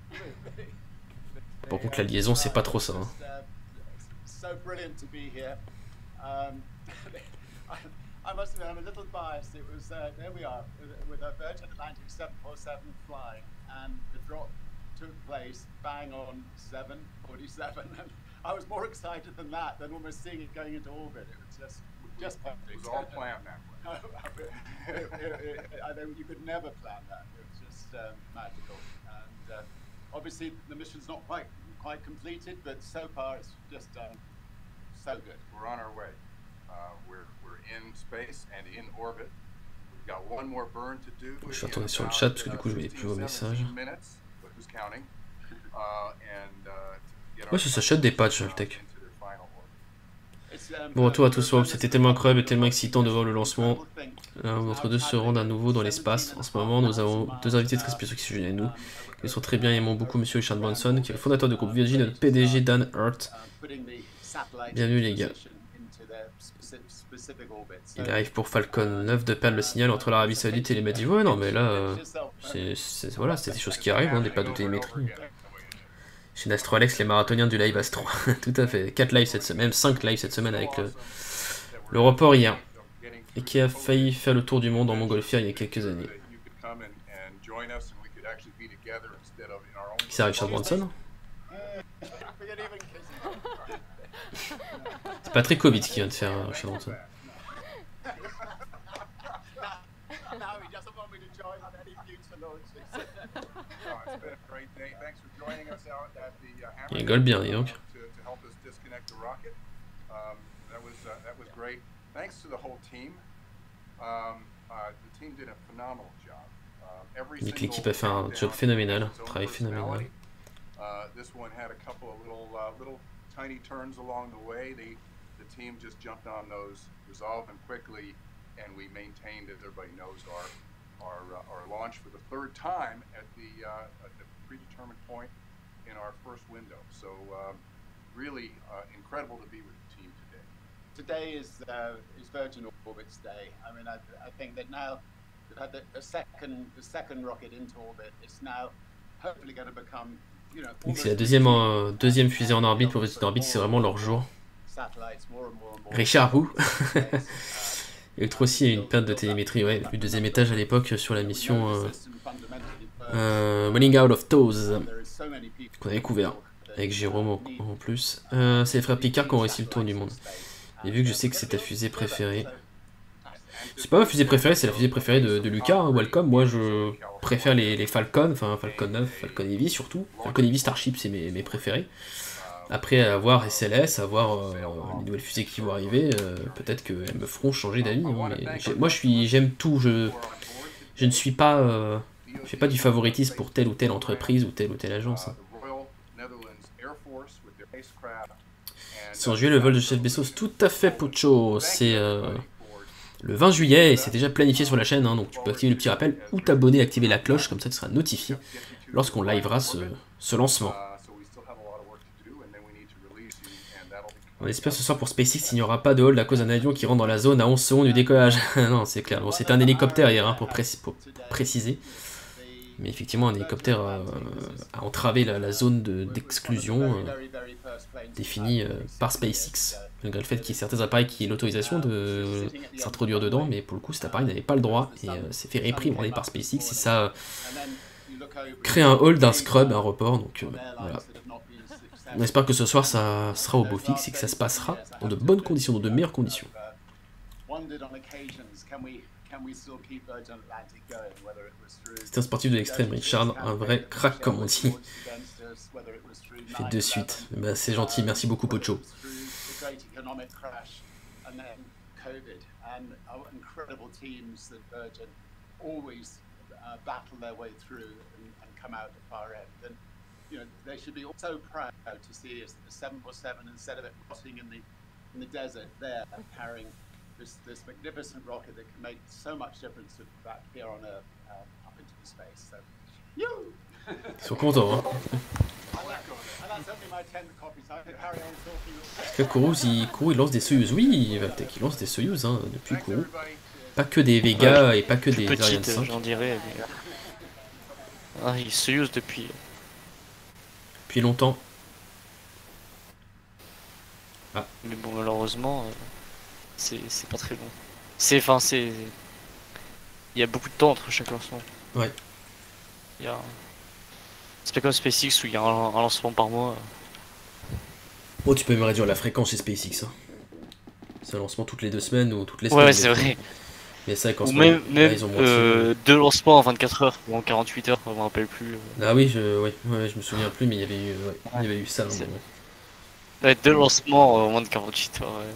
Par contre, la liaison, c'est pas trop ça. hein. Um, [laughs] I, must admit, I'm a little biased. It was uh, there we are with, with a Virgin Atlantic 747 flying, and the drop took place bang on 747. And I was more excited than that than almost seeing it going into orbit. It was just just perfect. It was all planned that way. It- it- it- I you could never plan that. It was just um, magical, and uh, obviously the mission's not quite quite completed, but so far it's just so good. We're on our way. Uh, we're, we're in space and in orbit. We've got one more burn to do. Je vais in retourner sur le chat, parce que du coup, je voyais plus vos 16, messages. 17 minutes, but who's counting? Uh, and, uh, Ouais, ça s'achète des patchs, orbit. It's, um, Bon retour à tous, c'était tellement incroyable et tellement excitant de voir le lancement. L'un d'entre deux se rendent à nouveau dans l'espace. En ce moment, nous avons deux invités très spéciaux qui se joignent à nous. Ils sont très bien et aiment beaucoup Monsieur Richard Branson, qui est le fondateur du groupe Virgin et le PDG Dan Hurt. Bienvenue, les gars. Il arrive pour Falcon 9 de perdre le signal entre l'Arabie Saoudite et les Maldives. Ouais, non, mais là, euh, c'est voilà, des choses qui arrivent, hein, des pas de télémétrie. Chez Nastro Alex, les marathoniens du live Astro. [laughs] Tout à fait. 4 lives cette semaine, 5 lives cette semaine avec le, le report hier. Et qui a failli faire le tour du monde en montgolfière il y a quelques années. C'est Richard Branson C'est Patrick Covid qui vient de faire euh, Richard Branson. Il rigole bien, dis donc. To, to help us disconnect the rocket. That was uh, that was great. Thanks to the whole team. Um, uh, the team did a phenomenal job. Um, every Il dit que single l'équipe a fait un job phénoménal, travail phénoménal. Uh, this one had a couple of little uh, little tiny turns along the way. The the team just jumped on those, resolved them quickly, and we maintained, as everybody knows, our our uh, our launch for the third time at the uh, at the predetermined point in our first window. So um, really uh, incredible to be with today. Is uh, is Virgin Orbit's day. I mean, I, I think that now we've had the, the second the second rocket into orbit. It's now hopefully going to become, you know, c'est la deuxième, euh, deuxième fusée en orbite pour Virgin Orbit, c'est vraiment leur jour. Richard Who [laughs] Electro aussi a une perte de télémétrie, ouais, le deuxième étage à l'époque sur la mission euh, euh, Running Out of Toes qu'on avait couvert avec Jérôme en, en plus. Euh, c'est les frères Picard qui ont réussi le tour du monde. Et vu que je sais que c'est ta fusée préférée, c'est pas ma fusée préférée, c'est la fusée préférée de, Lucas, hein, Welcome. Moi je préfère les, les Falcon, enfin Falcon 9, Falcon Heavy surtout. Falcon Heavy Starship c'est mes, préférés. Après avoir SLS, avoir euh, les nouvelles fusées qui vont arriver, euh, peut-être qu'elles me feront changer d'avis. hein, moi je suis, j'aime tout, je, je ne suis pas, euh, je fais pas du favoritisme pour telle ou telle entreprise ou telle ou telle agence. hein. C'est en juillet le vol de chef Bezos, tout à fait Pucho, c'est euh, le 20 juillet et c'est déjà planifié sur la chaîne, hein, donc tu peux activer le petit rappel ou t'abonner, activer la cloche, comme ça tu seras notifié lorsqu'on livera ce, ce lancement. On espère ce soir pour SpaceX il n'y aura pas de hold à cause d'un avion qui rentre dans la zone à 11 secondes du décollage. [laughs] non, c'est clair. Bon, c'est un hélicoptère hier, hein, pour, précis- pour préciser. Mais effectivement, un hélicoptère euh, a entravé la, la zone de- d'exclusion euh, définie euh, par SpaceX. Le fait qu'il y ait certains appareils qui aient l'autorisation de s'introduire dedans, mais pour le coup, cet appareil n'avait pas le droit et euh, s'est fait réprimander par SpaceX. Et ça euh, crée un hold, un scrub, un report. Donc euh. On espère que ce soir ça sera au beau fixe et que ça se passera dans de bonnes conditions, dans de meilleures conditions. C'est un sportif de l'extrême, Richard, un vrai crack comme on dit. Fait de suite. Bah, c'est gentil, merci beaucoup Pocho. and and and, and. And you know they should be so proud to see us the 747 instead of it rotting in the in the desert there carrying this this magnificent rocket that can make so much difference back here on Earth uh, up into the space. So, you. Ils sont contents, hein. And that's only my 10 copies. I can carry on talking. Parce que il, Kourou, il lance des Soyuz. Oui, Valtech, il lance des Soyuz hein, depuis Kourou. Pas que des Vega Ouais, et pas que des Ariane 5. j'en dirais. mais- Ah, il use depuis. Depuis longtemps. Ah. Mais bon, malheureusement, euh, c'est c'est pas très long. C'est. Enfin, c'est. Il y a beaucoup de temps entre chaque lancement. Ouais. Il y a. C'est pas comme SpaceX où il y a un, un lancement par mois. Oh, tu peux même réduire la fréquence chez SpaceX. Hein. C'est un lancement toutes les deux semaines ou toutes les Ouais, semaines. c'est vrai. Mais c'est vrai qu'en Ou ce même, moment, là, ils ont euh, deux lancements en 24 heures ou en 48 heures, je me rappelle plus. Ah oui, je, ouais, ouais, je me souviens plus, mais il y avait eu, ouais, il y avait eu ça. Ouais. Ouais, deux lancements en moins de 48 heures. ouais.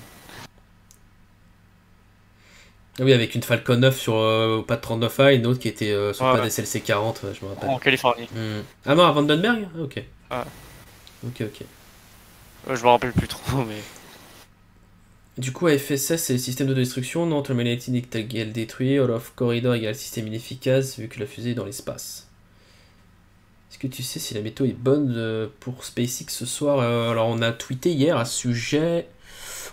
Ah oui, avec une Falcon 9 sur euh, pas de 39A et une autre qui était euh, sur Ouais, pas ouais. SLC 40, ouais, je me rappelle. En Californie. Hmm. Ah non, à Vandenberg? Ah, Ok. Ouais. Ok, ok. Je me rappelle plus trop, [laughs] mais. Du coup, FSS, c'est le système de destruction. Non, terminating égale détruit. All of corridor égale système inefficace vu que la fusée est dans l'espace. Est-ce que tu sais si la météo est bonne euh, pour SpaceX ce soir? Euh, Alors, on a tweeté hier à ce sujet.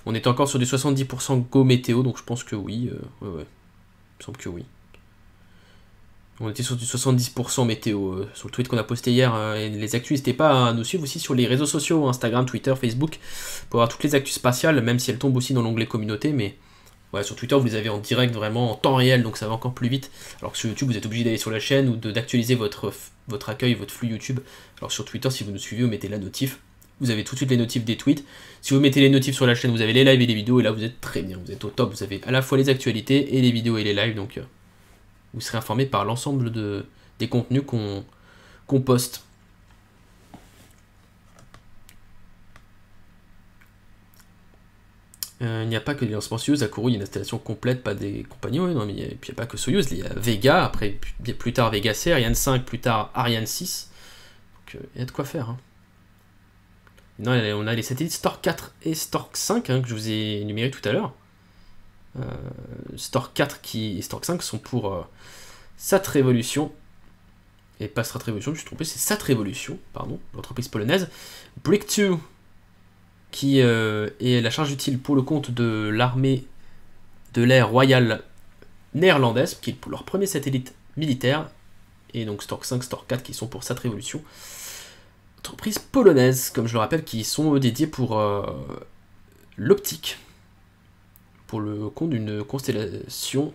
On était encore sur du 70% go météo, donc je pense que oui. euh. Il me semble que oui. On était sur du 70% météo euh, sur le tweet qu'on a posté hier. euh, et les actus, n'hésitez pas à nous suivre aussi sur les réseaux sociaux Instagram, Twitter, Facebook pour avoir toutes les actus spatiales, même si elles tombent aussi dans l'onglet communauté. Mais ouais, sur Twitter, vous les avez en direct, vraiment en temps réel, donc ça va encore plus vite. Alors que sur YouTube, vous êtes obligé d'aller sur la chaîne ou d'actualiser votre, votre accueil, votre flux YouTube. Alors sur Twitter, si vous nous suivez, vous mettez la notif. Vous avez tout de suite les notifs des tweets. Si vous mettez les notifs sur la chaîne, vous avez les lives et les vidéos. Et là, vous êtes très bien. Vous êtes au top. Vous avez à la fois les actualités et les vidéos et les lives. Donc, euh, vous serez informé par l'ensemble de, des contenus qu'on poste. Euh, il n'y a pas que les lancements Soyuz, à Kourou il y a une installation complète, pas des compagnons, oui, non, mais il n'y a pas que Soyuz, il y a Vega, après plus, plus tard Vega C, Ariane 5, plus tard Ariane 6, donc euh, il y a de quoi faire. hein. Non, on a les satellites Stork 4 et Stork 5 hein, que je vous ai énumérés tout à l'heure. Euh, Stork 4 qui, et Stork 5 sont pour euh, Sat Revolution, et pas Strat Revolution, je suis trompé, c'est Sat Revolution, pardon, l'entreprise polonaise. Brick 2 qui euh, est la charge utile pour le compte de l'armée de l'air royale néerlandaise, qui est pour leur premier satellite militaire, et donc Stork 5, Stork 4 qui sont pour cette révolution. Entreprise polonaise, comme je le rappelle, qui sont eux, dédiés pour euh, l'optique, pour le compte d'une constellation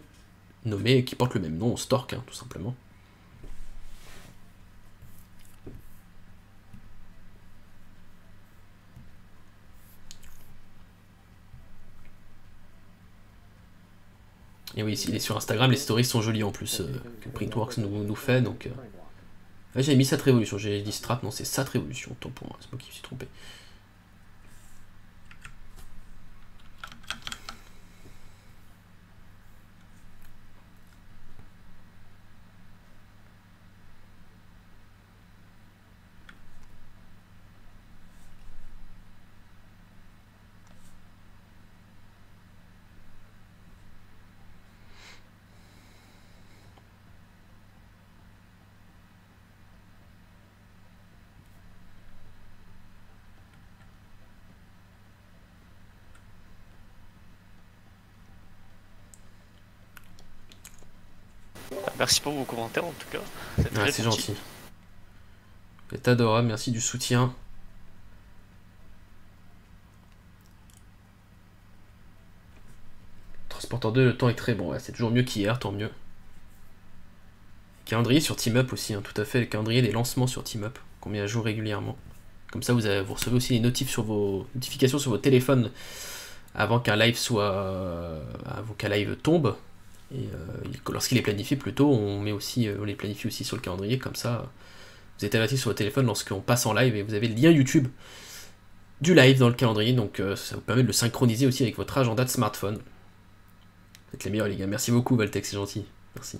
nommée, qui porte le même nom, Stork, hein, tout simplement. Et oui, il est sur Instagram, les stories sont jolies en plus, euh, que Printworks nous, fait, donc... euh. Ouais, j'avais mis Sat Révolution, j'ai dit Strat, non c'est Sat Révolution, tant pour moi, c'est moi qui me suis trompé. Merci pour vos commentaires en tout cas. C'est Ouais, c'est gentil. adorable, merci du soutien. Transporteur 2, le temps est très bon, ouais, c'est toujours mieux qu'hier, tant mieux. Calendrier sur TeamUp aussi, hein, tout à fait, le calendrier des lancements sur TeamUp, qu'on met à jour régulièrement. Comme ça, vous, avez- vous recevez aussi les notifs sur vos notifications sur vos téléphones avant qu'un live soit, euh, avant qu'un live tombe. Et euh, il- lorsqu'il est planifié, plutôt, on met aussi, euh, on les planifie aussi sur le calendrier, comme ça, vous êtes averti sur votre téléphone lorsqu'on passe en live et vous avez le lien YouTube du live dans le calendrier, donc euh, ça vous permet de le synchroniser aussi avec votre agenda de smartphone. Vous êtes les meilleurs les gars, merci beaucoup Valtex, c'est gentil, merci.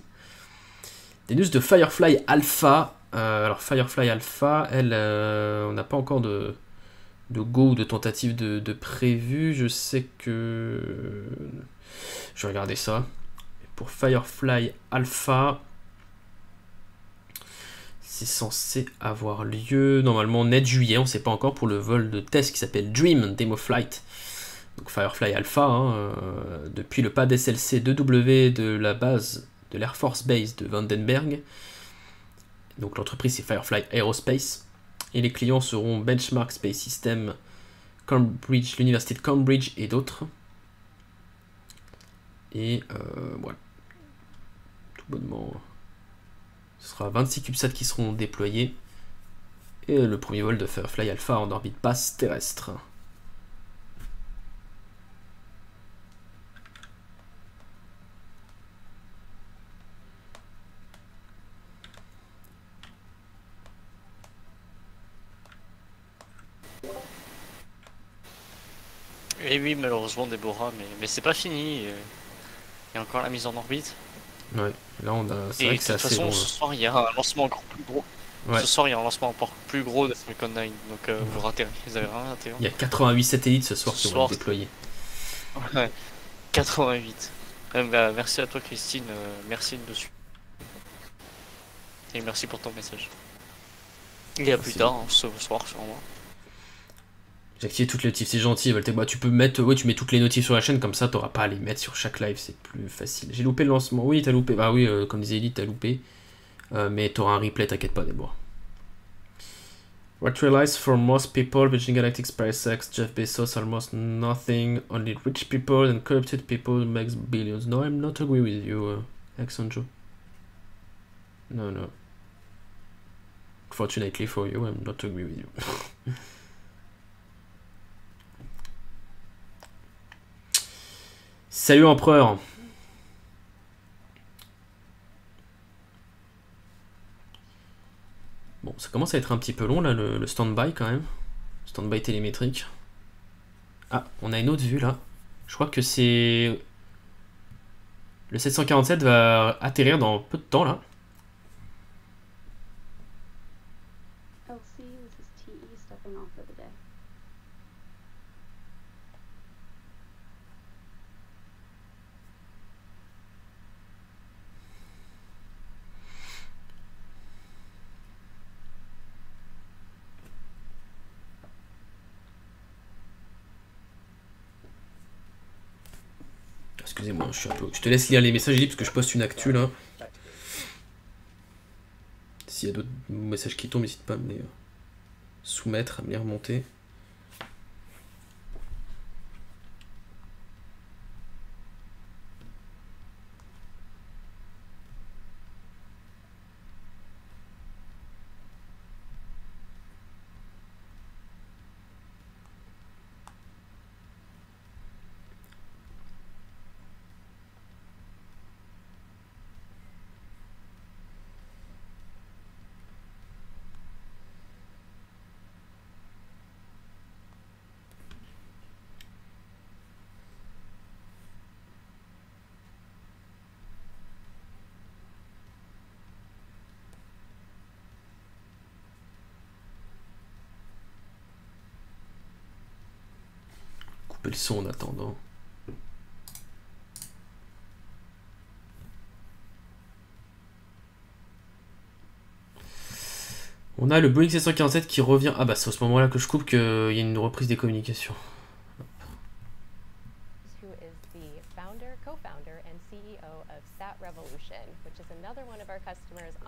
Des news de Firefly Alpha. Alors Firefly Alpha, elle, on n'a pas encore de, de go ou de tentative de, de prévu. Je sais que... Je vais regarder ça. Pour Firefly Alpha, c'est censé avoir lieu normalement net juillet, on ne sait pas encore, pour le vol de test qui s'appelle Dream Demo Flight. Donc Firefly Alpha, hein, euh, depuis le pas SLC 2W de la base de l'Air Force Base de Vandenberg. Donc l'entreprise c'est Firefly Aerospace. Et les clients seront Benchmark Space System, Cambridge, l'université de Cambridge et d'autres. Et euh, voilà. Bonnement. Ce sera 26 CubeSats qui seront déployés. Et le premier vol de Firefly Alpha en orbite basse terrestre. Et oui, malheureusement, Déborah, mais, mais c'est pas fini. Il y a encore la mise en orbite. Ouais, là on a. C'est Et vrai de que c'est assez façon, long. ce soir, il y a un lancement encore plus gros. Ouais. Ce soir, il y a un lancement encore plus gros de Falcon 9. Donc, euh, vous ratez rien. Vous avez rien raté. hein. Il y a 88 satellites ce soir Ce qui vont être déployés. Ouais. 88. Euh, bah, merci à toi, Christine. euh, merci de suivre. Et merci pour ton message. Et à plus Merci. tard, hein, ce soir, sûrement. J'ai activé toutes les notifs, c'est gentil. Bah, tu peux mettre, tu mets toutes les notifs sur la chaîne, comme ça t'auras pas à les mettre sur chaque live, c'est plus facile. J'ai loupé le lancement, oui, t'as loupé, bah oui, euh, comme disait Elite, t'as loupé. Euh, mais t'auras un replay, t'inquiète pas, Déborah. What realized for most people, Virgin Galactic, SpaceX, Jeff Bezos, almost nothing. Only rich people and corrupted people makes billions. No, I'm not agree with you, uh, Alexandro. No, no. Fortunately for you, I'm not agree with you. [laughs] Salut empereur. Bon, ça commence à être un petit peu long là, le, stand-by quand même. Stand-by télémétrique. Ah, on a une autre vue là. Je crois que c'est... Le 747 va atterrir dans peu de temps là. LC, this is TE stepping off for the day. Excusez-moi, je te laisse lire les messages, parce que je poste une actu là. S'il y a d'autres messages qui tombent, n'hésite pas à me les euh, soumettre, à me les remonter. Couper le son en attendant. On a le Boeing 747 qui revient. Ah bah c'est à ce moment-là que je coupe qu'il y a une reprise des communications.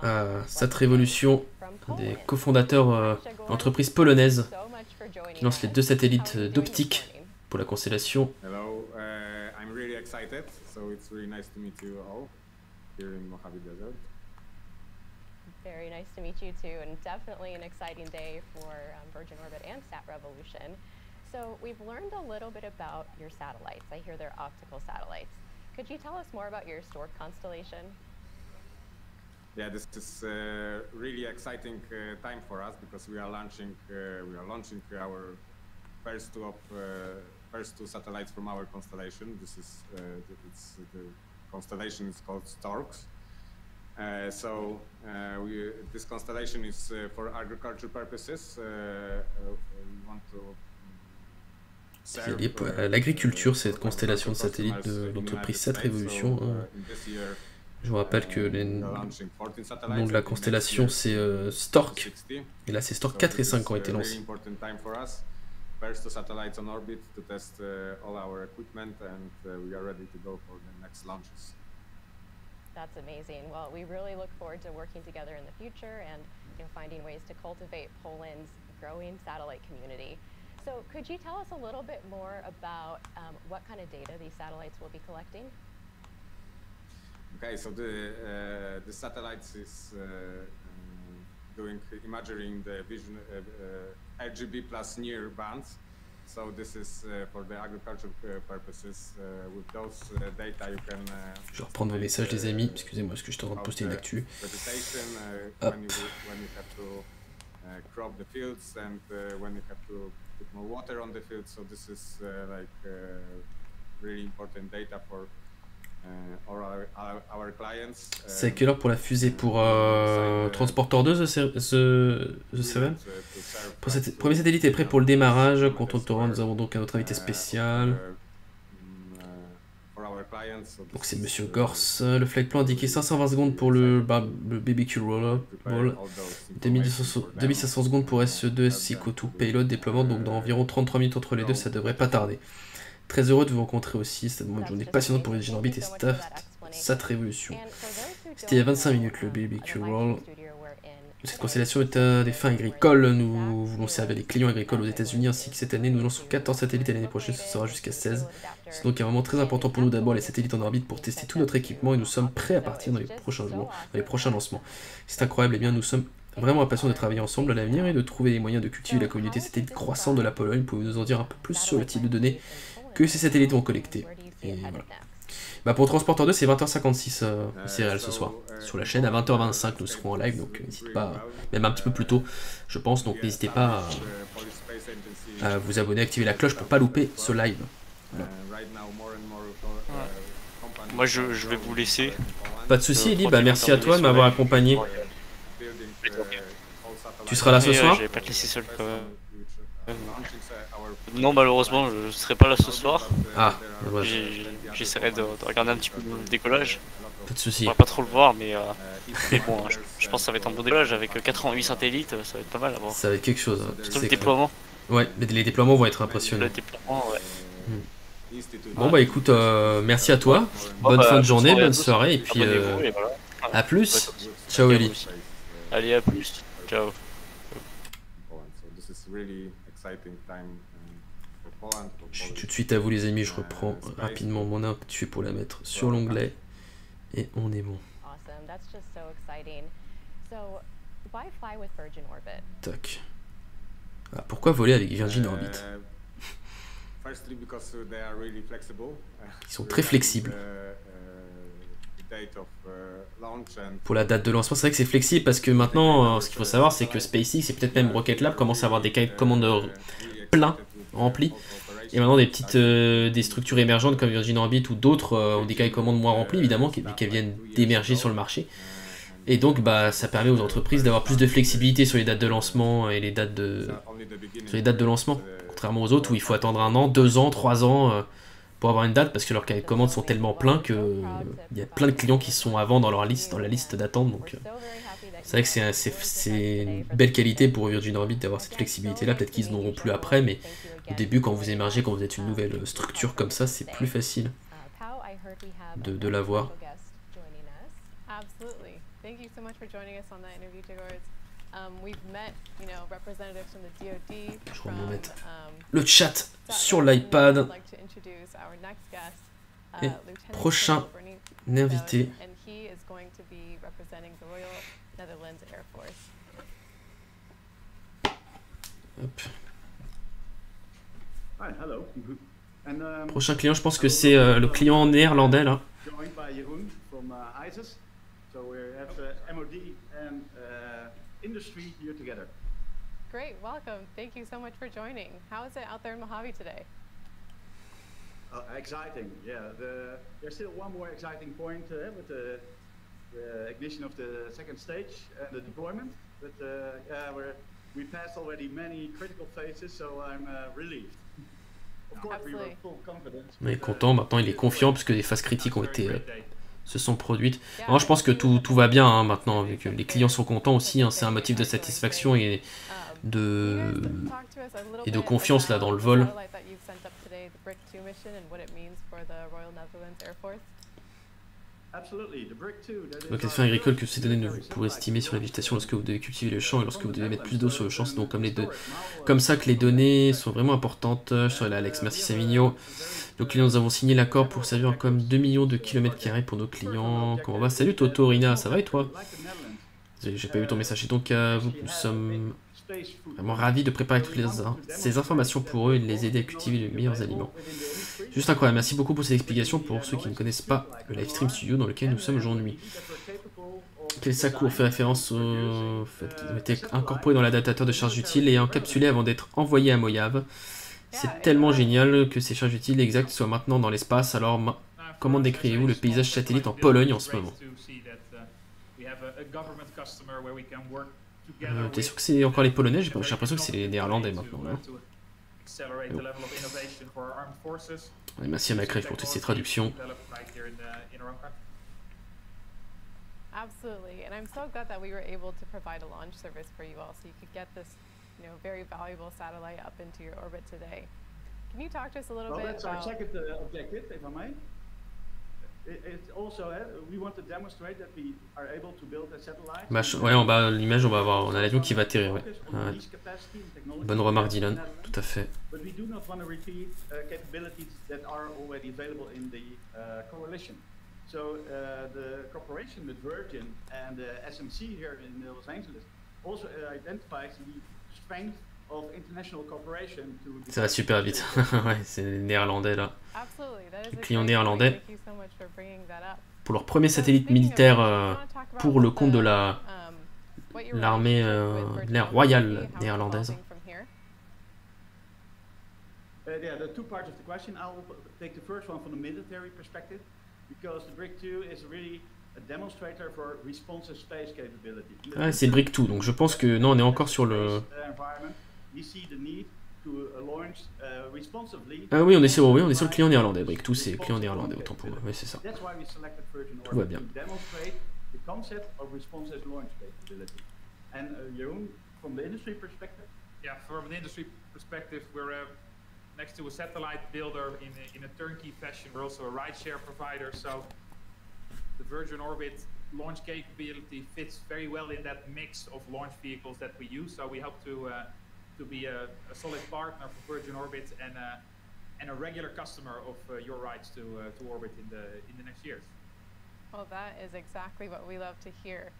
Ah, Sat Revolution, des cofondateurs euh, d'entreprises polonaises qui lancent les deux satellites euh, d'optique pour la constellation. Hello, uh, I'm really excited, so it's really nice to meet you all here in Mojave Desert. Very nice to meet you too, and definitely an exciting day for um, Virgin Orbit and Sat Revolution. So we've learned a little bit about your satellites. I hear they're optical satellites. Could you tell us more about your Stork constellation? Yeah, this is uh, really exciting uh, time for us because we are launching uh, we are launching our first two of uh, first two satellites from our constellation. This is uh, the, the constellation is called Storks. Uh, so uh, we, this constellation is uh, for agriculture purposes. Uh, uh, we want to mm, serve, Lié à L'agriculture, cette constellation de satellites de l'entreprise Sat Revolution. hein. Je vous rappelle que les noms de la constellation c'est euh, Stork. Et là c'est Stork 4 et 5 qui ont été lancés. First two satellites on orbit to test uh, all our equipment, and uh, we are ready to go for the next launches. That's amazing. Well, we really look forward to working together in the future and you know, finding ways to cultivate Poland's growing satellite community. So, could you tell us a little bit more about um, what kind of data these satellites will be collecting? Okay, so the uh, the satellites is uh, um, doing imagining the vision uh, uh, RGB plus near bands. So this is uh, for the agriculture uh, purposes. Uh, with those uh, data, you can. Uh, Je vais reprendre vos messages les amis, excusez-moi parce que je suis en train de poster une actu. vegetation Hop. when you when you have to crop the fields and when you have to put more water on the field. So this is like really important data for C'est à Um, quelle heure pour la fusée Pour euh, Transporteur 2, The, Ser- The, The Seven? Pour cette- Premier satellite est prêt pour le démarrage. On t'aura, nous avons donc un autre invité spécial. for our clients. So Donc c'est Monsieur uh, Gors. Le flight plan indiqué 520 secondes pour le, bar- le BBQ. 2200 2500 secondes pour SE2 SICO2 Payload déploiement donc dans environ 33 minutes entre les deux, ça devrait pas tarder. Très heureux de vous rencontrer aussi, c'est une journée passionnante pour Virgin Orbit et Staff Sat Revolution. C'était il y a 25 minutes le BBQ Roll. Cette constellation est à des fins agricoles. Nous voulons servir les clients agricoles aux États-Unis ainsi que cette année nous lançons 14 satellites et l'année prochaine ce sera jusqu'à 16. C'est donc un moment très important pour nous d'avoir les satellites en orbite pour tester tout notre équipement et nous sommes prêts à partir dans les prochains jours, dans les prochains lancements. C'est incroyable, et bien nous sommes vraiment impatients de travailler ensemble à l'avenir et de trouver les moyens de cultiver la communauté satellite croissante de la Pologne. Pouvez-vous nous en dire un peu plus sur le type de données que ces satellites vont collecter Et voilà. Bah pour Transporteur 2, c'est 20h56 euh, céréales ce soir. Sur la chaîne, à 20h25, nous serons en live, donc euh, n'hésitez pas, même un petit peu plus tôt, je pense, donc n'hésitez pas à, à vous abonner, activer la cloche pour pas louper ce live. Voilà. Moi, je, je vais vous laisser. Pas de souci, Eli, bah merci à toi de m'avoir accompagné. Tu seras là ce euh, soir pas te laisser seul quand même. Non, malheureusement, je serai pas là ce soir. Ah, J'essaierai de, de regarder un petit peu le décollage. Pas de soucis. On va pas trop le voir, mais, euh, mais bon, je, je pense que ça va être un bon décollage avec euh, 88 satellites, ça va être pas mal à voir. Ça va être quelque chose. hein, Surtout c'est le clair. déploiement. Ouais, mais les déploiements vont être impressionnants. Le déploiement, ouais. Bon bah écoute, euh, merci à toi. Bon, Bonne bah, fin de journée, bonne soirée et puis euh, et voilà. à plus. Ciao aussi. Allez, à plus. Ciao. Poland. So this is really exciting time um, for Poland. For Je suis tout de suite à vous les amis, je reprends rapidement mon intitulé pour la mettre sur l'onglet et on est bon. Tac. Ah, pourquoi voler avec Virgin Orbit? Uh, Ils sont très flexibles. uh, uh, Pour la date de lancement, c'est vrai que c'est flexible parce que maintenant, euh, ce qu'il faut savoir, c'est que SpaceX et peut-être même Rocket Lab commencent à avoir des cahiers de commandes euh, pleins, remplis. Et maintenant, des petites euh, des structures émergentes comme Virgin Orbit ou d'autres euh, ont des cahiers de commandes moins remplis, évidemment, qui- viennent d'émerger sur le marché. Et donc, bah, ça permet aux entreprises d'avoir plus de flexibilité sur les dates de lancement et les dates de, sur les dates de lancement. Contrairement aux autres où il faut attendre un an, deux ans, trois ans euh, pour avoir une date parce que leurs cahiers de commandes sont tellement pleins que euh, y a plein de clients qui sont avant dans leur liste, dans la liste d'attente. Donc, c'est vrai que c'est une belle qualité pour Virgin Orbit d'avoir cette flexibilité-là. Peut-être qu'ils n'auront plus après, mais au début, quand vous émergez, quand vous êtes une nouvelle structure comme ça, c'est plus facile de, de l'avoir. Absolutely. Thank you so much for joining us on that interview, Jagorz. Um, we've met, you know, representatives from the DoD, Je vais from me mettre um, le chat sur l'iPad. like to introduce our next guest, uh, Et Lieutenant prochain invité. Bowden, and he is going to be representing the Royal Netherlands Air Force. Hop. Hi, hello. And, um, [laughs] Prochain client, je pense que c'est euh, le client néerlandais là. joined by Jeroen from uh, ISIS. So we have uh, MOD and uh, industry here together. Great, welcome. Thank you so much for joining. How is it out there in Mojave today? Uh, exciting, yeah. The, there's still one more exciting point uh, with the, the ignition of the second stage and the deployment. But uh, yeah, we're, we passed already many critical phases, so I'm uh, relieved. Il est but, content, maintenant il est confiant puisque des phases critiques ont été euh, se sont produites. Moi je pense que tout, tout va bien hein, maintenant, que les clients sont contents aussi, hein, c'est un motif de satisfaction et de, et de confiance là dans le the vol. Donc les faits agricoles que ces données ne vous pourrez estimer sur la végétation lorsque vous devez cultiver le champ et lorsque vous devez mettre plus d'eau sur le champ. C'est donc comme, les deux, comme ça que les données sont vraiment importantes. Je serai là Alex, merci Savigno. Donc clients, nous avons signé l'accord pour servir comme 2 millions de kilomètres carrés pour nos clients. Comment va Salut Toto, Rina, ça va et toi? J'ai pas vu ton message. Et donc vous, nous sommes vraiment ravis de préparer toutes les, ces informations pour eux et de les aider à cultiver les meilleurs aliments. Juste incroyable, merci beaucoup pour ces explications pour ceux qui ne connaissent pas le Livestream Studio dans lequel nous sommes aujourd'hui. Quel Sacour fait référence au fait qu'ils ont été incorporés dans l'adaptateur de charge utile et encapsulés avant d'être envoyés à Mojave. C'est tellement génial que ces charges utiles exactes soient maintenant dans l'espace. Alors, comment décrivez-vous le paysage satellite en Pologne en ce moment? Euh, T'es sûr que c'est encore les Polonais? J'ai l'impression que c'est les Néerlandais maintenant. hein. Bon. Ouais, merci à Macref pour toutes ces traductions. Absolutely, and I'm so glad that we were able to provide a launch service for you all, so you could get this, you know, very valuable satellite up into your orbit today. Can you talk to us a little Well, bit that's our about? second uh, objective, if I may. Ouais, en bas, l'image, on va avoir, on a l'avion qui va atterrir, ouais. Ouais. Bonne remarque, Dylan, tout à fait. But we do not want to repeat uh, capabilities that are already available in the uh, coalition. So uh, the cooperation with Virgin and uh, SMC here in Los Angeles also uh, identifies the strength Ça va super vite. [laughs] ouais, c'est les Néerlandais là. Les clients néerlandais. Thank you so much for bringing that up. Pour leur premier satellite militaire euh, pour le compte de la l'armée euh, de l'air royale néerlandaise. From here. Uh, yeah, there are two parts of the question. I'll take the first one from the military perspective, because the Brick 2 is really a demonstrator for responsive space capability. In the Ah, c'est Brick 2, donc je pense que non, on est encore sur le. Space, uh, environment, we see the need to uh, launch uh, responsively. Ah oui, on est sur, oui, on est sur le client néerlandais. Brick 2, c'est le client néerlandais, autant pour moi. Oui, c'est ça. That's why we selected Virgin Tout va Orbit bien. demonstrate the concept of responsive launch capability. And uh, Jeroen, from the industry perspective, Yeah, from an industry perspective, we're uh, next to a satellite builder in a, in a turnkey fashion. We're also a rideshare provider, so the Virgin Orbit launch capability fits very well in that mix of launch vehicles that we use. So we hope to uh, to be a, a solid partner for Virgin Orbit and uh, and a regular customer of uh, your rides to uh, to orbit in the in the next years. Well, that is exactly what we love to hear.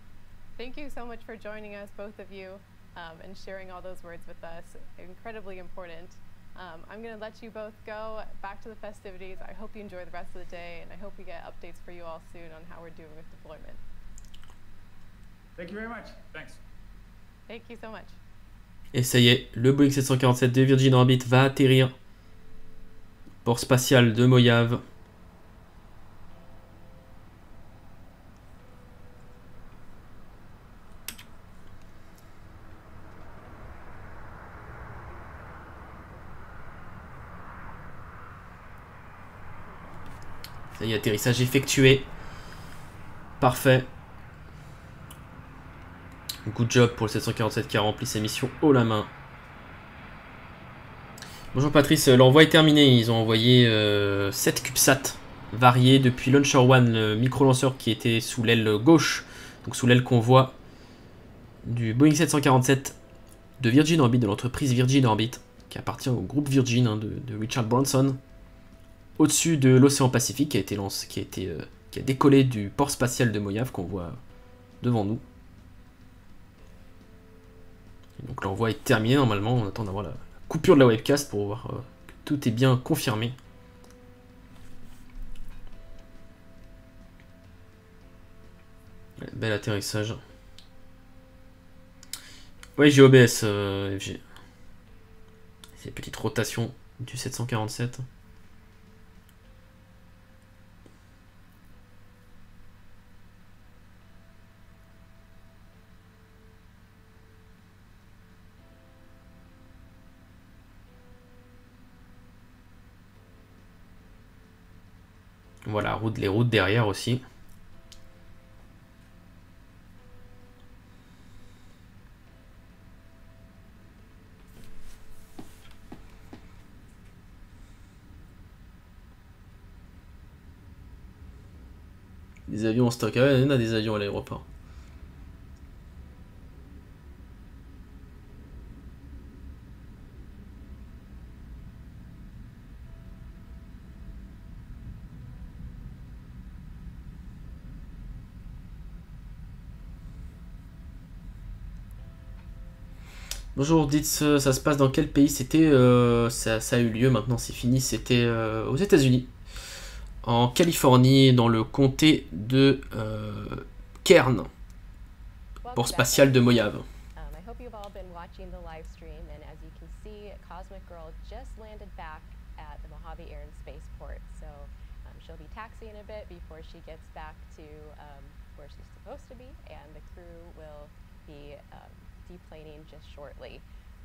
Thank you so much for joining us, both of you, um, and sharing all those words with us. Incredibly important. Um, I'm going to let you both go back to the festivities. I hope you enjoy the rest of the day, and I hope we get updates for you all soon on how we're doing with deployment. thank you very much. Thanks. Thank you so much. Et ça y est, le Boeing 747 de Virgin Orbit va atterrir. Port spatial de Mojave. Ça y est, atterrissage effectué. Parfait. Good job pour le 747 qui a rempli sa mission haut la main. Bonjour Patrice, l'envoi est terminé. Ils ont envoyé euh, 7 CubeSat varié depuis Launcher One, le micro-lanceur qui était sous l'aile gauche, donc sous l'aile qu'on voit du Boeing 747 de Virgin Orbit, de l'entreprise Virgin Orbit, qui appartient au groupe Virgin hein, de, Richard Branson, au-dessus de l'océan Pacifique, qui a euh, qui a décollé du port spatial de Moyave qu'on voit devant nous. Donc l'envoi est terminé normalement, on attend d'avoir la coupure de la webcast pour voir euh, que tout est bien confirmé. Bel atterrissage. Oui, j'ai OBS, euh, FG. C'est une petite rotation du 747. Voilà, route, les routes derrière aussi. Des avions en stock. Ah il y en a des avions à l'aéroport. Bonjour, dites ça se passe dans quel pays? C'était, euh, ça, a eu lieu maintenant, c'est fini. C'était euh, aux États-Unis en Californie, dans le comté de euh, Kern, pour spatial de. Um, Mojave um, be deplaning just shortly.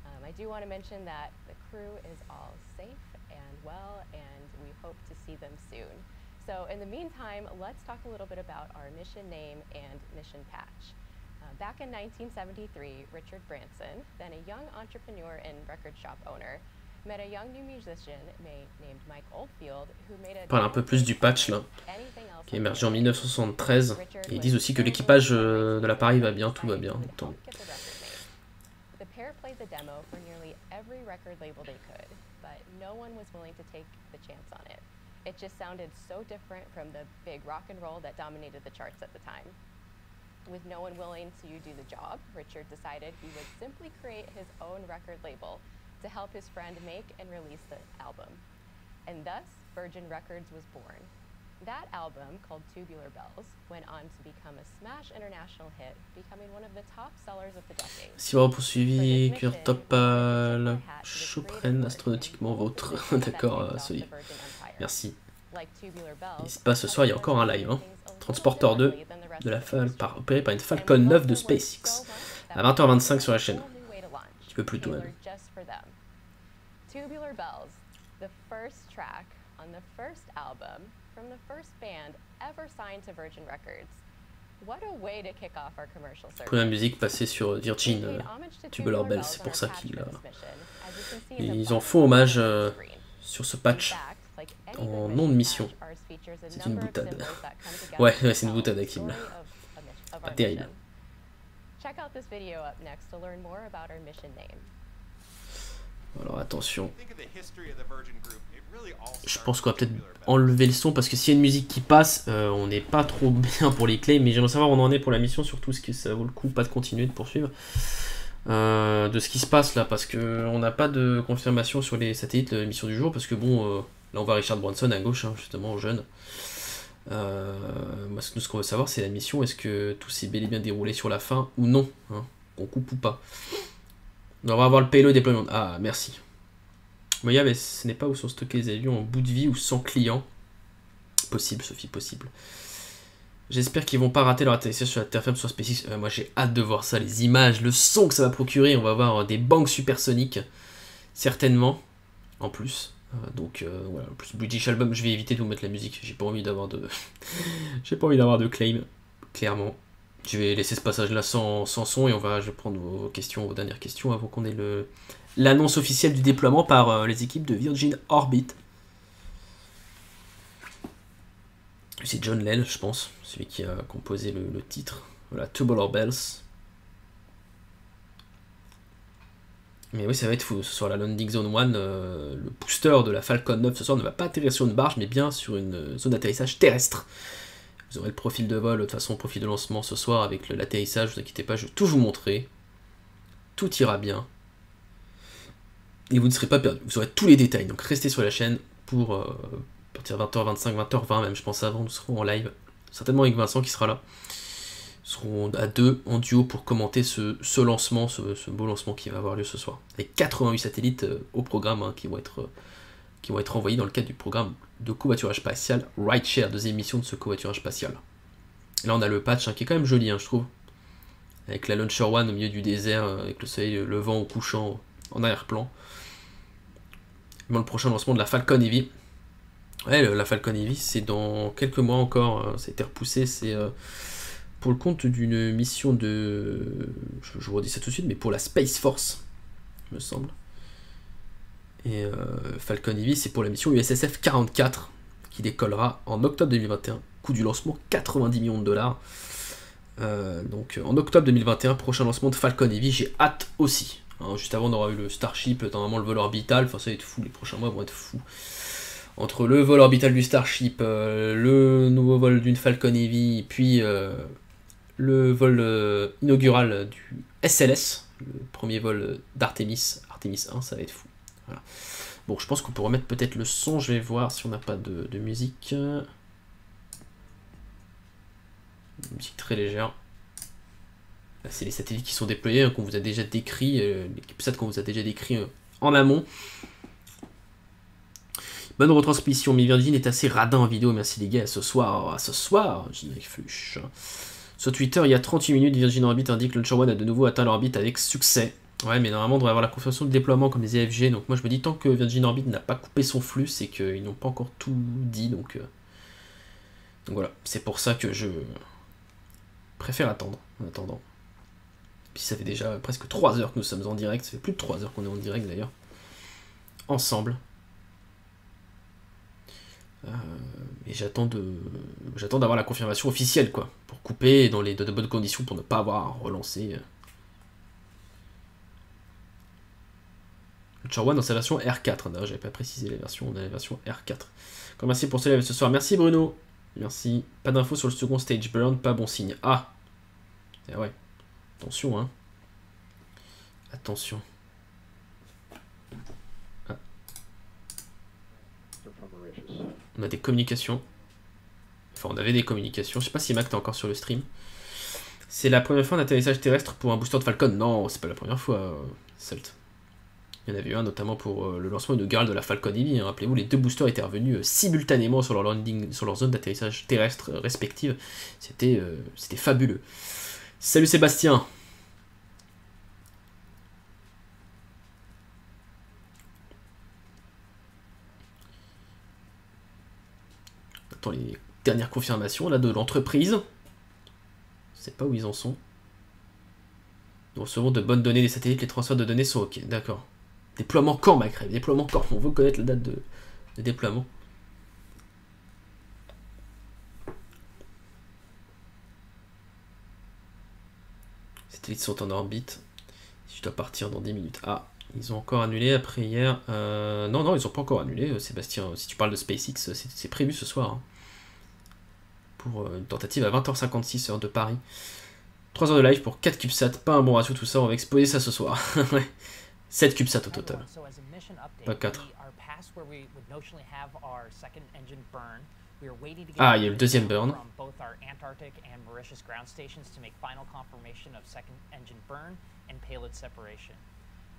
Um, I do want to mention that the crew is all safe and well, and we hope to see them soon. So in the meantime, let's talk a little bit about our mission name and mission patch. Uh, back in 1973, Richard Branson, then a young entrepreneur and record shop owner, met a young new musician named Mike Oldfield who made a parle un peu plus du patch là, qui est émergé en 1973. Et ils disent aussi que l'équipage euh, de l'appareil va bien, tout va bien. Donc, pair played the demo for nearly every record label they could, but no one was willing to take the chance on it. It just sounded so different from the big rock and roll that dominated the charts at the time. With no one willing to do the job, Richard decided he would simply create his own record label to help his friend make and release the album. And thus, Virgin Records was born. That album, called Tubular Bells, went on to become a smash international hit, becoming one of the top sellers of the decade. Si vous avez poursuivi, cuir top choprenne astronautiquement vôtre. [laughs] D'accord, euh, celui. Merci. Et c'est pas ce soir, il y a encore un live. Hein. Transporteur 2, de la par, opéré par une Falcon 9 de SpaceX. À 20h25 sur la chaîne. Un petit peu plus tôt même. Tubular Bells, the first track on the first album from the first band ever signed to Virgin Records. What a way to kick off our commercial service. Pour la musique passée sur Virgin euh, Tubular Bells, c'est pour ça qu'ils ils en font hommage euh, sur ce patch en nom de mission. C'est une boutade. [laughs] ouais, ouais c'est une boutade, Akim. Pas terrible. Alors attention. Je pense qu'on va peut-être enlever le son parce que s'il y a une musique qui passe, euh, on n'est pas trop [laughs] bien pour les clés. Mais j'aimerais savoir où on en est pour la mission, surtout ce que ça vaut le coup pas de continuer de poursuivre. Euh, de ce qui se passe là parce que on n'a pas de confirmation sur les satellites de mission du jour parce que bon euh, là on voit Richard Branson à gauche hein, justement au jeune euh, moi ce qu'on veut savoir c'est la mission est-ce que tout s'est bel et bien déroulé sur la fin ou non hein, qu'on coupe ou pas on va avoir le payload déploiement ah merci voyez mais ce n'est pas où sont stockés les avions en bout de vie ou sans client possible Sophie possible J'espère qu'ils vont pas rater leur atterrissage sur la terre ferme sur SpaceX. Euh, moi j'ai hâte de voir ça, les images, le son que ça va procurer. On va avoir des banques supersoniques, certainement, en plus. Euh, donc euh, voilà, plus British Album, je vais éviter de vous mettre la musique. J'ai pas envie d'avoir de, [laughs] j'ai pas envie d'avoir de claim, clairement. Je vais laisser ce passage là sans, son et on va, je vais prendre vos questions, vos dernières questions avant qu'on ait le l'annonce officielle du déploiement par les équipes de Virgin Orbit. C'est John Lell, je pense, celui qui a composé le, titre. Voilà, Tubular Bells. Mais oui, ça va être fou. Soir, la Landing Zone 1, euh, le booster de la Falcon 9 ce soir ne va pas atterrir sur une barge, mais bien sur une zone d'atterrissage terrestre. Vous aurez le profil de vol, de toute façon, profil de lancement ce soir avec l'atterrissage. Ne vous inquiétez pas, je vais tout vous montrer. Tout ira bien. Et vous ne serez pas perdu. Vous aurez tous les détails. Donc restez sur la chaîne pour euh, partir 20h25, 20h20 même, je pense avant. Nous serons en live. Certainement avec Vincent qui sera là seront à deux en duo pour commenter ce, lancement, ce, beau lancement qui va avoir lieu ce soir. Avec 88 satellites euh, au programme hein, qui, vont être, euh, qui vont être envoyés dans le cadre du programme de covoiturage spatial Rideshare, deuxième mission de ce covoiturage spatial. Là on a le patch hein, qui est quand même joli, hein, je trouve. Avec la Launcher One au milieu du désert, avec le soleil levant ou couchant en arrière-plan. Le prochain lancement de la Falcon Heavy. Ouais, la Falcon Heavy, c'est dans quelques mois encore, ça a été repoussé, c'est pour le compte d'une mission de. Je, vous redis ça tout de suite, mais pour la Space Force, me semble. Et euh, Falcon Heavy, c'est pour la mission USSF 44, qui décollera en octobre 2021. Coût du lancement 90 millions de dollars. Euh, donc en octobre 2021, prochain lancement de Falcon Heavy, j'ai hâte aussi. Hein, juste avant, on aura eu le Starship, normalement le vol orbital. Enfin, ça va être fou, les prochains mois vont être fous. Entre le vol orbital du Starship, euh, le nouveau vol d'une Falcon Heavy, puis le vol euh, inaugural du SLS, le premier vol d'Artemis, Artemis 1, ça va être fou. Bon, je pense qu'on peut remettre peut-être le son, je vais voir si on n'a pas de, musique. Musique très légère. C'est les satellites qui sont déployés, hein, qu'on vous a déjà décrit, euh, l'équipe qu'on vous a déjà décrit euh, en amont. Bonne retransmission, mais Virgin est assez radin en vidéo, merci les gars, à ce soir, à ce soir, j'y Fluche. Sur Twitter, il y a 38 minutes, Virgin Orbit indique que Launcher One a de nouveau atteint l'orbite avec succès. Ouais, mais normalement, on devrait avoir la confirmation de déploiement comme les EFG. Donc moi, je me dis, tant que Virgin Orbit n'a pas coupé son flux, c'est qu'ils n'ont pas encore tout dit. Donc, euh, donc voilà, c'est pour ça que je préfère attendre en attendant. Puis ça fait déjà presque 3 heures que nous sommes en direct. Ça fait plus de 3 heures qu'on est en direct d'ailleurs. Ensemble. Euh, et j'attends d'avoir la confirmation officielle quoi pour couper dans les de, bonnes conditions pour ne pas avoir à relancer le One dans sa version R4 d'ailleurs j'avais pas précisé la version on a la version R4 merci pour ce live ce soir. Merci Bruno. Merci. Pas d'infos sur le second stage. Burn pas bon signe. Ah. Eh ouais attention hein attention On a des communications. Enfin, on avait des communications. Je sais pas si Mac est encore sur le stream. C'est la première fois un atterrissage terrestre pour un booster de Falcon. Non, c'est pas la première fois, euh. Il y en avait eu un notamment pour euh, le lancement inaugural de la Falcon Heavy. Hein. Rappelez-vous, les deux boosters étaient revenus euh, simultanément sur leur landing, sur leur zone d'atterrissage terrestre respective. C'était c'était fabuleux. Salut Sébastien les dernières confirmations là de l'entreprise. Je sais pas où ils en sont. Nous recevons de bonnes données des satellites, les transferts de données sont ok, d'accord. Déploiement quand, Macrève Déploiement quand On veut connaître la date de, déploiement. Sont en orbite. Je dois partir dans 10 minutes. Ah, ils ont encore annulé après hier. Euh, non, non, ils ont pas encore annulé, euh, Sébastien. Si tu parles de SpaceX, c'est prévu ce soir. Hein pour euh, une tentative à 20h56 heure de Paris. 3 heures de live pour 4 CubeSat, pas un bon ratio tout ça, on va exposer ça ce soir. [laughs] 7 CubeSat au total. Pas 4. Ah, il y a le deuxième burn. And payload separation.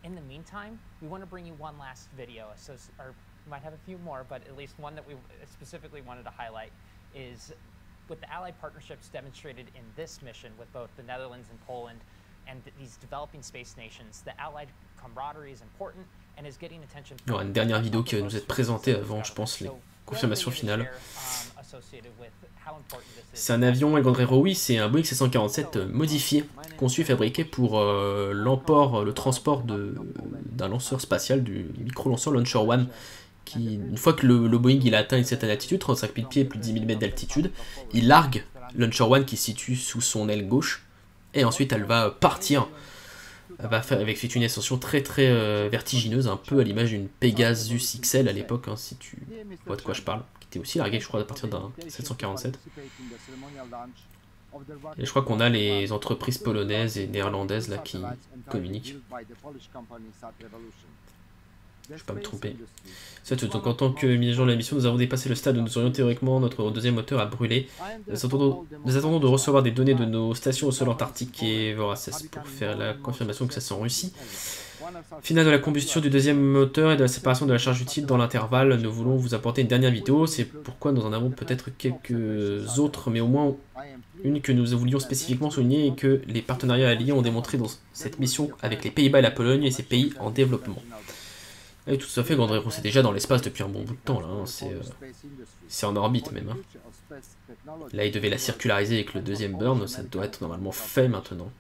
In the meantime, we want to bring you one last video, so, or might have a few more, but at least one that we specifically wanted to highlight is with the Allied partnerships demonstrated in this mission with both the Netherlands and Poland and these developing space nations, the Allied camaraderie is important and is getting attention. Il une dernière vidéo qui va nous être présentée avant, je pense, les confirmations finales. C'est un avion Eldorado, oui, c'est un Boeing 747 modifié, conçu et fabriqué pour euh, l'emport, le transport d'un lanceur spatial, du micro-lanceur Launcher One, qui, une fois que le, Boeing il a atteint une certaine altitude, 35 000 pieds, plus de 10 000 mètres d'altitude, il largue Launcher One qui se situe sous son aile gauche, et ensuite elle va partir. Va faire avec une ascension très très euh, vertigineuse, un peu à l'image d'une Pegasus XL à l'époque, hein, si tu vois de quoi je parle, qui était aussi larguée je crois à partir d'un 747. Et je crois qu'on a les entreprises polonaises et néerlandaises là qui communiquent. Je ne vais pas me tromper. donc en tant que dirigeant de la mission, nous avons dépassé le stade où nous aurions théoriquement notre deuxième moteur à brûler. Nous attendons, de recevoir des données de nos stations au sol antarctique et Voraces pour faire la confirmation que ça s'en Russie. Final de la combustion du deuxième moteur et de la séparation de la charge utile dans l'intervalle, nous voulons vous apporter une dernière vidéo. C'est pourquoi nous en avons peut-être quelques autres, mais au moins une que nous voulions spécifiquement souligner et que les partenariats alliés ont démontré dans cette mission avec les Pays-Bas et la Pologne et ces pays en développement. Et tout à fait, Gandrero, c'est déjà dans l'espace depuis un bon bout de temps, là. Hein. Euh, c'est en orbite même. Hein. Là, il devait la circulariser avec le deuxième burn, ça doit être normalement fait maintenant.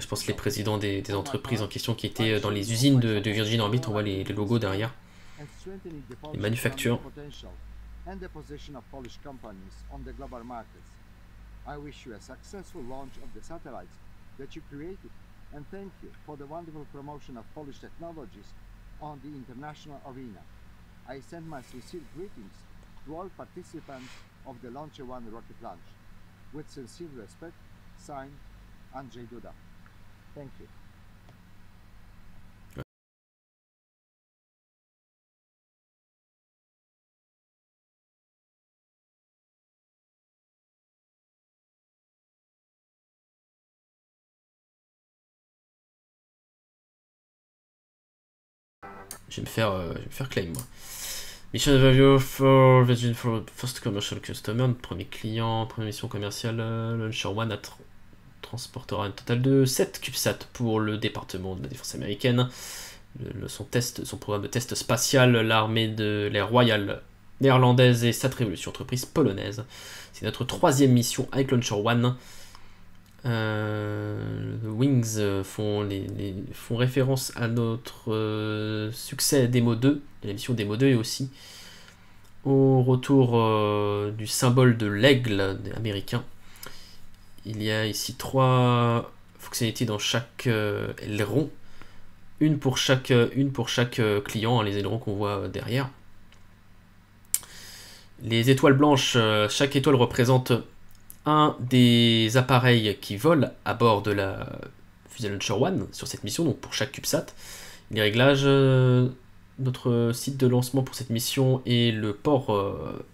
je pense que les présidents des, entreprises en question qui étaient euh, dans les usines de, Virgin Orbit, on voit les logos derrière les manufactures. and the position of Polish companies on the global markets. I wish you a successful launch of the satellites that you created and thank you for the wonderful promotion of Polish technologies on the international arena. I send my sincere greetings to all participants of the Launcher One rocket launch. With sincere respect, signed, Andrzej Duda. Thank you. Je vais me faire, euh, je vais me faire claim moi. Mission value for Virgin for first commercial customer, premier client, première mission commerciale, euh, Launcher One transportera un total de 7 CubeSat pour le département de la défense américaine. Son, test, son programme de test spatial, l'armée de l'air royale néerlandaise et Sat Révolution, entreprise polonaise. C'est notre troisième mission avec Launcher One. Euh, Wings euh, font, référence à notre euh, succès Demo 2, la mission Demo 2 et aussi au retour du symbole de l'aigle américain. Il y a ici trois fonctionnalités dans chaque aileron, une pour chaque, une pour chaque client, hein, les ailerons qu'on voit derrière. Les étoiles blanches, chaque étoile représente un des appareils qui volent à bord de la fusée Launcher One sur cette mission, donc pour chaque CubeSat. Les réglages, euh, notre site de lancement pour cette mission est le port euh,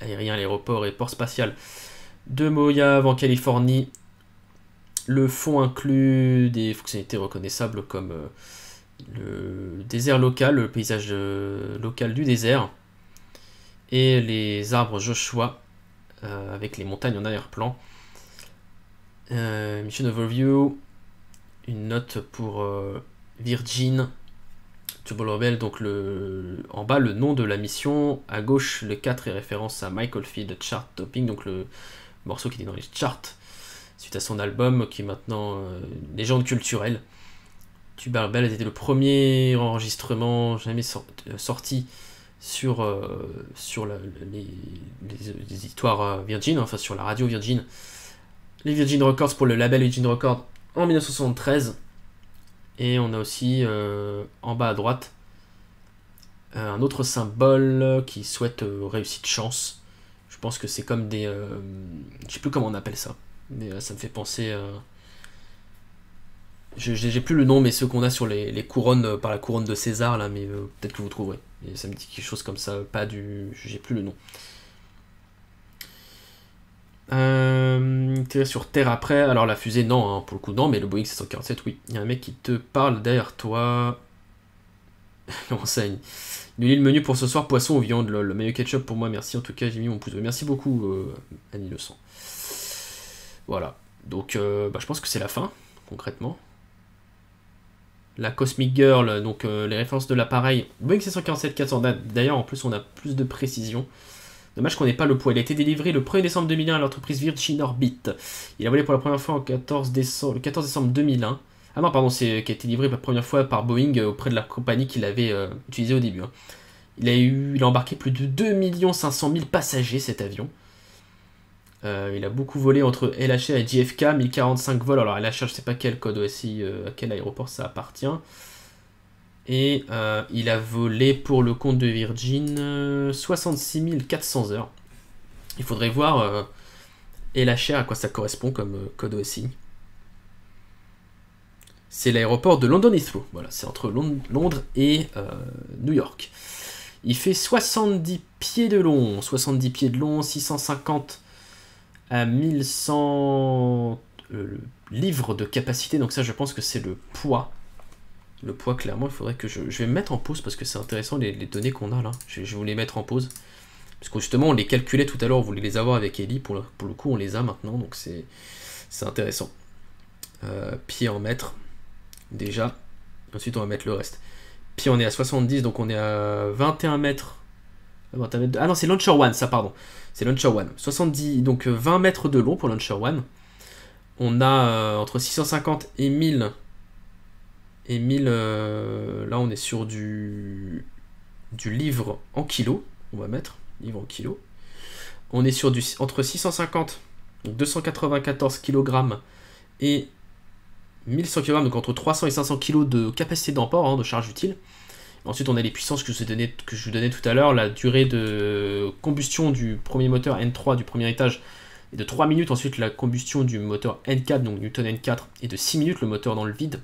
aérien, l'aéroport et port spatial de Mojave en Californie. Le fond inclut des fonctionnalités reconnaissables comme euh, le désert local, le paysage local du désert, et les arbres Joshua euh, avec les montagnes en arrière-plan. Euh, mission Overview, une note pour euh, Virgin, Turbo Rebel, donc le, en bas le nom de la mission, à gauche le 4 est référence à Michael Field Chart Topping, donc le morceau qui est dans les charts, suite à son album qui est maintenant légende culturelle. Tuber Rebel était le premier enregistrement jamais sorti sur, euh, sur les, histoires euh, Virgin, enfin sur la radio Virgin, les Virgin Records pour le label Virgin Records en 1973. Et on a aussi euh, en bas à droite un autre symbole qui souhaite réussite chance. Je pense que c'est comme des. je sais plus comment on appelle ça, mais ça me fait penser. J'ai plus le nom, mais ceux qu'on a sur les, couronnes, par la couronne de César, là, mais peut-être que vous trouverez. Et ça me dit quelque chose comme ça, pas du. J'ai plus le nom. Euh, sur Terre après. Alors la fusée, non, hein, pour le coup, non, mais le Boeing 747, oui. Il y a un mec qui te parle derrière toi. Enseigne. [laughs] Il lit le menu pour ce soir, poisson ou viande, Le meilleur ketchup pour moi, merci. En tout cas, j'ai mis mon pouce. Merci beaucoup, euh, Annie Le Sang. Voilà. Donc, euh, bah, je pense que c'est la fin, concrètement. La Cosmic Girl, donc euh, les références de l'appareil. Boeing 747-400, d'ailleurs en plus on a plus de précision. Dommage qu'on n'ait pas le poids. Il a été délivré le 1er décembre 2001 à l'entreprise Virgin Orbit. Il a volé pour la première fois en 14 décembre, le 14 décembre 2001. Ah non, pardon, c'est qui a été livré pour la première fois par Boeing euh, auprès de la compagnie qu'il avait euh, utilisé au début. hein. Il, a il a embarqué plus de 2 500 000 passagers cet avion. Euh, il a beaucoup volé entre LHR et JFK, 1045 vols. Alors LHR, je ne sais pas quel code OSI, euh, à quel aéroport ça appartient. Et euh, il a volé pour le compte de Virgin euh, 66 400 heures. Il faudrait voir LHR à quoi ça correspond comme code OSI. C'est l'aéroport de London Heathrow. Voilà, c'est entre Lon- Londres et New York. Il fait 70 pieds de long, 70 pieds de long, 650 à 1100 euh, livres de capacité. Donc ça, je pense que c'est le poids. Le poids, clairement, il faudrait que je... Vais me mettre en pause parce que c'est intéressant les, données qu'on a là. Je, je vais vous les mettre en pause. Parce que justement, on les calculait tout à l'heure, on voulait les avoir avec Ellie. Pour le, pour le coup, on les a maintenant, donc c'est intéressant. Euh, pied en mètres, déjà. Ensuite, on va mettre le reste. Pied, on est à 70, donc on est à 21 mètres. Ah, 21 mètres de- Ah non, c'est Launcher One, ça, pardon. C'est Launcher One. 70, donc euh, 20 mètres de long pour Launcher One. On a euh, entre 650 et 1000. Et 1000, euh, là on est sur du, du livre en kilos, on va mettre, livre en. On est sur entre 650, donc 294 kg et 1100 kg, donc entre 300 et 500 kg de capacité d'emport, hein, de charge utile. Ensuite, on a les puissances que je, vous donnais tout à l'heure. La durée de combustion du premier moteur N3 du premier étage est de 3 minutes. Ensuite, la combustion du moteur N4, donc Newton N4, est de 6 minutes, le moteur dans le vide.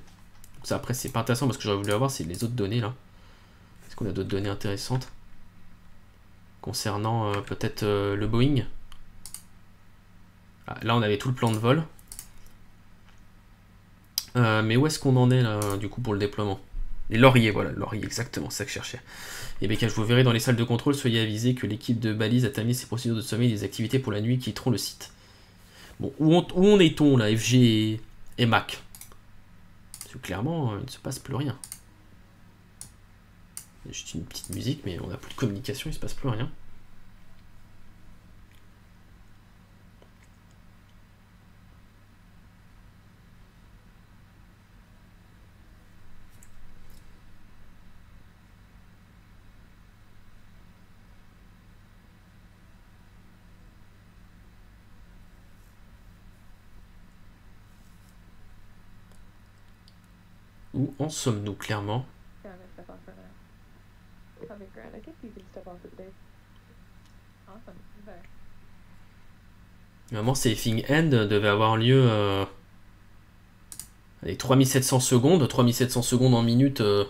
Ça, après, c'est pas intéressant parce que j'aurais voulu avoir, les autres données là. Est-ce qu'on a d'autres données intéressantes concernant euh, peut-être euh, le Boeing? Ah, Là, on avait tout le plan de vol. Euh, mais où est-ce qu'on en est là, du coup, pour le déploiement? Les lauriers, voilà, le laurier, exactement, c'est ça que je cherchais. Et bien, je vous verrai dans les salles de contrôle, soyez avisés que l'équipe de balise a terminé ses procédures de sommeil et des activités pour la nuit qui quitteront le site. Bon, où, en est-on là, FG et, Mac? Parce que clairement, euh, il ne se passe plus rien. Juste une petite musique, mais on n'a plus de communication, il se passe plus rien. Où en sommes-nous clairement Yeah, I'm gonna step off for now. Okay, Grant, I think you can step off it, Dave. Awesome. You better. Normalement, Saving End devait avoir lieu. Euh... Allez, 3700 secondes. 3700 secondes en minutes. euh,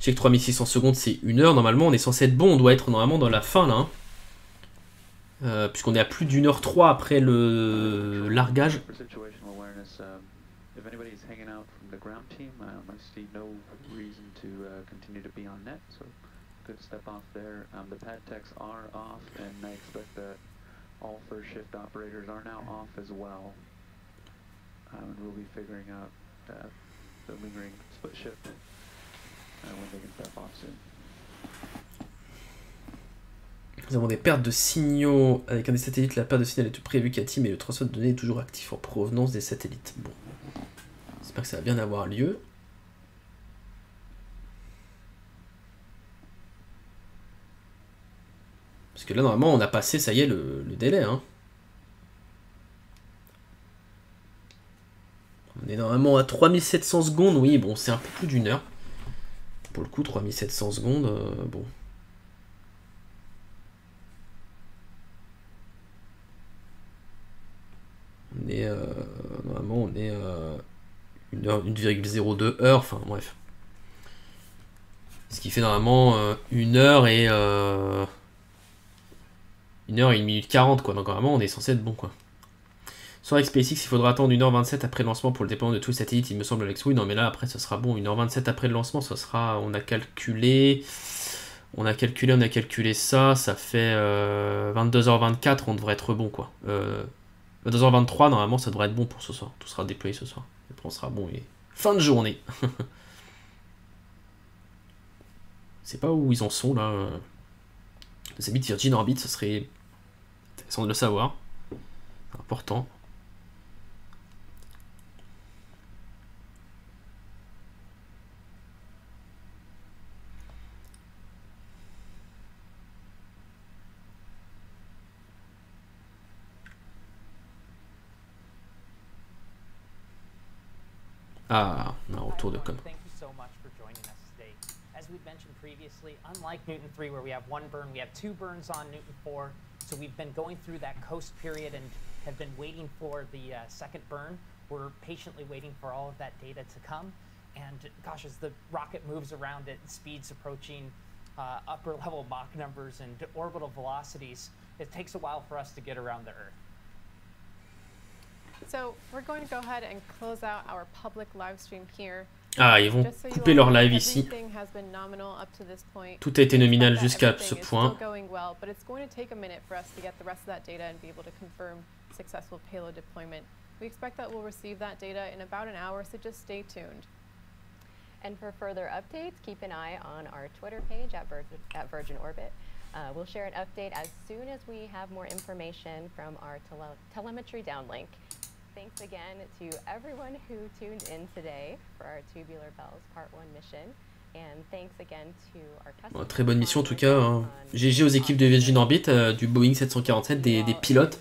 Je sais que 3600 secondes c'est une heure. Normalement, on est censé être bon. On doit être normalement dans la fin là. hein. Euh, Puisqu'on est à plus d'une heure trois après le largage. The ground team, um, I see no reason to uh, continue to be on net, so good step off there. Um, the pad techs are off, and I expect that all first shift operators are now off as well. Um, and we'll be figuring out uh, the lingering split shift uh, when they can step off soon. Nous avons des pertes de signaux avec un des satellites. La perte de signal est prévue Cathy, mais le transfert de données est toujours actif en provenance des satellites. Bon. Que ça va bien avoir lieu. Parce que là, normalement, on a passé, ça y est, le, délai. Hein. On est normalement à 3700 secondes. Oui, bon, c'est un peu plus d'une heure. Pour le coup, 3700 secondes, euh, bon. On est, euh, normalement, on est à 1,02 heure, enfin bref. Ce qui fait normalement 1 heure et. Euh, 1 heure et 1 minute 40, quoi. Donc normalement, on est censé être bon, quoi. Sur avec SpaceX, il faudra attendre 1h27 après le lancement pour le déploiement de tous les satellites, il me semble, Alex. Oui, non, mais là, après, ça sera bon. 1h27 après le lancement, ça sera. On a calculé. On a calculé, on a calculé ça. Ça fait euh, 22h24, on devrait être bon, quoi. Euh, 22h23, normalement, ça devrait être bon pour ce soir. Tout sera déployé ce soir. Le plan sera bon et fin de journée. [laughs] C'est pas où ils en sont là. Les amis de Virgin Orbit, ce serait intéressant de le savoir. Important. Ah, for joining us today. As we've mentioned previously, unlike Newton 3 where we have one burn, we have two burns on Newton 4. So we've been going through that coast period and have been waiting for the uh, second burn. We're patiently waiting for all of that data to come. And gosh, as the rocket moves around at speeds approaching uh, upper level Mach numbers and orbital velocities, it takes a while for us to get around the Earth. So we're going to go ahead and close out our public live stream here. Ah, ils vont Just so you couper leur live ici. everything has been nominal up to this point. Tout a été nominal expect jusqu'à everything ce is point. Going well, but it's going to take a minute for us to get the rest of that data and be able to confirm successful payload deployment. We expect that we'll receive that data in about an hour, so just stay tuned. And for further updates, keep an eye on our Twitter page at Virgin, at Virgin Orbit. Uh, we'll share an update as soon as we have more information from our tele telemetry downlink. Thanks again to everyone who tuned in today for our Tubular Bells Part 1 mission. And thanks again to our Bon, très bonne mission en tout cas. hein. GG aux équipes de Virgin Orbit, euh, du Boeing 747, des, des pilotes,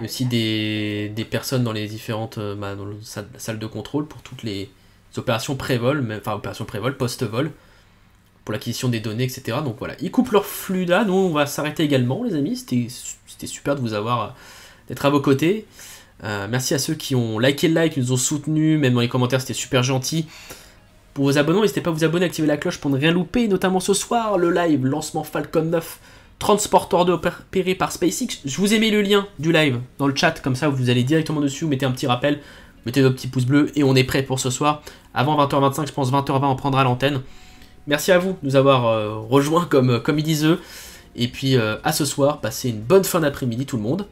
et aussi des, des personnes dans les différentes euh, bah, dans le salle, la salle de contrôle pour toutes les opérations pré-vol, enfin opérations pré-vol, post-vol, pour l'acquisition des données, etc. Donc voilà, ils coupent leur flux là. Nous, on va s'arrêter également, les amis. C'était c'était super de vous avoir, euh, d'être à vos côtés. Euh, merci à ceux qui ont liké le live, qui nous ont soutenus, même dans les commentaires, c'était super gentil. Pour vos abonnements, n'hésitez pas à vous abonner, activer la cloche pour ne rien louper, notamment ce soir, le live, lancement Falcon 9, transporteur de opéré par SpaceX. Je vous ai mis le lien du live dans le chat, comme ça vous allez directement dessus, vous mettez un petit rappel, mettez votre petit pouce bleu et on est prêt pour ce soir. Avant 20h25, je pense 20h20, on prendra l'antenne. Merci à vous de nous avoir euh, rejoints comme, comme ils disent eux. Et puis euh, à ce soir, passez une bonne fin d'après-midi tout le monde.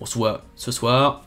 On se voit ce soir